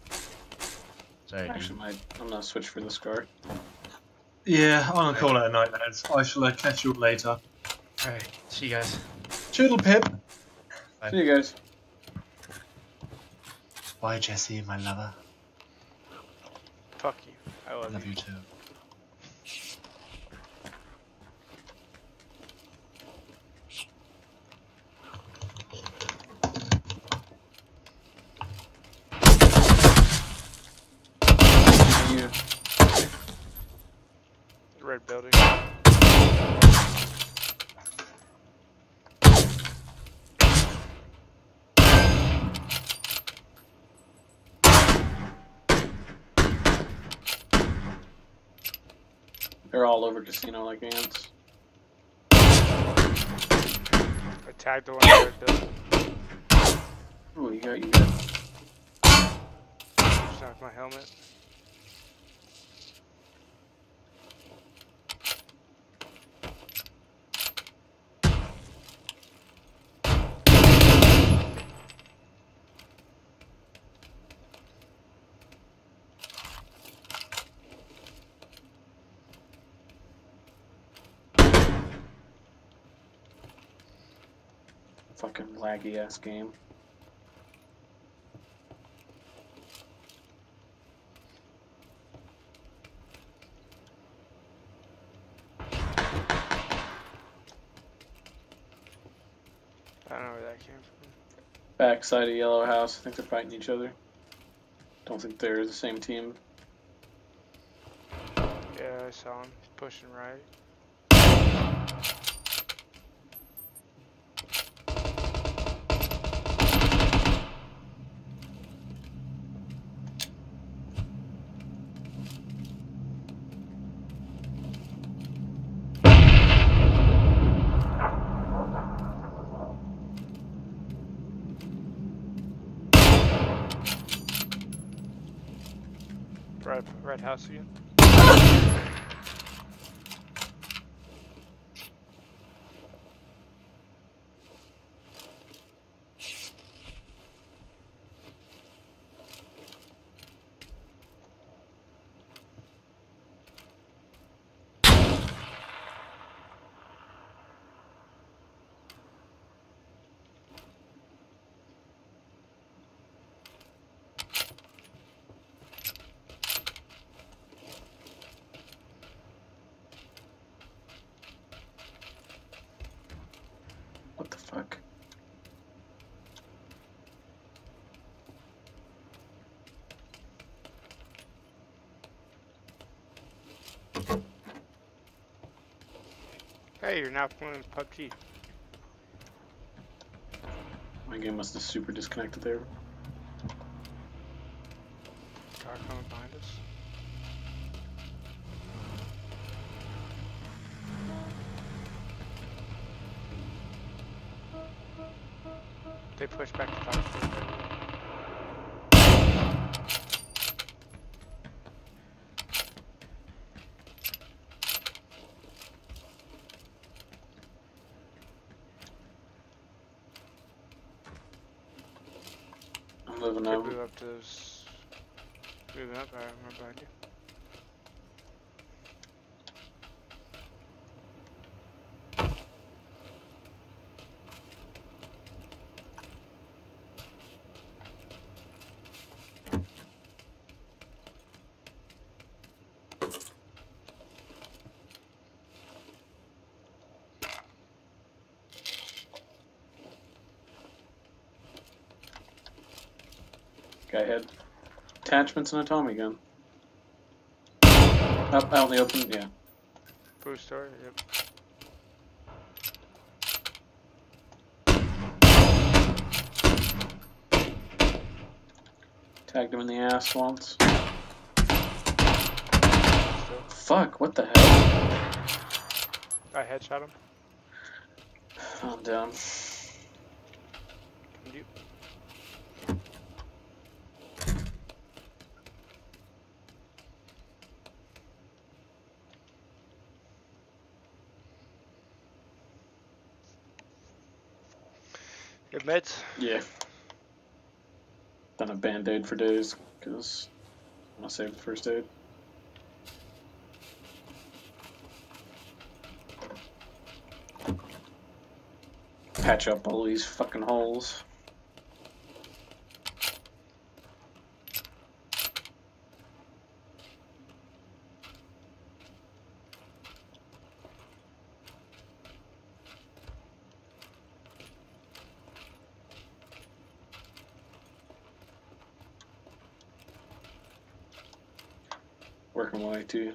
Sorry. dude. Actually, might I'm gonna switch for the scar. Yeah, I'm gonna call it a night, lads. I shall uh, catch you later. Alright, see you guys. Toodle pip. Bye. See you guys. Bye, Jesse, my lover. I love, Love you. you too. Red building. They're all over casino like ants. I tagged the one in the red. Oh, you got you got. Just knocked my helmet. Fucking laggy ass game. I don't know where that came from. Backside of Yellow House. I think they're fighting each other. Don't think they're the same team. Yeah, I saw him He's pushing right. Red, house again. What the fuck? Hey, you're now playing PUBG. My game must have super disconnected there. Car coming behind us. They push back to top floor. I'm moving They over. blew up those. I remember behind you. Guy head. Attachments and a Tommy gun. Up out in the open, yeah. Food store, yep. Tagged him in the ass once. Fuck, what the hell? I headshot him. I'm down. Can you? Good meds. Yeah. Band aid for days because I want to save the first aid. Patch up all these fucking holes. Working my way to you.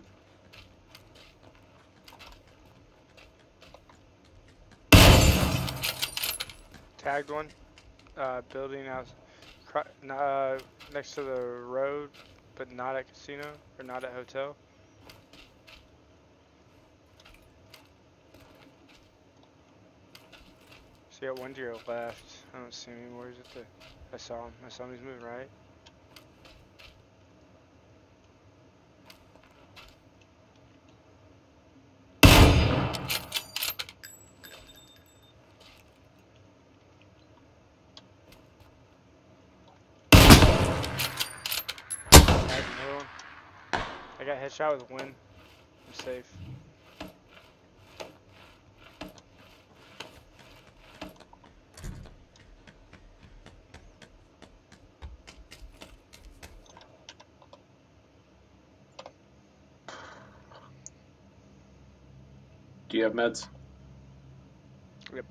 Tagged one. Uh, building out, uh, next to the road, but not at casino or not at hotel. So got one to your left. I don't see him anymore. Is it the? I saw him. I saw him. He's moving right. Tagged another one. Headshot with win. I'm safe. Do you have meds? Yep.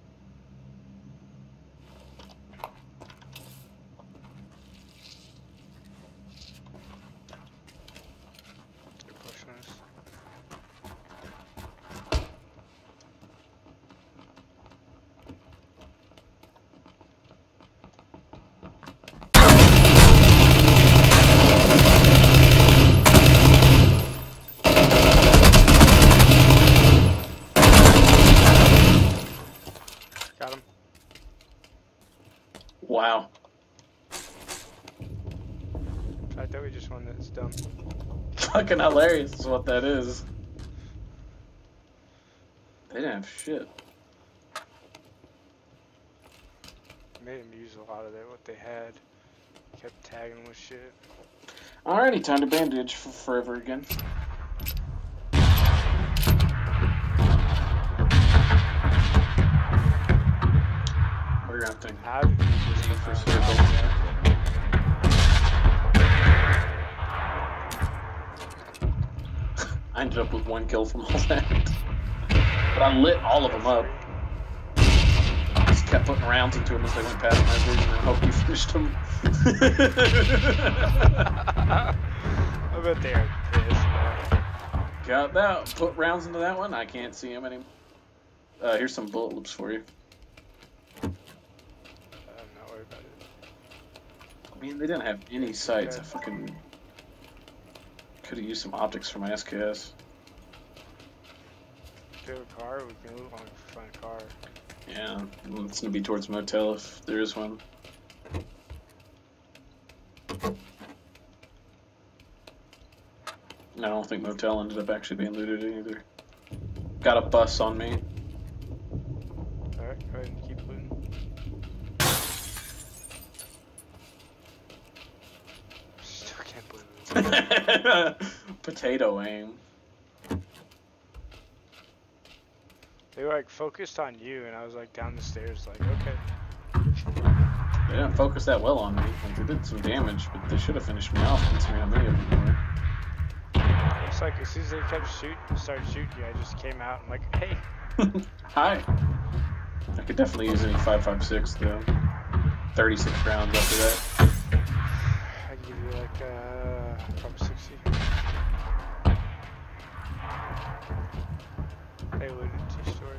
Good push on us. Got him. Wow. I thought we just won this dumb. Fucking hilarious is what that is. They didn't have shit. Made him use a lot of that what they had. Kept tagging with shit. Alrighty, time to bandage for forever again. Are you thinking? How did we just the first. I ended up with one kill from all that. But I lit all of them up. Just kept putting rounds into them as they went past my vision and hoped you finished them. I bet they're pissed. Got that. Put rounds into that one. I can't see him anymore. Uh, here's some bullet loops for you. I'm not worried about it. I mean, they didn't have any sights. I fucking could have used some optics for my SKS. If they have a car, we can move on if find a car. Yeah, well, it's gonna be towards motel if there is one. I don't think motel ended up actually being looted either. Got a bus on me. Alright, go ahead and keep looting. Still can't believe it. Potato aim. They were like focused on you, and I was like down the stairs, like, okay. They didn't focus that well on me. Like, they did some damage, but they should have finished me off considering how many of them were. It's like as soon as they kept shooting, started shooting you, I just came out and like, hey, Hi. I could definitely use any 5.56 though. 36 rounds after that. I can give you like uh, see. looted would two story.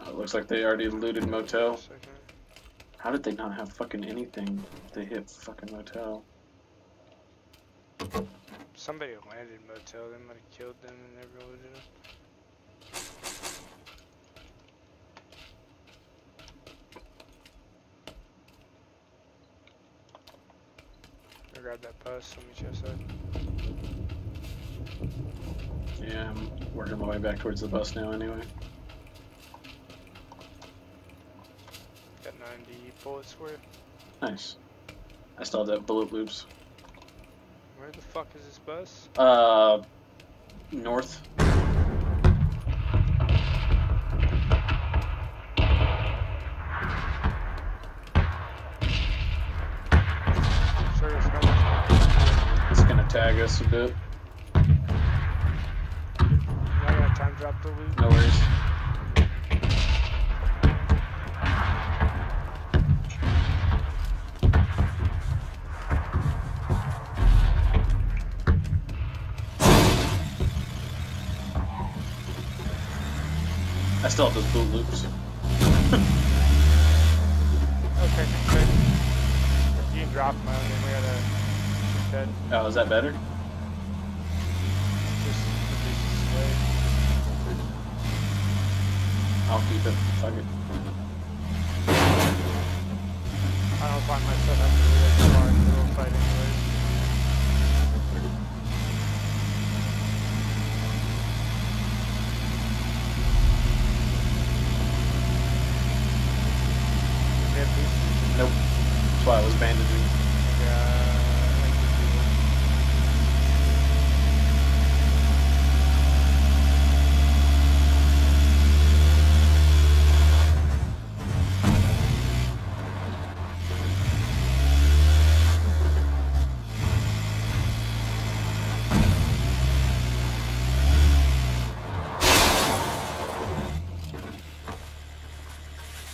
Uh, looks like they already looted motel. How did they not have fucking anything? They hit fucking motel. Somebody landed motel. They might have killed them and never looted them. I grab that bus. Let me check outside. Yeah, I'm working my way back towards the bus now anyway. Got 90 bullets for you. Nice. I still have that bullet loops. Where the fuck is this bus? Uh, north. Tag us a bit. I got time drop the loot. No worries. I still have those boot loops. Okay, good. You can drop them and we gotta shoot. Oh, is that better? Just release this way. I'll keep it. Fuck it. I don't find myself having to really far in the middle fight anyways. Nope. That's why I was bandaging. Yeah, I think we do.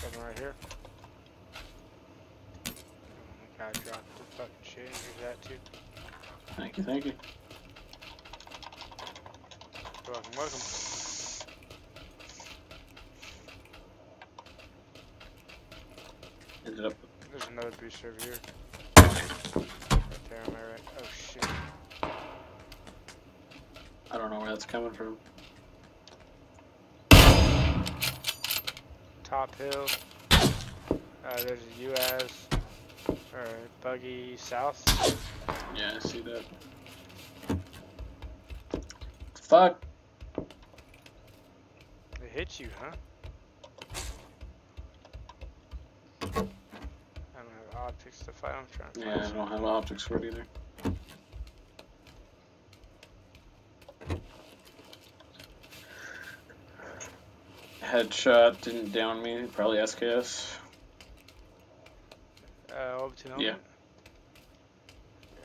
Something right here. Oh my god, dropped the fucking shit. Here's that too. Thank you, thank you. You're welcome, welcome. Ended up. There's another boost over here. Right there, am I right? Oh shit. I don't know where that's coming from. Top hill. Uh, there's a UAZ Or buggy south. Yeah, I see that. Fuck. They hit you, huh? I don't have optics to fight. I'm trying to Yeah, I don't have optics for it either. Headshot didn't down me. Probably SKS. Uh, over to Yeah. Yeah,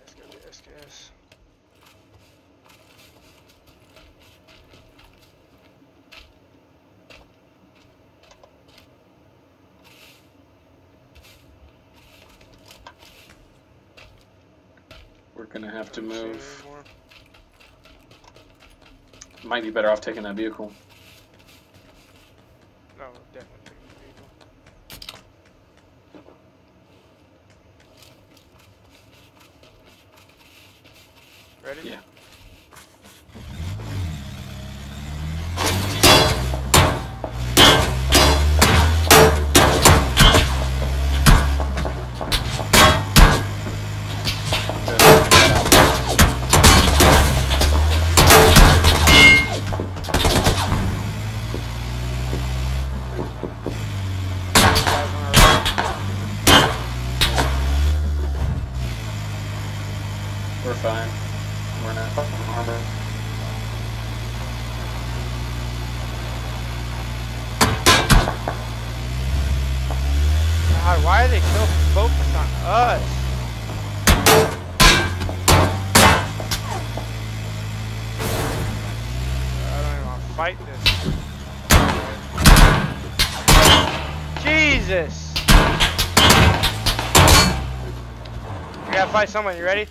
it's gotta be SKS. We're gonna have to Don't see it move. Might be better off taking that vehicle. No, definitely taking the vehicle. Ready? Yeah. Guys on our right. We're fine. We're not fucking armor. God, why are they so focused on us? I don't even want to fight this. Jesus! We someone, you ready?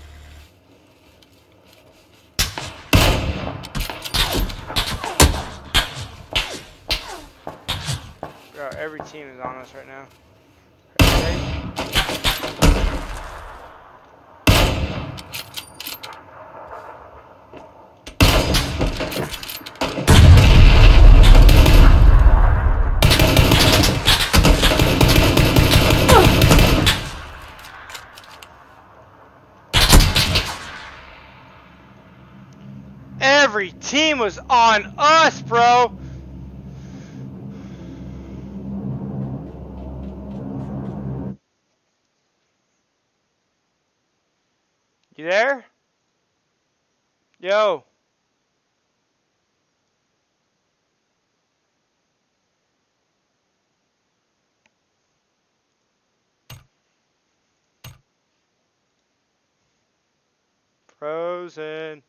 We're team is on us right now. Was on us, bro. You there? Yo. Frozen.